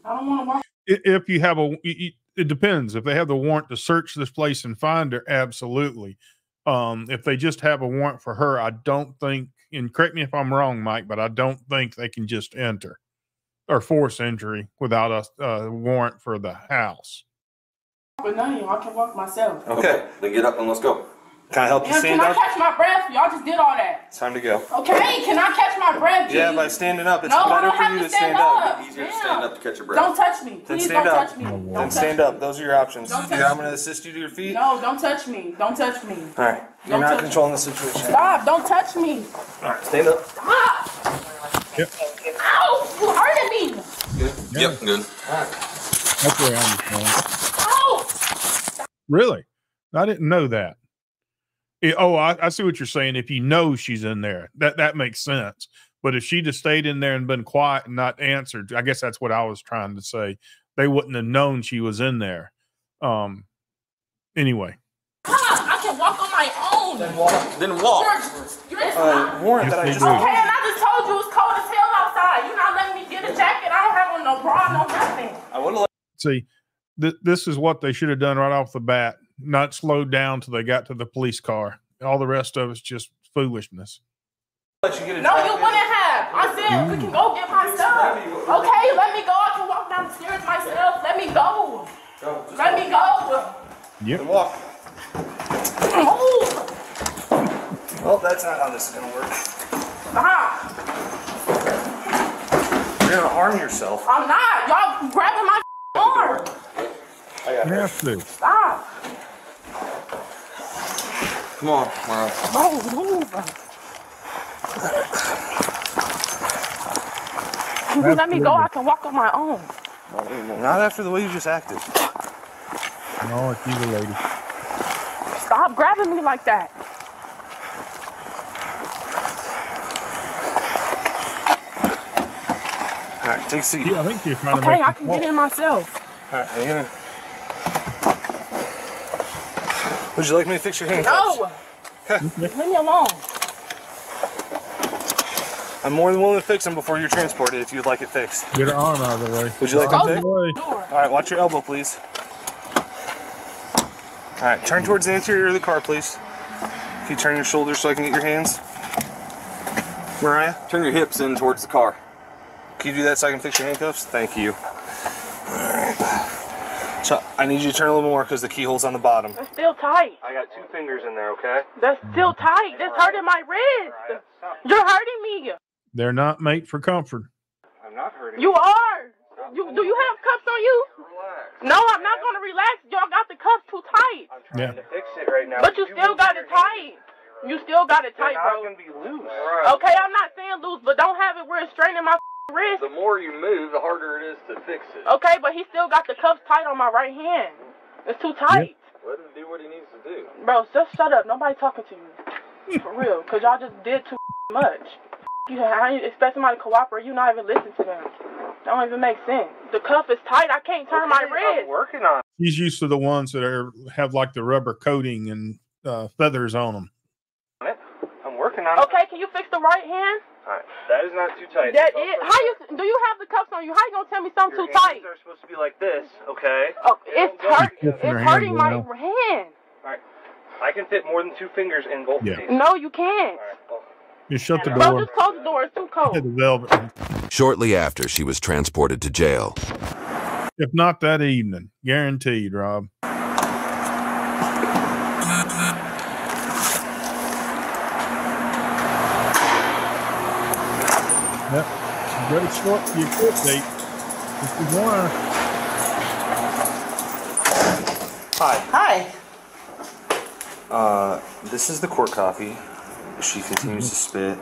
I don't want to walk. If you have a, y- y- it depends. If they have the warrant to search this place and find her, absolutely. Um, if they just have a warrant for her, I don't think, and correct me if I'm wrong, Mike, but I don't think they can just enter or force entry without a, a warrant for the house. But none of you, I can walk myself. Okay. Then get up and let's go. Can I help you And stand can I catch my breath? Y'all just did all that. It's time to go. Okay, can I catch my breath? Yeah, by standing up. It's no, I better don't for have you to to stand, stand up. up. Easier to stand up to catch your breath. Don't touch me. Then Please stand don't up. touch me. Then Don't stand touch up. Those are your options. Don't touch Yeah, I'm going to assist you to your feet. No, don't touch me. Don't touch me. All right. You're Don't not touch controlling the situation. Stop. Don't touch me. All right, stand up. Stop. Yep. Ow! You hurting me. Good. Yep. Good. All right. That's where I understand. Ow! Really? I didn't know that. Eh, oh, I, I see what you're saying. If you know she's in there, that that makes sense. But if she just stayed in there and been quiet and not answered, I guess that's what I was trying to say. They wouldn't have known she was in there. Um. Anyway, I can walk on my own. Then walk. Then walk. You're, you're Uh, warrant that I Yes, just Okay, and I just told you it's cold as hell outside. You're not letting me get a jacket. I don't have on no bra, no nothing. I would have see, th- this is what they should have done right off the bat. Not slowed down till they got to the police car. All the rest of it's just foolishness. let you get No, you wouldn't have. I said we can mm. go get my stuff. Okay, let me go. I can walk down the stairs myself. Let me go. Go, just Let me go. Yep. Then walk. Move. Well, oh, that's not how this is going to work. Stop. You're going to harm yourself. I'm not. Y'all grabbing my arm. I got You her. have to. Stop. Come on, Mara. No, move. If you let me go, I can walk on my own. Not after the way you just acted. No, it's you, lady. Stop grabbing me like that. All right, take a seat. Yeah, I think you're trying to Okay, make I can get in myself. All right, hang in. Would you like me to fix your handcuffs? No. Leave me alone. I'm more than willing to fix them before you're transported if you'd like it fixed. Get her arm out of the way. Would you like Out it of fixed? the way. All right, watch your elbow, please. All right, turn towards the interior of the car, please. Can you turn your shoulders so I can get your hands? Mariah? Turn your hips in towards the car. Can you do that so I can fix your handcuffs? Thank you. Alright. So I need you to turn a little more because the keyhole's on the bottom. That's still tight. I got two fingers in there, okay? That's still tight. That's hurting my wrist. You're hurting me. They're not made for comfort. I'm not hurting You are. You do you have cuffs on you? Relax. No, I'm not gonna relax. Y'all got the cuffs too tight. I'm trying yeah. To fix it right now. But you still got it tight. You still got it tight, not bro. gonna be loose. Okay, I'm not saying loose, but don't have it where it's straining my wrist. The more you move, the harder it is to fix it. Okay, but he still got the cuffs tight on my right hand. It's too tight. Let him do what he needs to do. Bro, just shut up. Nobody talking to you. For real. Because y'all just did too much. You, I ain't expect somebody to cooperate. You not even listen to them. That don't even make sense. The cuff is tight. I can't turn my wrist. I'm working on He's used to the ones that are have like the rubber coating and uh, feathers on them. I'm working on it. Okay, can you fix the right hand? Alright, that is not too tight. That is. How you do you have the cuffs on you? How you gonna tell me something Your too tight? hands are supposed to be like this, okay? Oh, it's hurt. She's flipping It's hurting my around. hand. Alright. I can fit more than two fingers in both Yeah. of these. No, you can't. You shut the door. just close the door. It's too cold. Hit the velvet. Shortly after, she was transported to jail. If not that evening, guaranteed, Rob. You got to short your quit date. This is one. Hi. Hi. Uh, this is the court coffee. She continues to spit.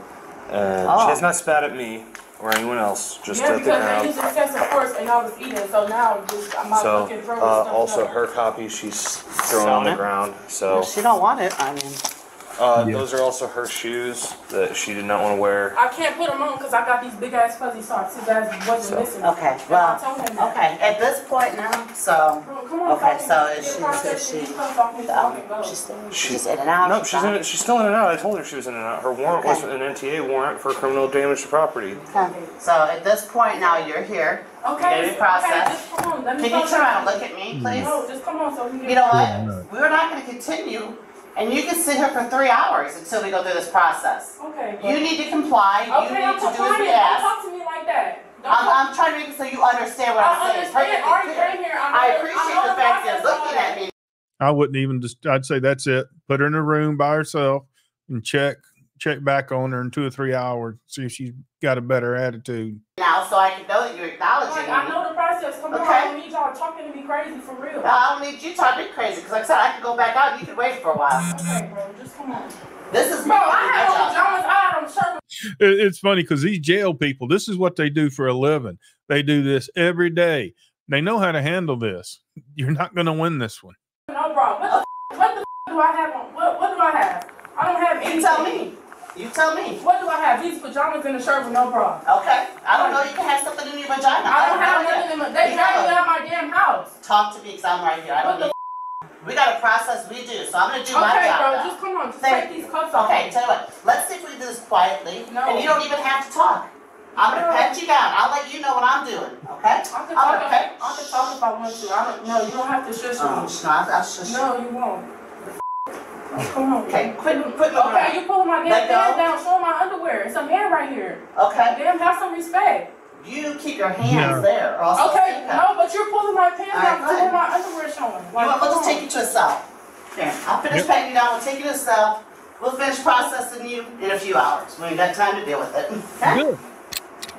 And Oh. she has not spat at me or anyone else, just yeah, at the because they ground. used excessive force and I was eating, so now I'm just I'm not So, looking through uh, stuff also her copy, she's thrown on the ground. So, If she don't want it, I mean. Uh, those are also her shoes that she did not want to wear. I can't put them on because I got these big ass fuzzy socks. His ass wasn't So- missing. Okay, well, told him that. okay, at this point now, so, come on, okay, so get is she, processed is she, these cuffs off me so I can go. she's still, she's in and out? No, she's in, she's still in and out. I told her she was in and out. Her warrant was an NTA warrant for criminal damage to property. Okay, So at this point now, you're here. Okay, You're in okay, process. just come on. Let me Can you turn around look at me, please? No, just come on so we can You know what? We're not gonna continue, and you can sit here for three hours until we go through this process. Okay. You need to comply, you Okay, need I'm to do as complying. we Don't ask. talk to me like that. Don't I'm, I'm trying to make it so you understand what I'm I saying. understand. Perfectly I already clear. came here. I I know- I appreciate know the the fact you're process looking at me. I wouldn't even just. I'd say that's it. Put her in a room by herself and check check back on her in two or three hours. See if she's got a better attitude. now so I can know that you're acknowledging Like, me. I know the process. Come on. Okay. I don't need y'all talking to me crazy for real. No, I don't need you talking crazy because, like I said, I can go back out. You can wait for a while. Okay, bro. Just come on. This is Bro, me. I doing had my on job. pajamas. On shirt. It's funny because these jail people, this is what they do for a living. They do this every day. They know how to handle this. You're not going to win this one. No, bro. What the, f- what the f- do I have on? What, what do I have? I don't have anything. You tell me. You tell me. What do I have? These pajamas and a shirt with no bra. Okay. I don't know. You can have something in your vagina. I don't have know nothing in my. They dragged me out my damn house. Talk to me because I'm right here. I don't the need. We got a process we do, so I'm gonna do my Okay, job. bro. now. Just come on. Just Thank take these cuffs off. Okay, tell you what. Let's see if we do this quietly, No. and you don't even have to talk. I'm gonna No. pat you down. I'll let you know what I'm doing. Okay? I can I'm talk. gonna If. I can talk if I want to. I don't. No, you don't have to shush Oh, me. no, I'll, I'll shush. No, you won't. Come on. Okay, quit, quit moving Okay, you pulling my damn go. pants down, showing my underwear. It's a man right here. Okay. Damn, have some respect. You keep your hands No. there, or I'll Okay, no, but you're pulling my pants All down, right, showing my underwear showing. You Like, know what, we'll just on. take you to a cell. Here, I'll finish Yep. patting you down. We'll take you to a cell. We'll finish processing you in a few hours. We ain't got time to deal with it. Okay? Good.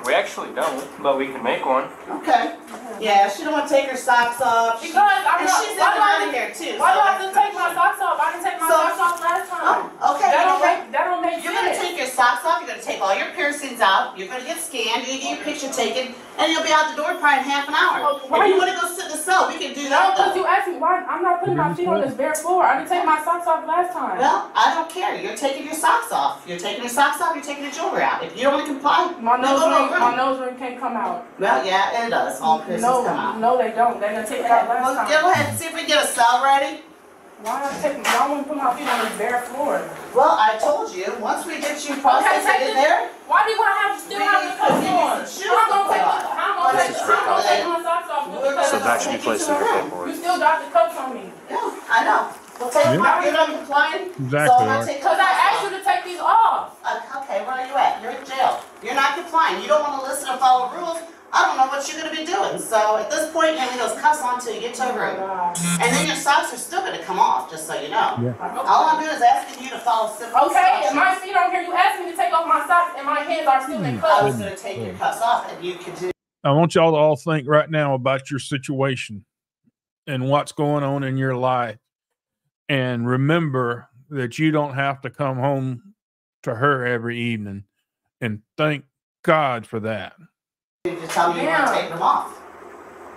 We actually don't, but we can make one. Okay. Yeah, she don't want to take her socks off. She- Because I'm and not. she's in why do I out of here to- too. Why do I have to take my socks off? I didn't take my So- socks off last time. Oh, okay. That you don't make that don't make make You're gonna take your socks off, you're gonna take all your piercings out, you're gonna get scanned, you're gonna get your picture taken, and you'll be out the door probably in half an hour. Oh, why If you you- wanna go sit in the cell, we can do No, that because you asked me why. I'm not putting my feet on this bare floor. I didn't take my socks off last time. Well, I don't care, you're taking your socks off, you're taking your socks off, you're taking your jewelry out. If you don't wanna comply, my then nose go to a ring, my room. nose ring can't come out. Well, yeah, it does, all piercings No, come out. no, they don't. They're gonna take it out last Well, time. go ahead and see if we can get a cell ready. Why not take? Why won't put my feet on this bare floor? Well, I told you, once we get you Okay, processed take in this. there. Why do you want to have still have the cuffs on? How I'm gonna take? the- How I'm gonna take? How I'm gonna take my socks off? So that should be placed in your paperwork. You still got the cuffs on me. Yeah, I know. Well, take them off, you're not complying. Exactly, So I'm not Art. taking Cause I asked you to take these off. Uh, Okay, where are you at? You're in jail. You're not complying. You don't want to listen and follow rules. I don't know what you're going to be doing. So at this point, you're going to those cuffs on until you get to a room. And then your socks are still going to come off, just so you know. Yeah. All I'm doing is asking you to follow simple Okay, instructions. and my feet on here. You asked me to take off my socks, and my hands are still in cuffs. I cuffs. was going to take your cuffs off, and you could do. I want y'all to all think right now about your situation and what's going on in your life. And remember that you don't have to come home to her every evening. And thank God for that. You just tell me you're going to take them off.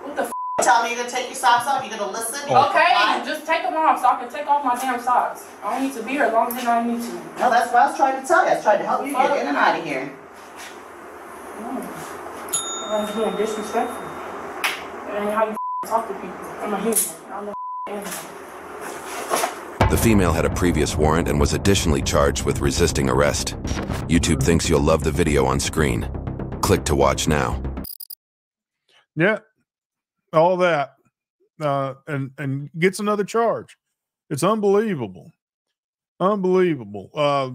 What the? F- tell me you're going to take your socks off. You're going to listen. You're okay, comply. just take them off so I can take off my damn socks. I don't need to be here as long as I need to. No, that's what I was trying to tell you. I was trying to help you get in and out of here. Mm. I was being disrespectful. That ain't how you f- talk to people. I'm a human. I'm no f- animal. The female had a previous warrant and was additionally charged with resisting arrest. YouTube thinks you'll love the video on screen. Click to watch now. Yeah. All that. Uh, and and gets another charge. It's unbelievable. Unbelievable. Uh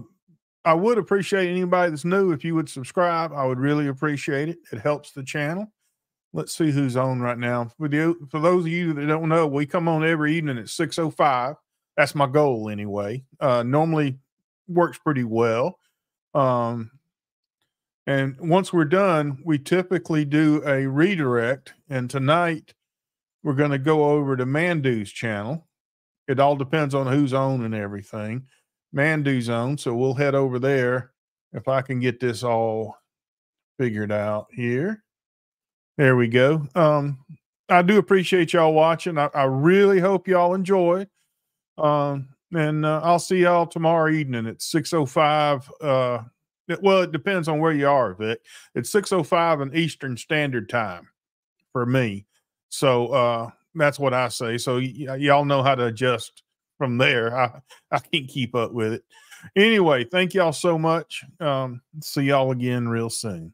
I would appreciate anybody that's new if you would subscribe. I would really appreciate it. It helps the channel. Let's see who's on right now. For, the, for those of you that don't know, we come on every evening at 6.05. That's my goal anyway. Uh, normally works pretty well. Um, and once we're done, we typically do a redirect. And tonight we're going to go over to Mandu's channel. It all depends on who's on and everything. Mandu's on, so we'll head over there if I can get this all figured out here. There we go. Um, I do appreciate y'all watching. I, I really hope y'all enjoy. Um, and uh, I'll see y'all tomorrow evening at 605. Uh, it- well, it depends on where you are, Vic. It's 605 in Eastern Standard Time for me. So uh, that's what I say. So y- y'all know how to adjust from there. I, I can't keep up with it. Anyway, thank y'all so much. Um, see y'all again real soon.